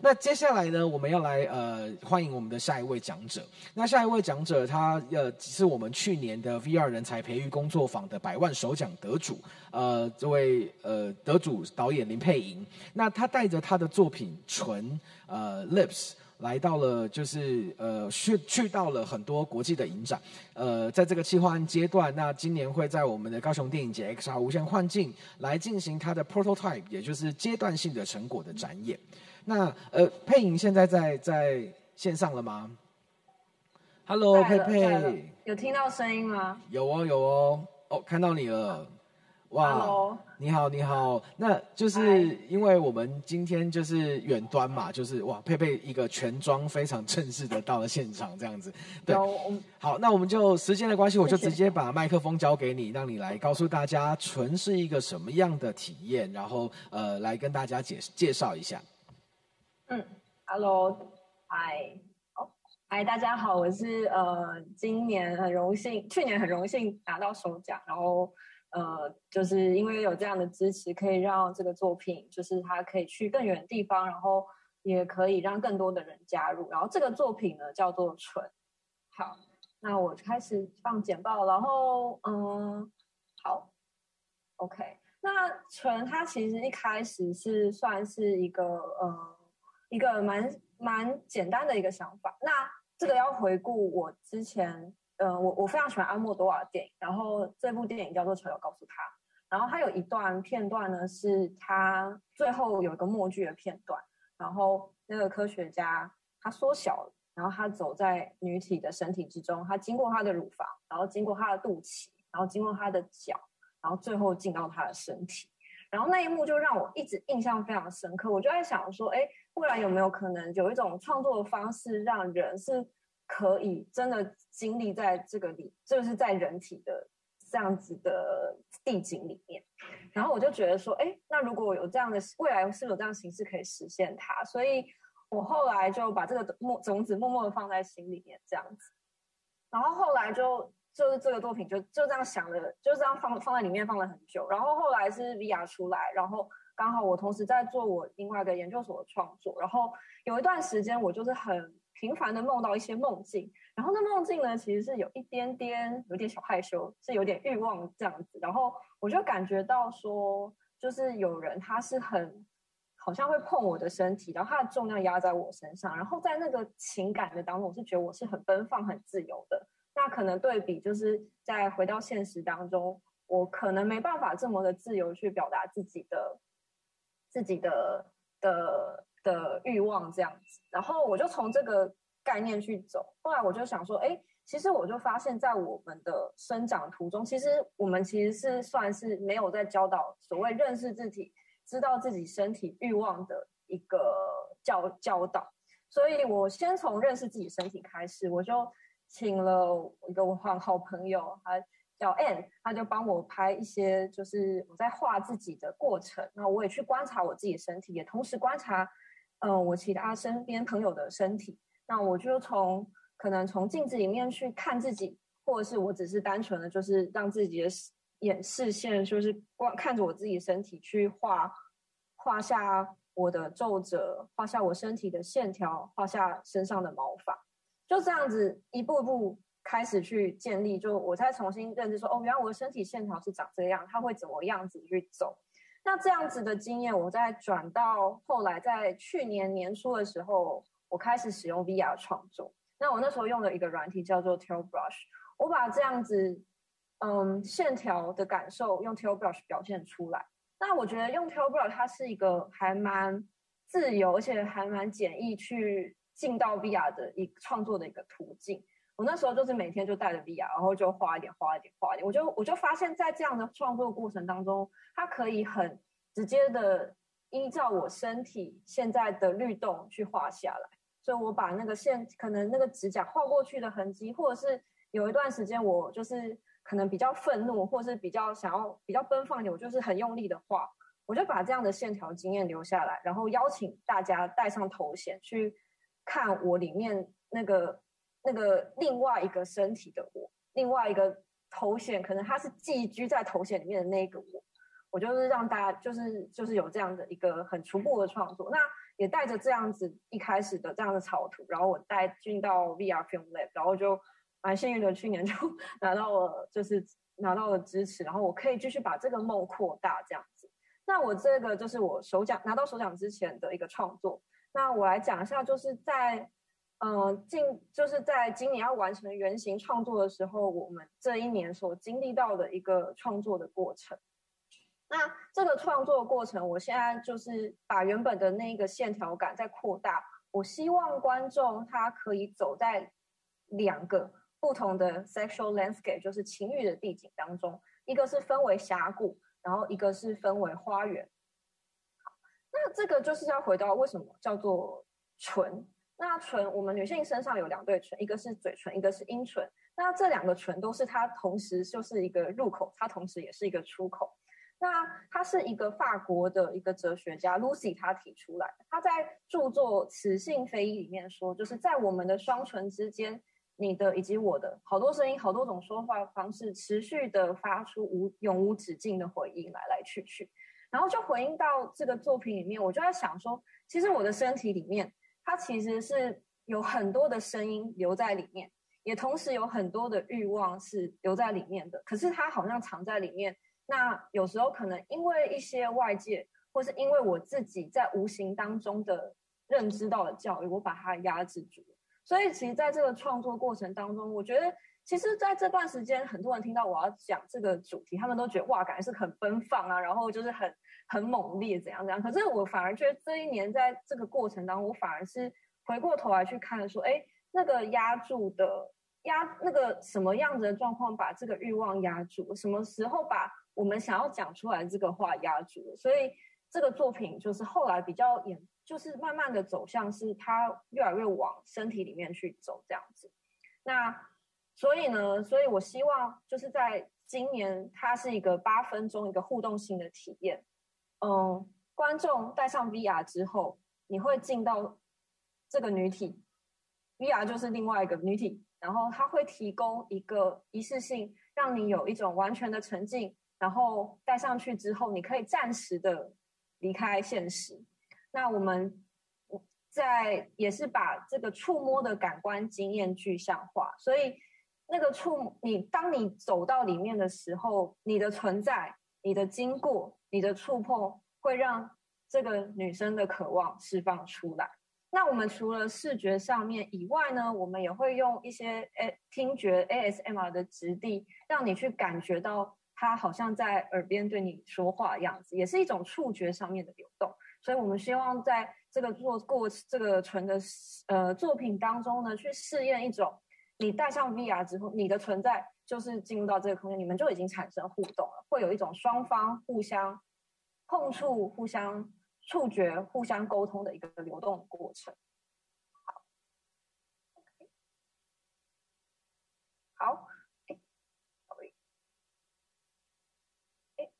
那接下来呢，我们要来呃欢迎我们的下一位讲者。那下一位讲者，他呃是我们去年的 VR 人才培育工作坊的百万首奖得主，呃，这位呃得主导演林佩莹。那他带着他的作品《纯》呃 Lips 来到了，就是呃去去到了很多国际的影展。呃，在这个计划阶段，那今年会在我们的高雄电影节 XR 无限幻境来进行他的 prototype，也就是阶段性的成果的展演。那呃，佩莹现在在在线上了吗？Hello，佩佩，有听到声音吗？有哦，有哦，哦，看到你了，哇，你好，你好，那就是因为我们今天就是远端嘛，就是哇，佩佩一个全装非常正式的到了现场这样子，对，好，那我们就时间的关系，我就直接把麦克风交给你，让你来告诉大家纯是一个什么样的体验，然后呃，来跟大家介介绍一下。，Hello，嗨，哦，嗨，大家好，我是呃，今年很荣幸，去年很荣幸拿到首奖，然后呃，就是因为有这样的支持，可以让这个作品，就是它可以去更远的地方，然后也可以让更多的人加入。然后这个作品呢叫做《纯》，好，那我开始放简报，然后嗯，好，OK，那《纯》它其实一开始是算是一个呃。一个蛮蛮简单的一个想法。那这个要回顾我之前，呃，我我非常喜欢阿莫多瓦的电影，然后这部电影叫做《丑友告诉他》，然后他有一段片段呢，是他最后有一个默剧的片段，然后那个科学家他缩小了，然后他走在女体的身体之中，他经过她的乳房，然后经过她的肚脐，然后经过她的脚，然后最后进到她的身体，然后那一幕就让我一直印象非常深刻，我就在想说，哎。未来有没有可能有一种创作的方式，让人是可以真的经历在这个里，就是在人体的这样子的地景里面？然后我就觉得说，哎，那如果有这样的未来，是有这样形式可以实现它？所以我后来就把这个默种子默默的放在心里面，这样子。然后后来就就是这个作品就就这样想了，就这样放放在里面放了很久。然后后来是 VR 出来，然后。刚好我同时在做我另外一个研究所的创作，然后有一段时间我就是很频繁的梦到一些梦境，然后那梦境呢其实是有一点点有点小害羞，是有点欲望这样子，然后我就感觉到说，就是有人他是很好像会碰我的身体，然后他的重量压在我身上，然后在那个情感的当中，我是觉得我是很奔放、很自由的。那可能对比就是在回到现实当中，我可能没办法这么的自由去表达自己的、自己的的的欲望这样子。然后我就从这个概念去走，后来我就想说，哎。其实我就发现，在我们的生长途中，其实我们其实是算是没有在教导所谓认识自己、知道自己身体欲望的一个教教导。所以我先从认识自己身体开始，我就请了一个我很好朋友，还叫 Ann，他就帮我拍一些，就是我在画自己的过程。那我也去观察我自己的身体，也同时观察，嗯，我其他身边朋友的身体。那我就从可能从镜子里面去看自己，或者是我只是单纯的，就是让自己的眼视线，就是光看着我自己身体去画，画下我的皱褶，画下我身体的线条，画下身上的毛发，就这样子一步步开始去建立，就我再重新认知说，哦，原来我的身体线条是长这样，它会怎么样子去走？那这样子的经验，我再转到后来，在去年年初的时候，我开始使用 VR 创作。那我那时候用的一个软体叫做 Tail Brush，我把这样子，嗯，线条的感受用 Tail Brush 表现出来。那我觉得用 Tail Brush 它是一个还蛮自由，而且还蛮简易去进到 VR 的一创作的一个途径。我那时候就是每天就带着 VR，然后就画一点，画一点，画一点。我就我就发现，在这样的创作过程当中，它可以很直接的依照我身体现在的律动去画下来。所以我把那个线，可能那个指甲画过去的痕迹，或者是有一段时间我就是可能比较愤怒，或者是比较想要比较奔放一点，我就是很用力的画，我就把这样的线条经验留下来，然后邀请大家戴上头衔去看我里面那个那个另外一个身体的我，另外一个头衔，可能他是寄居在头衔里面的那个我，我就是让大家就是就是有这样的一个很初步的创作，那。也带着这样子一开始的这样的草图，然后我带进到 VR Film Lab，然后就蛮幸运的，去年就 拿到了，就是拿到了支持，然后我可以继续把这个梦扩大这样子。那我这个就是我首奖拿到首奖之前的一个创作。那我来讲一下，就是在嗯近就是在今年要完成原型创作的时候，我们这一年所经历到的一个创作的过程。那这个创作过程，我现在就是把原本的那个线条感再扩大。我希望观众他可以走在两个不同的 sexual landscape，就是情欲的地景当中，一个是分为峡谷，然后一个是分为花园。那这个就是要回到为什么叫做纯？那唇，我们女性身上有两对唇，一个是嘴唇，一个是阴唇。那这两个唇都是它同时就是一个入口，它同时也是一个出口。那他是一个法国的一个哲学家 Lucy，他提出来，他在著作《雌性非议》里面说，就是在我们的双唇之间，你的以及我的好多声音、好多种说话方式，持续的发出无永无止境的回应，来来去去，然后就回应到这个作品里面，我就在想说，其实我的身体里面，它其实是有很多的声音留在里面，也同时有很多的欲望是留在里面的，可是它好像藏在里面。那有时候可能因为一些外界，或是因为我自己在无形当中的认知到的教育，我把它压制住了。所以其实在这个创作过程当中，我觉得其实在这段时间，很多人听到我要讲这个主题，他们都觉得哇，感觉是很奔放啊，然后就是很很猛烈，怎样怎样。可是我反而觉得这一年在这个过程当中，我反而是回过头来去看说，哎，那个压住的压那个什么样子的状况，把这个欲望压住，什么时候把。我们想要讲出来这个话压住了，所以这个作品就是后来比较演，就是慢慢的走向是它越来越往身体里面去走这样子。那所以呢，所以我希望就是在今年它是一个八分钟一个互动性的体验。嗯，观众戴上 VR 之后，你会进到这个女体，VR 就是另外一个女体，然后它会提供一个仪式性，让你有一种完全的沉浸。然后戴上去之后，你可以暂时的离开现实。那我们在也是把这个触摸的感官经验具象化，所以那个触你当你走到里面的时候，你的存在、你的经过、你的触碰，会让这个女生的渴望释放出来。那我们除了视觉上面以外呢，我们也会用一些诶听觉 ASMR 的质地，让你去感觉到他好像在耳边对你说话的样子，也是一种触觉上面的流动。所以我们希望在这个做过这个纯的呃作品当中呢，去试验一种，你戴上 VR 之后，你的存在就是进入到这个空间，你们就已经产生互动了，会有一种双方互相碰触、互相。触觉互相沟通的一个流动过程。好，好，哎，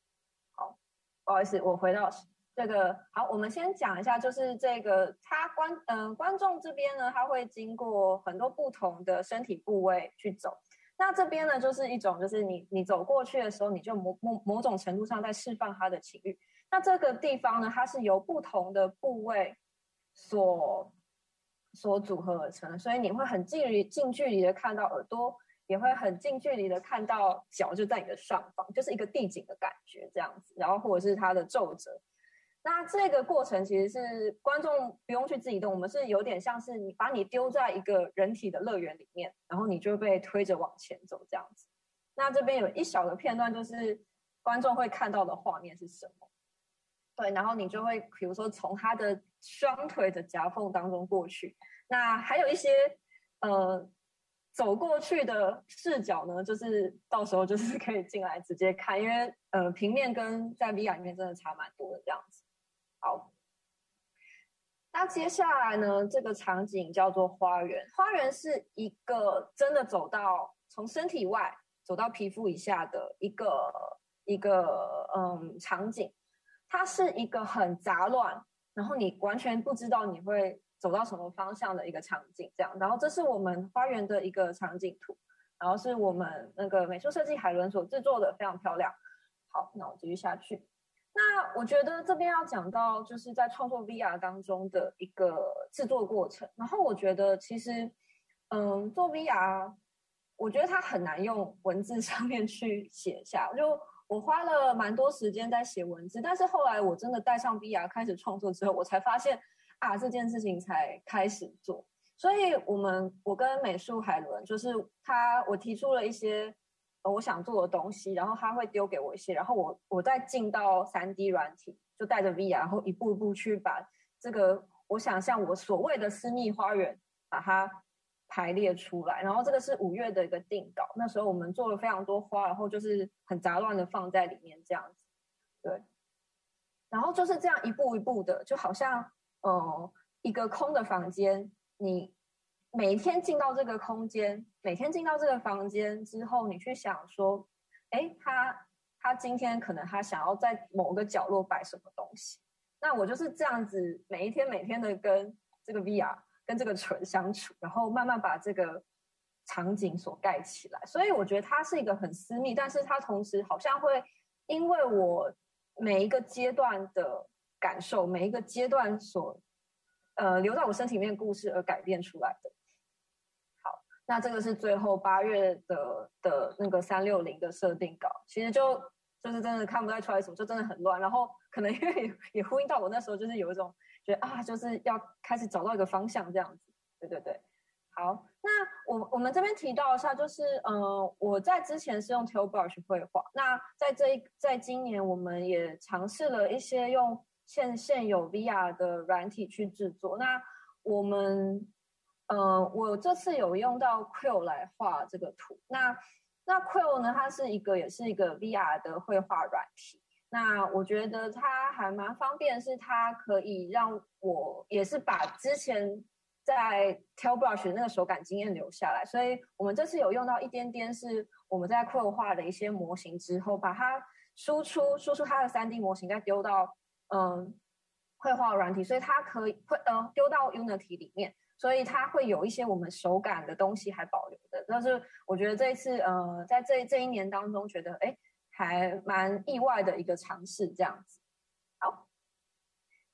好，不好意思，我回到这个。好，我们先讲一下，就是这个他观，嗯，观众这边呢，他会经过很多不同的身体部位去走。那这边呢，就是一种，就是你你走过去的时候，你就某某某种程度上在释放他的情欲。那这个地方呢，它是由不同的部位所所组合而成，所以你会很近离近距离的看到耳朵，也会很近距离的看到脚就在你的上方，就是一个地景的感觉这样子，然后或者是它的皱褶。那这个过程其实是观众不用去自己动，我们是有点像是你把你丢在一个人体的乐园里面，然后你就被推着往前走这样子。那这边有一小个片段，就是观众会看到的画面是什么？对，然后你就会，比如说从他的双腿的夹缝当中过去。那还有一些呃走过去的视角呢，就是到时候就是可以进来直接看，因为呃平面跟在 VR 里面真的差蛮多的这样子。好，那接下来呢，这个场景叫做花园。花园是一个真的走到从身体外走到皮肤以下的一个一个嗯场景。它是一个很杂乱，然后你完全不知道你会走到什么方向的一个场景，这样。然后这是我们花园的一个场景图，然后是我们那个美术设计海伦所制作的，非常漂亮。好，那我继续下去。那我觉得这边要讲到就是在创作 VR 当中的一个制作过程。然后我觉得其实，嗯，做 VR，我觉得它很难用文字 上面去写下，就。我花了蛮多时间在写文字，但是后来我真的带上 VR 开始创作之后，我才发现啊，这件事情才开始做。所以，我们我跟美术海伦，就是他，我提出了一些我想做的东西，然后他会丢给我一些，然后我我再进到三 D 软体，就带着 VR，然后一步一步去把这个我想象我所谓的私密花园，把它。排列出来，然后这个是五月的一个定稿，那时候我们做了非常多花，然后就是很杂乱的放在里面这样子，对，然后就是这样一步一步的，就好像呃一个空的房间，你每天进到这个空间，每天进到这个房间之后，你去想说，哎，他他今天可能他想要在某个角落摆什么东西，那我就是这样子每一天每天的跟这个 VR。跟这个唇相处，然后慢慢把这个场景所盖起来。所以我觉得它是一个很私密，但是它同时好像会因为我每一个阶段的感受，每一个阶段所呃留在我身体里面故事而改变出来的。那这个是最后八月的的那个三六零的设定稿，其实就就是真的看不太出来什么，就真的很乱。然后可能 因为也呼应到我那时候就是有一种。觉得啊，就是要开始找到一个方向，这样子，对对对。好，那我我们这边提到一下，就是嗯，我在之前是用 Tailbrush 绘画，那在这一在今年，我们也尝试了一些用现现有 VR 的软体去制作。那我们嗯，我这次有用到 Quill 来画这个图。那那 Quill 呢，它是一个也是一个 VR 的绘画软体。那我觉得它还蛮方便，是它可以让我也是把之前在 Tailbrush 那个手感经验留下来，所以我们这次有用到一点点是我们在 Quill 画的一些模型之后，把它输出输出它的 3D 模型，再丢到嗯绘画软体，所以它可以会呃丢到 Unity 里面，所以它会有一些我们手感的东西还保留的。但是我觉得这一次呃在这这一年当中，觉得哎。还蛮意外的一个尝试，这样子。好，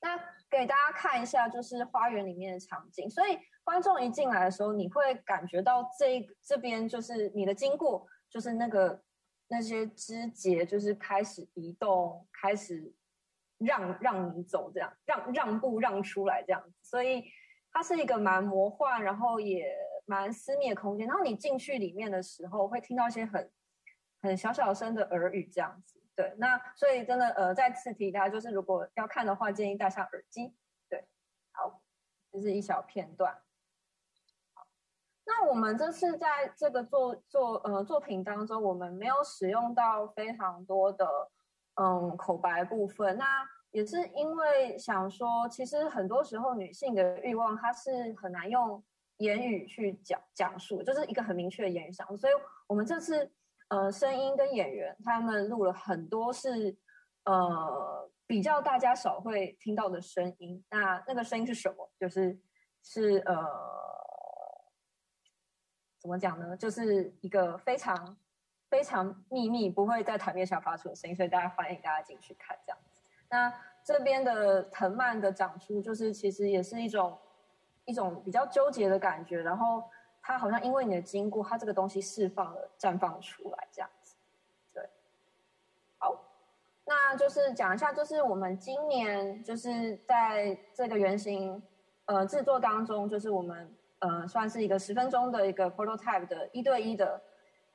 那给大家看一下，就是花园里面的场景。所以观众一进来的时候，你会感觉到这这边就是你的经过，就是那个那些枝节就是开始移动，开始让让你走这样，让让步让出来这样子，所以它是一个蛮魔幻，然后也蛮私密的空间。然后你进去里面的时候，会听到一些很很小小声的耳语这样子。对，那所以真的呃，再次提大家，就是如果要看的话，建议戴上耳机。对，好，这是一小片段。那我们这次在这个作作呃作品当中，我们没有使用到非常多的嗯口白部分。那也是因为想说，其实很多时候女性的欲望，它是很难用言语去讲讲述，就是一个很明确的言语上。所以我们这次呃声音跟演员他们录了很多是呃比较大家少会听到的声音。那那个声音是什么？就是是呃。怎么讲呢？就是一个非常非常秘密，不会在台面上发出的声音，所以大家欢迎大家进去看这样。那这边的藤蔓的长出，就是其实也是一种一种比较纠结的感觉，然后它好像因为你的经过，它这个东西释放了、绽放出来这样子。对，好，那就是讲一下，就是我们今年就是在这个原型呃制作当中，就是我们。呃，算是一个十分钟的一个 prototype 的一对一的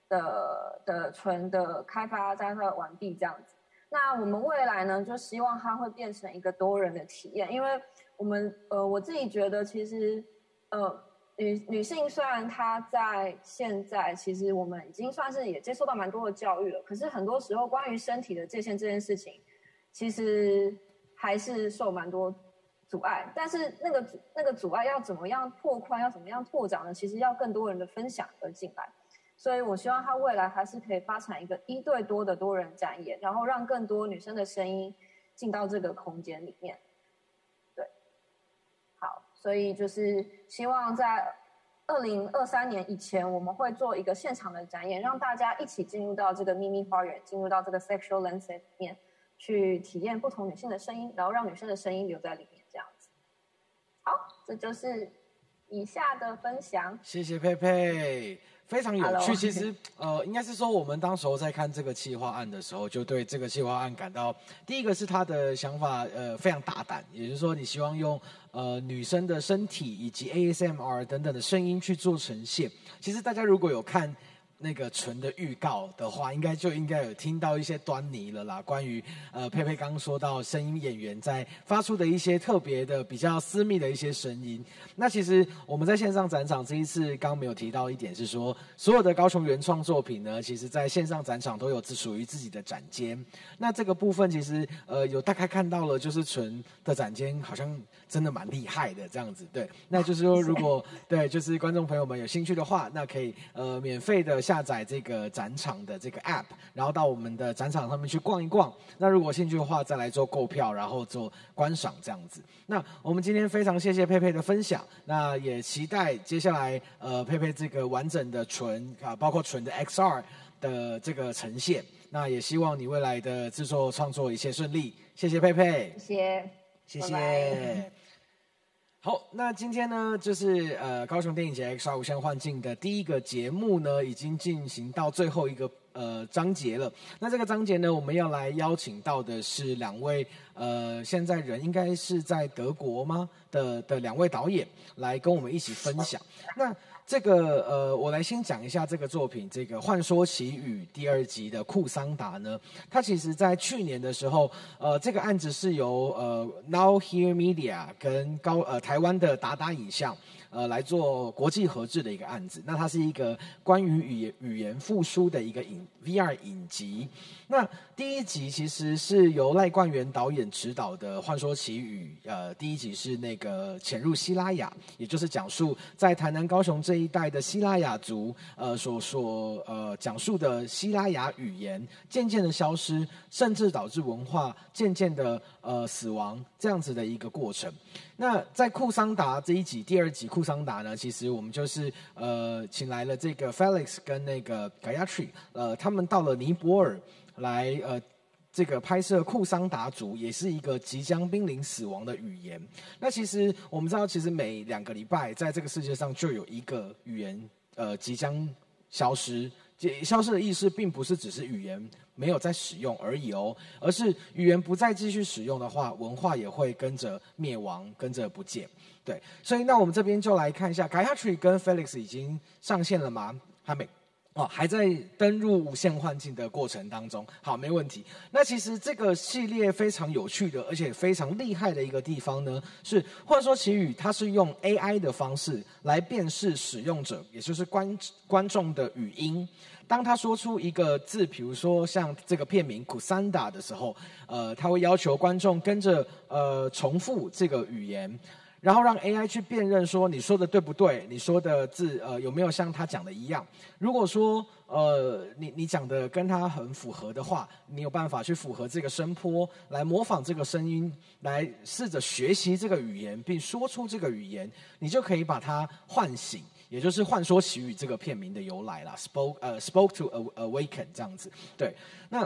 的的纯的开发加上完毕这样子。那我们未来呢，就希望它会变成一个多人的体验，因为我们呃，我自己觉得其实呃，女女性虽然她在现在其实我们已经算是也接受到蛮多的教育了，可是很多时候关于身体的界限这件事情，其实还是受蛮多。阻碍，但是那个那个阻碍要怎么样拓宽，要怎么样拓展呢？其实要更多人的分享而进来，所以我希望它未来还是可以发展一个一对多的多人展演，然后让更多女生的声音进到这个空间里面。对，好，所以就是希望在二零二三年以前，我们会做一个现场的展演，让大家一起进入到这个秘密花园，进入到这个 sexual landscape 里面，去体验不同女性的声音，然后让女生的声音留在里面。这就是以下的分享。谢谢佩佩，非常有趣。其实，呃，应该是说我们当时候在看这个企划案的时候，就对这个企划案感到，第一个是他的想法，呃，非常大胆，也就是说，你希望用呃女生的身体以及 ASMR 等等的声音去做呈现。其实大家如果有看。那个纯的预告的话，应该就应该有听到一些端倪了啦。关于呃佩佩刚刚说到声音演员在发出的一些特别的、比较私密的一些声音。那其实我们在线上展场这一次刚没有提到一点是说，所有的高雄原创作品呢，其实在线上展场都有自属于自己的展间。那这个部分其实呃有大概看到了，就是纯的展间好像真的蛮厉害的这样子。对，那就是说如果对就是观众朋友们有兴趣的话，那可以呃免费的。下载这个展场的这个 App，然后到我们的展场上面去逛一逛。那如果兴趣的话，再来做购票，然后做观赏这样子。那我们今天非常谢谢佩佩的分享，那也期待接下来呃佩佩这个完整的纯啊，包括纯的 XR 的这个呈现。那也希望你未来的制作创作一切顺利。谢谢佩佩，谢谢，谢谢。好，那今天呢，就是呃高雄电影节 X R 无限幻境的第一个节目呢，已经进行到最后一个呃章节了。那这个章节呢，我们要来邀请到的是两位呃现在人应该是在德国吗的的两位导演来跟我们一起分享。那这个呃，我来先讲一下这个作品，这个《幻说奇语》第二集的库桑达呢，它其实在去年的时候，呃，这个案子是由呃 Now Here Media 跟高呃台湾的达达影像。呃，来做国际合制的一个案子。那它是一个关于语言语言复苏的一个影 VR 影集。那第一集其实是由赖冠元导演执导的《幻说奇语》。呃，第一集是那个潜入希拉雅，也就是讲述在台南、高雄这一带的希拉雅族，呃，所所呃讲述的希拉雅语言渐渐的消失，甚至导致文化渐渐的呃死亡这样子的一个过程。那在库桑达这一集第二集库桑达呢，其实我们就是呃请来了这个 Felix 跟那个 Gayatri，呃他们到了尼泊尔来呃这个拍摄库桑达族，也是一个即将濒临死亡的语言。那其实我们知道，其实每两个礼拜在这个世界上就有一个语言呃即将消失。消失的意思并不是只是语言没有在使用而已哦，而是语言不再继续使用的话，文化也会跟着灭亡，跟着不见。对，所以那我们这边就来看一下 Gayatri 跟 Felix 已经上线了吗？还没。哦，还在登入无限幻境的过程当中。好，没问题。那其实这个系列非常有趣的，而且非常厉害的一个地方呢，是《或者说奇语》，它是用 AI 的方式来辨识使用者，也就是观观众的语音。当他说出一个字，比如说像这个片名 “kusanda” 的时候，呃，他会要求观众跟着呃重复这个语言。然后让 AI 去辨认说你说的对不对，你说的字呃有没有像他讲的一样。如果说呃你你讲的跟他很符合的话，你有办法去符合这个声波，来模仿这个声音，来试着学习这个语言，并说出这个语言，你就可以把它唤醒，也就是《幻说奇语》这个片名的由来啦 Spoke 呃 Spoke to awaken 这样子。对，那。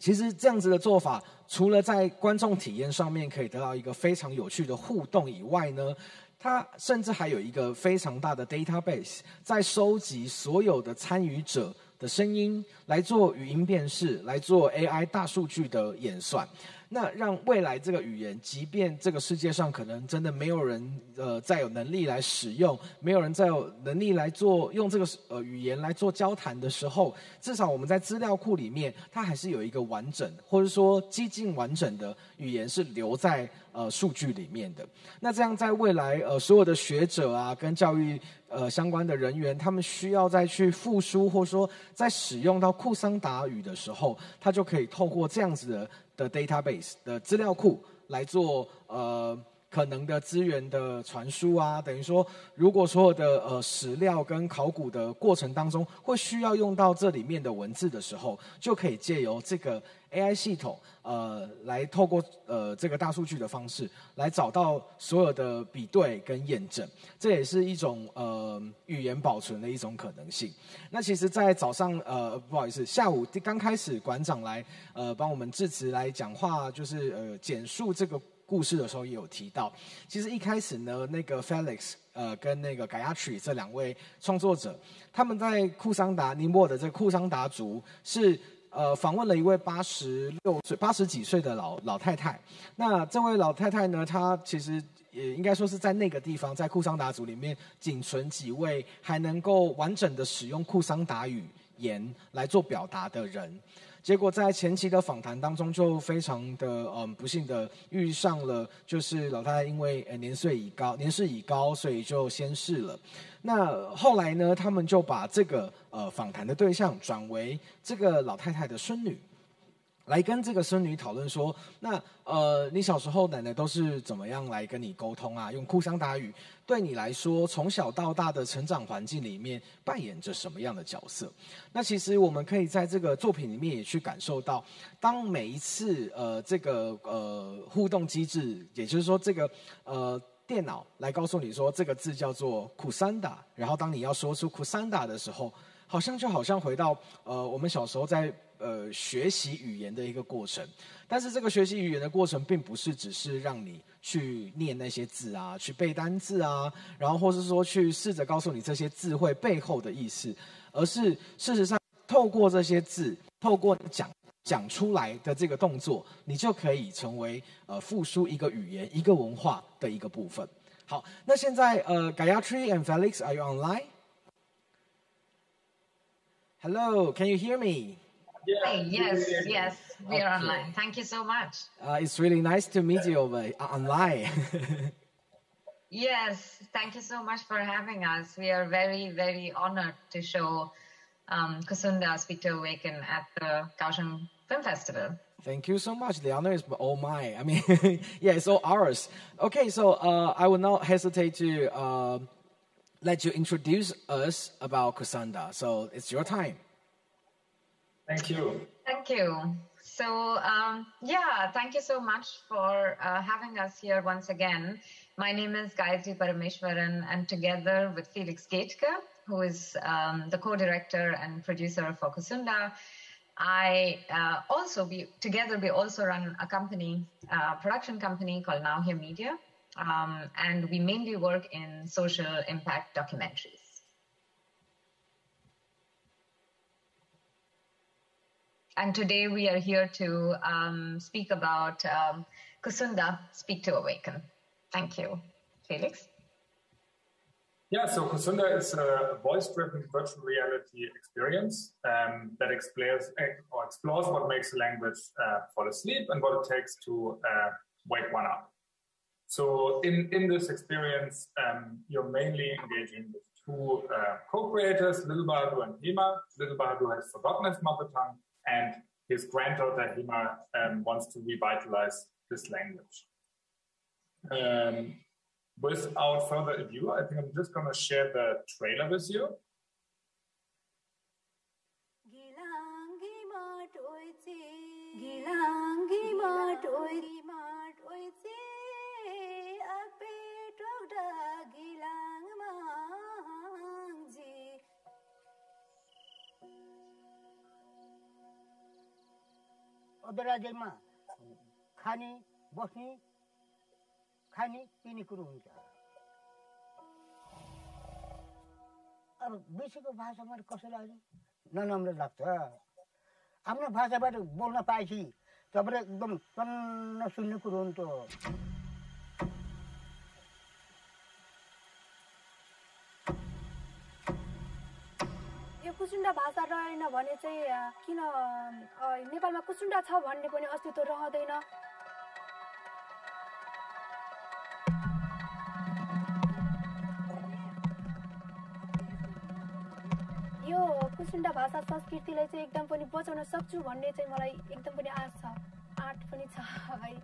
其实这样子的做法，除了在观众体验上面可以得到一个非常有趣的互动以外呢，它甚至还有一个非常大的 database，在收集所有的参与者的声音，来做语音辨识，来做 AI 大数据的演算。那让未来这个语言，即便这个世界上可能真的没有人呃再有能力来使用，没有人再有能力来做用这个呃语言来做交谈的时候，至少我们在资料库里面，它还是有一个完整或者说接近完整的语言是留在呃数据里面的。那这样在未来呃所有的学者啊跟教育呃相关的人员，他们需要再去复苏或者说在使用到库桑达语的时候，他就可以透过这样子的。的 database 的资料库来做呃可能的资源的传输啊，等于说，如果所有的呃史料跟考古的过程当中会需要用到这里面的文字的时候，就可以借由这个。AI 系统，呃，来透过呃这个大数据的方式，来找到所有的比对跟验证，这也是一种呃语言保存的一种可能性。那其实，在早上呃不好意思，下午刚开始馆长来呃帮我们致辞来讲话，就是呃简述这个故事的时候，也有提到，其实一开始呢，那个 Felix 呃跟那个 Gayatri 这两位创作者，他们在库桑达尼莫的这个库桑达族是。呃，访问了一位八十六岁、八十几岁的老老太太。那这位老太太呢，她其实也应该说是在那个地方，在库桑达族里面，仅存几位还能够完整的使用库桑达语言来做表达的人。结果在前期的访谈当中，就非常的嗯不幸的遇上了，就是老太太因为年岁已高，年事已高，所以就先逝了。那后来呢？他们就把这个呃访谈的对象转为这个老太太的孙女，来跟这个孙女讨论说：那呃，你小时候奶奶都是怎么样来跟你沟通啊？用库桑达语对你来说，从小到大的成长环境里面扮演着什么样的角色？那其实我们可以在这个作品里面也去感受到，当每一次呃这个呃互动机制，也就是说这个呃。电脑来告诉你说这个字叫做哭丧打然后当你要说出哭丧打的时候，好像就好像回到呃我们小时候在呃学习语言的一个过程。但是这个学习语言的过程，并不是只是让你去念那些字啊，去背单字啊，然后或是说去试着告诉你这些字汇背后的意思，而是事实上透过这些字，透过讲。讲出来的这个动作，你就可以成为呃复苏一个语言、一个文化的一个部分。好，那现在呃，Gayatri and Felix，are you online? Hello, can you hear me? Yes, yes, we are online. Thank you so much. Uh, it's really nice to meet you over uh, online. yes, thank you so much for having us. We are very, very honored to show um, Kusunda Speak to Awaken at the Kaohsiung Film Festival. Thank you so much. The honor is all mine. I mean, yeah, it's all ours. Okay, so uh, I will not hesitate to uh, let you introduce us about Kusanda. So it's your time. Thank you. Thank you. So, um, yeah, thank you so much for uh, having us here once again. My name is Gayatri Parameshwaran, and together with Felix Gaitke, who is um, the co-director and producer of Kusunda. I uh, also be together. We also run a company, uh, production company called Now Here Media, um, and we mainly work in social impact documentaries. And today we are here to um, speak about um, Kusunda, Speak to Awaken. Thank you. Felix? Yeah, so Kusunda is a voice-driven virtual reality experience um, that explains or explores what makes a language uh, fall asleep and what it takes to uh, wake one up. So in, in this experience, um, you're mainly engaging with two uh, co-creators, Little Bahadur and Hema. Little Bahadur has forgotten his mother tongue and his granddaughter Hema um, wants to revitalize this language. Um, without further ado, I think I'm just going to share the trailer with you. अदराजेमा खाने बस्ने खाने पिने कुरो हुन्छ। अब विश्वको भाषा मैले कसो लाग्यो नराम्रो लाग्छ। आफ्नो भाषाबाट बोल्न पाएपछि तपाईँले एकदम टन्न सुन्ने कुरो हो कुसुन्डा भाषा रहेन भने चाहिँ किन नेपालमा कुसुन्डा छ भन्ने पनि अस्तित्व रहँदैन। यो कुसुन्डा भाषा संस्कृतिलाई चाहिँ एकदम पनि बचाउन सक्छु भन्ने चाहिँ मलाई एकदम पनि आश छ। आँट पनि छ है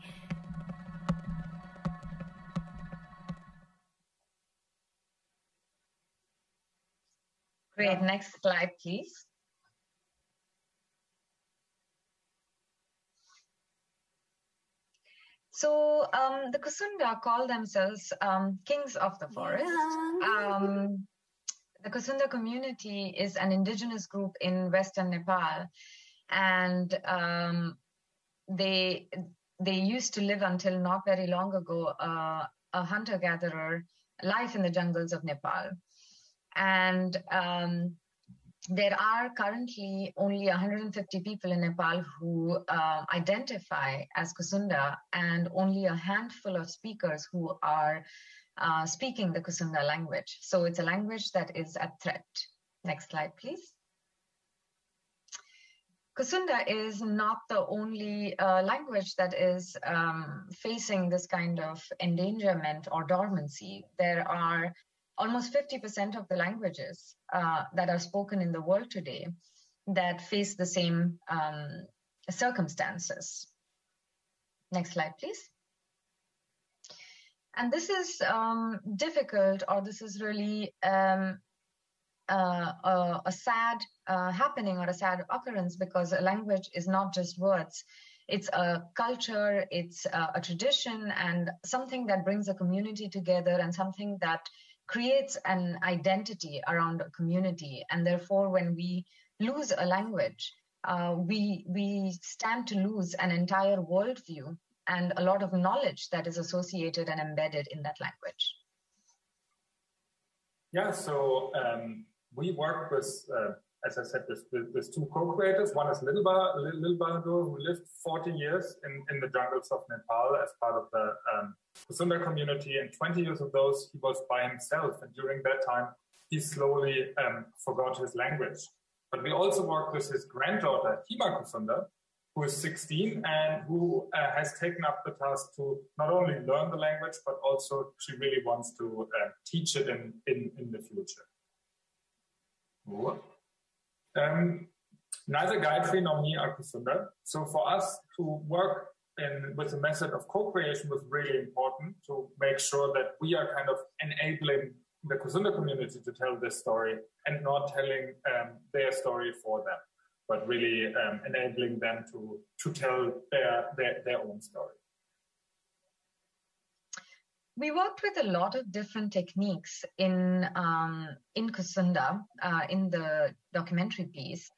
Great. Next slide, please. So um, the Kusunda call themselves um, kings of the forest. Um, the Kusunda community is an indigenous group in Western Nepal, and um, they they used to live until not very long ago uh, a hunter-gatherer life in the jungles of Nepal and um, there are currently only 150 people in Nepal who uh, identify as Kusunda, and only a handful of speakers who are uh, speaking the Kusunda language. So it's a language that is a threat. Next slide, please. Kusunda is not the only uh, language that is um, facing this kind of endangerment or dormancy. There are almost 50% of the languages uh, that are spoken in the world today that face the same um, circumstances. Next slide, please. And this is um, difficult, or this is really um, uh, a, a, sad uh, happening or a sad occurrence because a language is not just words. It's a culture, it's a, a tradition, and something that brings a community together, and something that creates an identity around a community. And therefore, when we lose a language, uh, we, we stand to lose an entire worldview and a lot of knowledge that is associated and embedded in that language. Yeah, so um, we work with, uh, as I said, with, with, with two co-creators. One is Little, ba- Little Bahadur, who lived 40 years in, in the jungles of Nepal as part of the um, Kusunda community, and 20 years of those he was by himself. And during that time, he slowly um, forgot his language. But we also worked with his granddaughter, Hima Kusunda, who is 16 and who uh, has taken up the task to not only learn the language, but also she really wants to uh, teach it in, in, in the future. Um, neither Gayatri nor me are Kusunda. So for us to work in, with the method of co-creation was really important to make sure that we are kind of enabling the Kusunda community to tell this story and not telling um, their story for them, but really um, enabling them to, to tell their, their, their own story. We worked with a lot of different techniques in um, in Kusunda uh, in the documentary piece.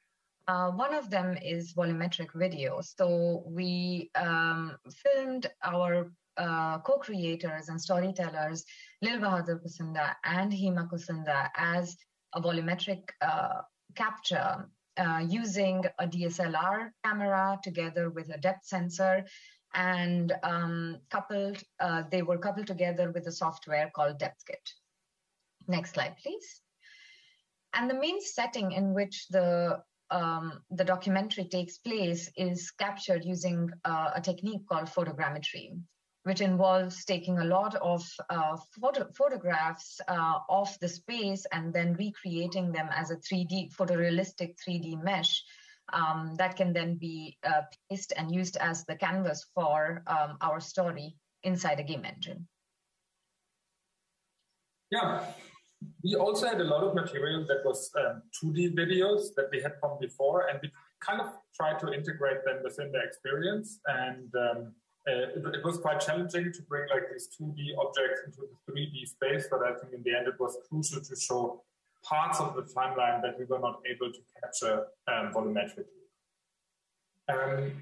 Uh, one of them is volumetric video. So we um, filmed our uh, co-creators and storytellers, Lil Bahadur Kusunda and Hima Kusunda, as a volumetric uh, capture uh, using a DSLR camera together with a depth sensor and um, coupled, uh, they were coupled together with a software called DepthKit. Next slide, please. And the main setting in which the um, the documentary takes place is captured using uh, a technique called photogrammetry, which involves taking a lot of uh, photo photographs uh, of the space and then recreating them as a 3D photorealistic 3D mesh um, that can then be uh, placed and used as the canvas for um, our story inside a game engine. Yeah, we also had a lot of material that was um, 2D videos that we had from before, and we kind of tried to integrate them within the experience. And um, uh, it, it, was quite challenging to bring like these 2D objects into the 3D space, but I think in the end it was crucial to show parts of the timeline that we were not able to capture um, volumetrically. Um,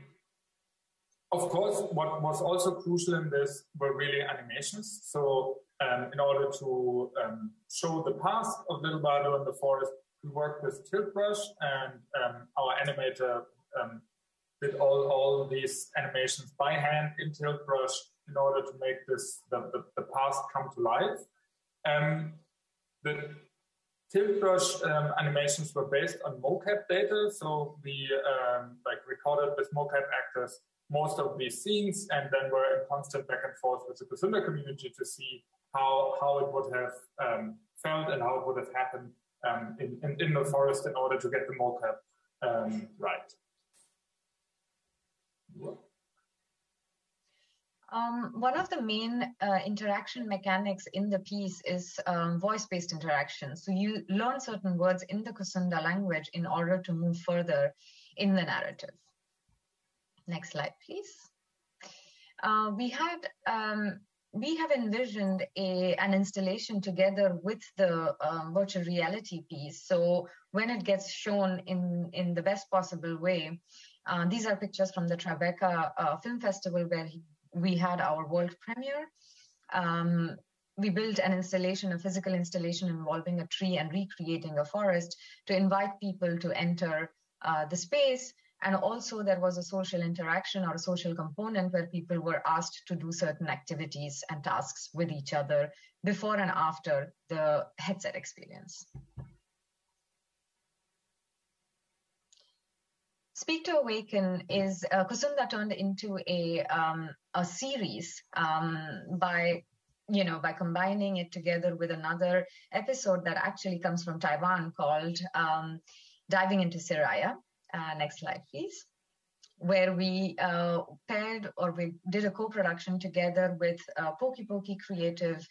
of course, what was also crucial in this were really animations. So um, in order to um, show the past of Little Bardo in the forest, we worked with Tilt Brush and um, our animator um, did all, all these animations by hand in Tilt Brush in order to make this the, the, the past come to life. The Tilt Brush um, animations were based on mocap data, so we like recorded with mocap actors most of these scenes and then were in constant back and forth with the Kusunda community to see how how it would have um, felt and how it would have happened um, in, in, in, the forest in order to get the mocap um, right. Um, one of the main uh, interaction mechanics in the piece is um, voice-based interaction. So you learn certain words in the Kusunda language in order to move further in the narrative. Next slide, please. Uh, we had um, we have envisioned a, an installation together with the um, virtual reality piece. So when it gets shown in, in the best possible way, uh, these are pictures from the Tribeca uh, Film Festival where he, we had our world premiere. Um, we built an installation, a physical installation involving a tree and recreating a forest to invite people to enter uh, the space and also there was a social interaction or a social component where people were asked to do certain activities and tasks with each other before and after the headset experience. Speak to Awaken is uh, turned into a um, a series um, by you know by combining it together with another episode that actually comes from Taiwan called um, Diving into Siraya. Uh, next slide, please. Where we uh, paired or we did a co-production together with uh, Pokey Pokey Creative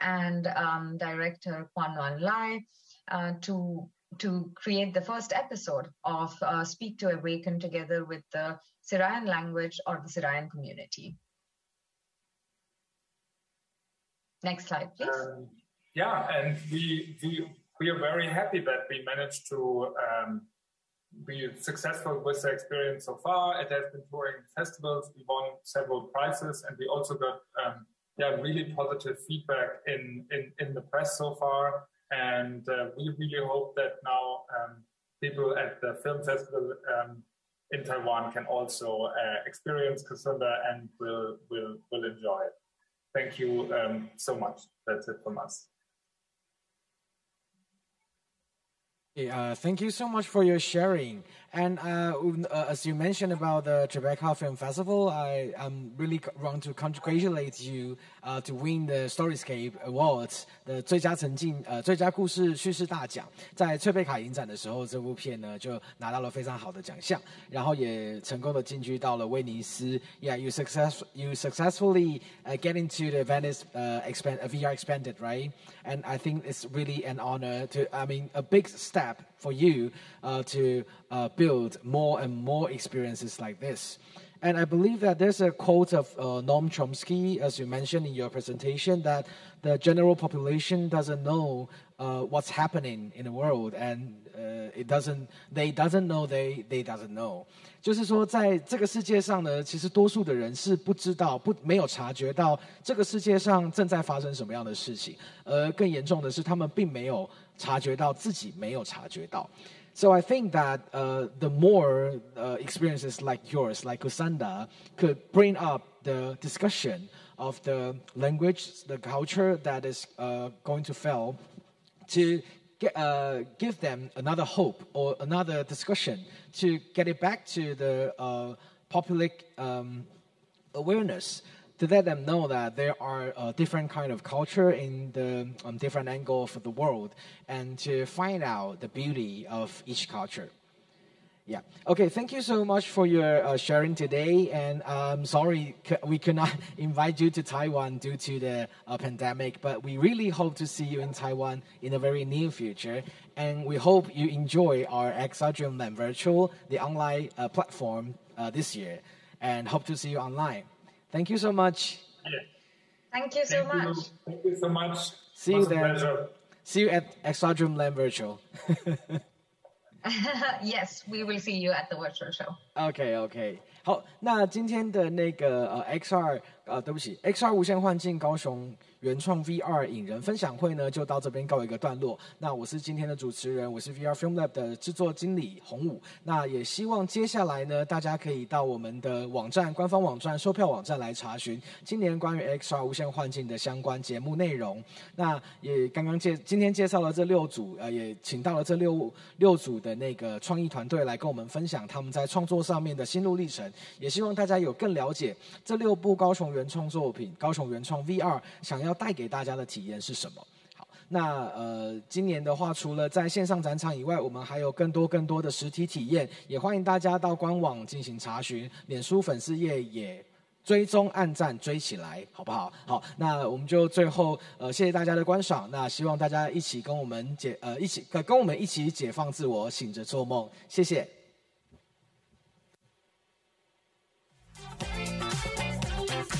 and um, director Quan Wan Lai uh, to to create the first episode of uh, Speak to Awaken together with the Sirayan language or the Sirayan community. Next slide, please. Um, yeah, and we, we we are very happy that we managed to um, be successful with the experience so far. It has been touring festivals. We won several prizes, and we also got um, yeah really positive feedback in, in in the press so far. And uh, we really hope that now um, people at the film festival um, in Taiwan can also uh, experience Kusunda and will will will enjoy it. Thank you um, so much. That's it from us. Uh, thank you so much for your sharing. And uh, uh, as you mentioned about the Tribeca Film Festival, I am really want to congratulate you uh, to win the Storyscape Awards 的最佳沉浸呃最佳故事叙事大奖。在翠贝卡影展的时候，这部片呢就拿到了非常好的奖项，然后也成功的进军到了威尼斯。Yeah, you success you successfully uh, get into the Venice uh, expand uh, VR expanded, right? And I think it's really an honor to I mean a big step for you uh, to uh, build more and more experiences like this. And I believe that there's a quote of uh, Noam Chomsky, as you mentioned in your presentation, that the general population doesn't know uh, what's happening in the world, and uh, it doesn't, they doesn't know they they doesn't know。就是说，在这个世界上呢，其实多数的人是不知道、不没有察觉到这个世界上正在发生什么样的事情，而更严重的是，他们并没有察觉到自己没有察觉到。 So I think that uh, the more uh, experiences like yours, like Kusanda, could bring up the discussion of the language, the culture that is uh, going to fail, to get, uh, give them another hope or another discussion to get it back to the uh, public um, awareness to let them know that there are a different kind of culture in the um, different angle of the world and to find out the beauty of each culture. Yeah. Okay. Thank you so much for your uh, sharing today. And I'm sorry we could not invite you to Taiwan due to the uh, pandemic, but we really hope to see you in Taiwan in the very near future. And we hope you enjoy our XR Dreamland Virtual, the online uh, platform uh, this year, and hope to see you online. Thank you so much. Thank you so Thank much. You. Thank you so much. See you Was a there. pleasure. See you at XR Dreamland Virtual. yes, we will see you at the virtual show. OK OK，好，那今天的那个呃 X 二 呃，对不起，XR 无线幻境高雄原创 VR 影人分享会呢，就到这边告一个段落。那我是今天的主持人，我是 VR Film Lab 的制作经理洪武。那也希望接下来呢，大家可以到我们的网站、官方网站、售票网站来查询今年关于 XR 无线幻境的相关节目内容。那也刚刚介今天介绍了这六组，呃，也请到了这六六组的那个创意团队来跟我们分享他们在创作上面的心路历程。也希望大家有更了解这六部高雄原创作品、高雄原创 VR 想要带给大家的体验是什么。好，那呃，今年的话，除了在线上展场以外，我们还有更多更多的实体体验，也欢迎大家到官网进行查询，脸书粉丝页也。追踪、按赞、追起来，好不好？好，那我们就最后呃，谢谢大家的观赏。那希望大家一起跟我们解呃，一起跟跟我们一起解放自我，醒着做梦。谢谢。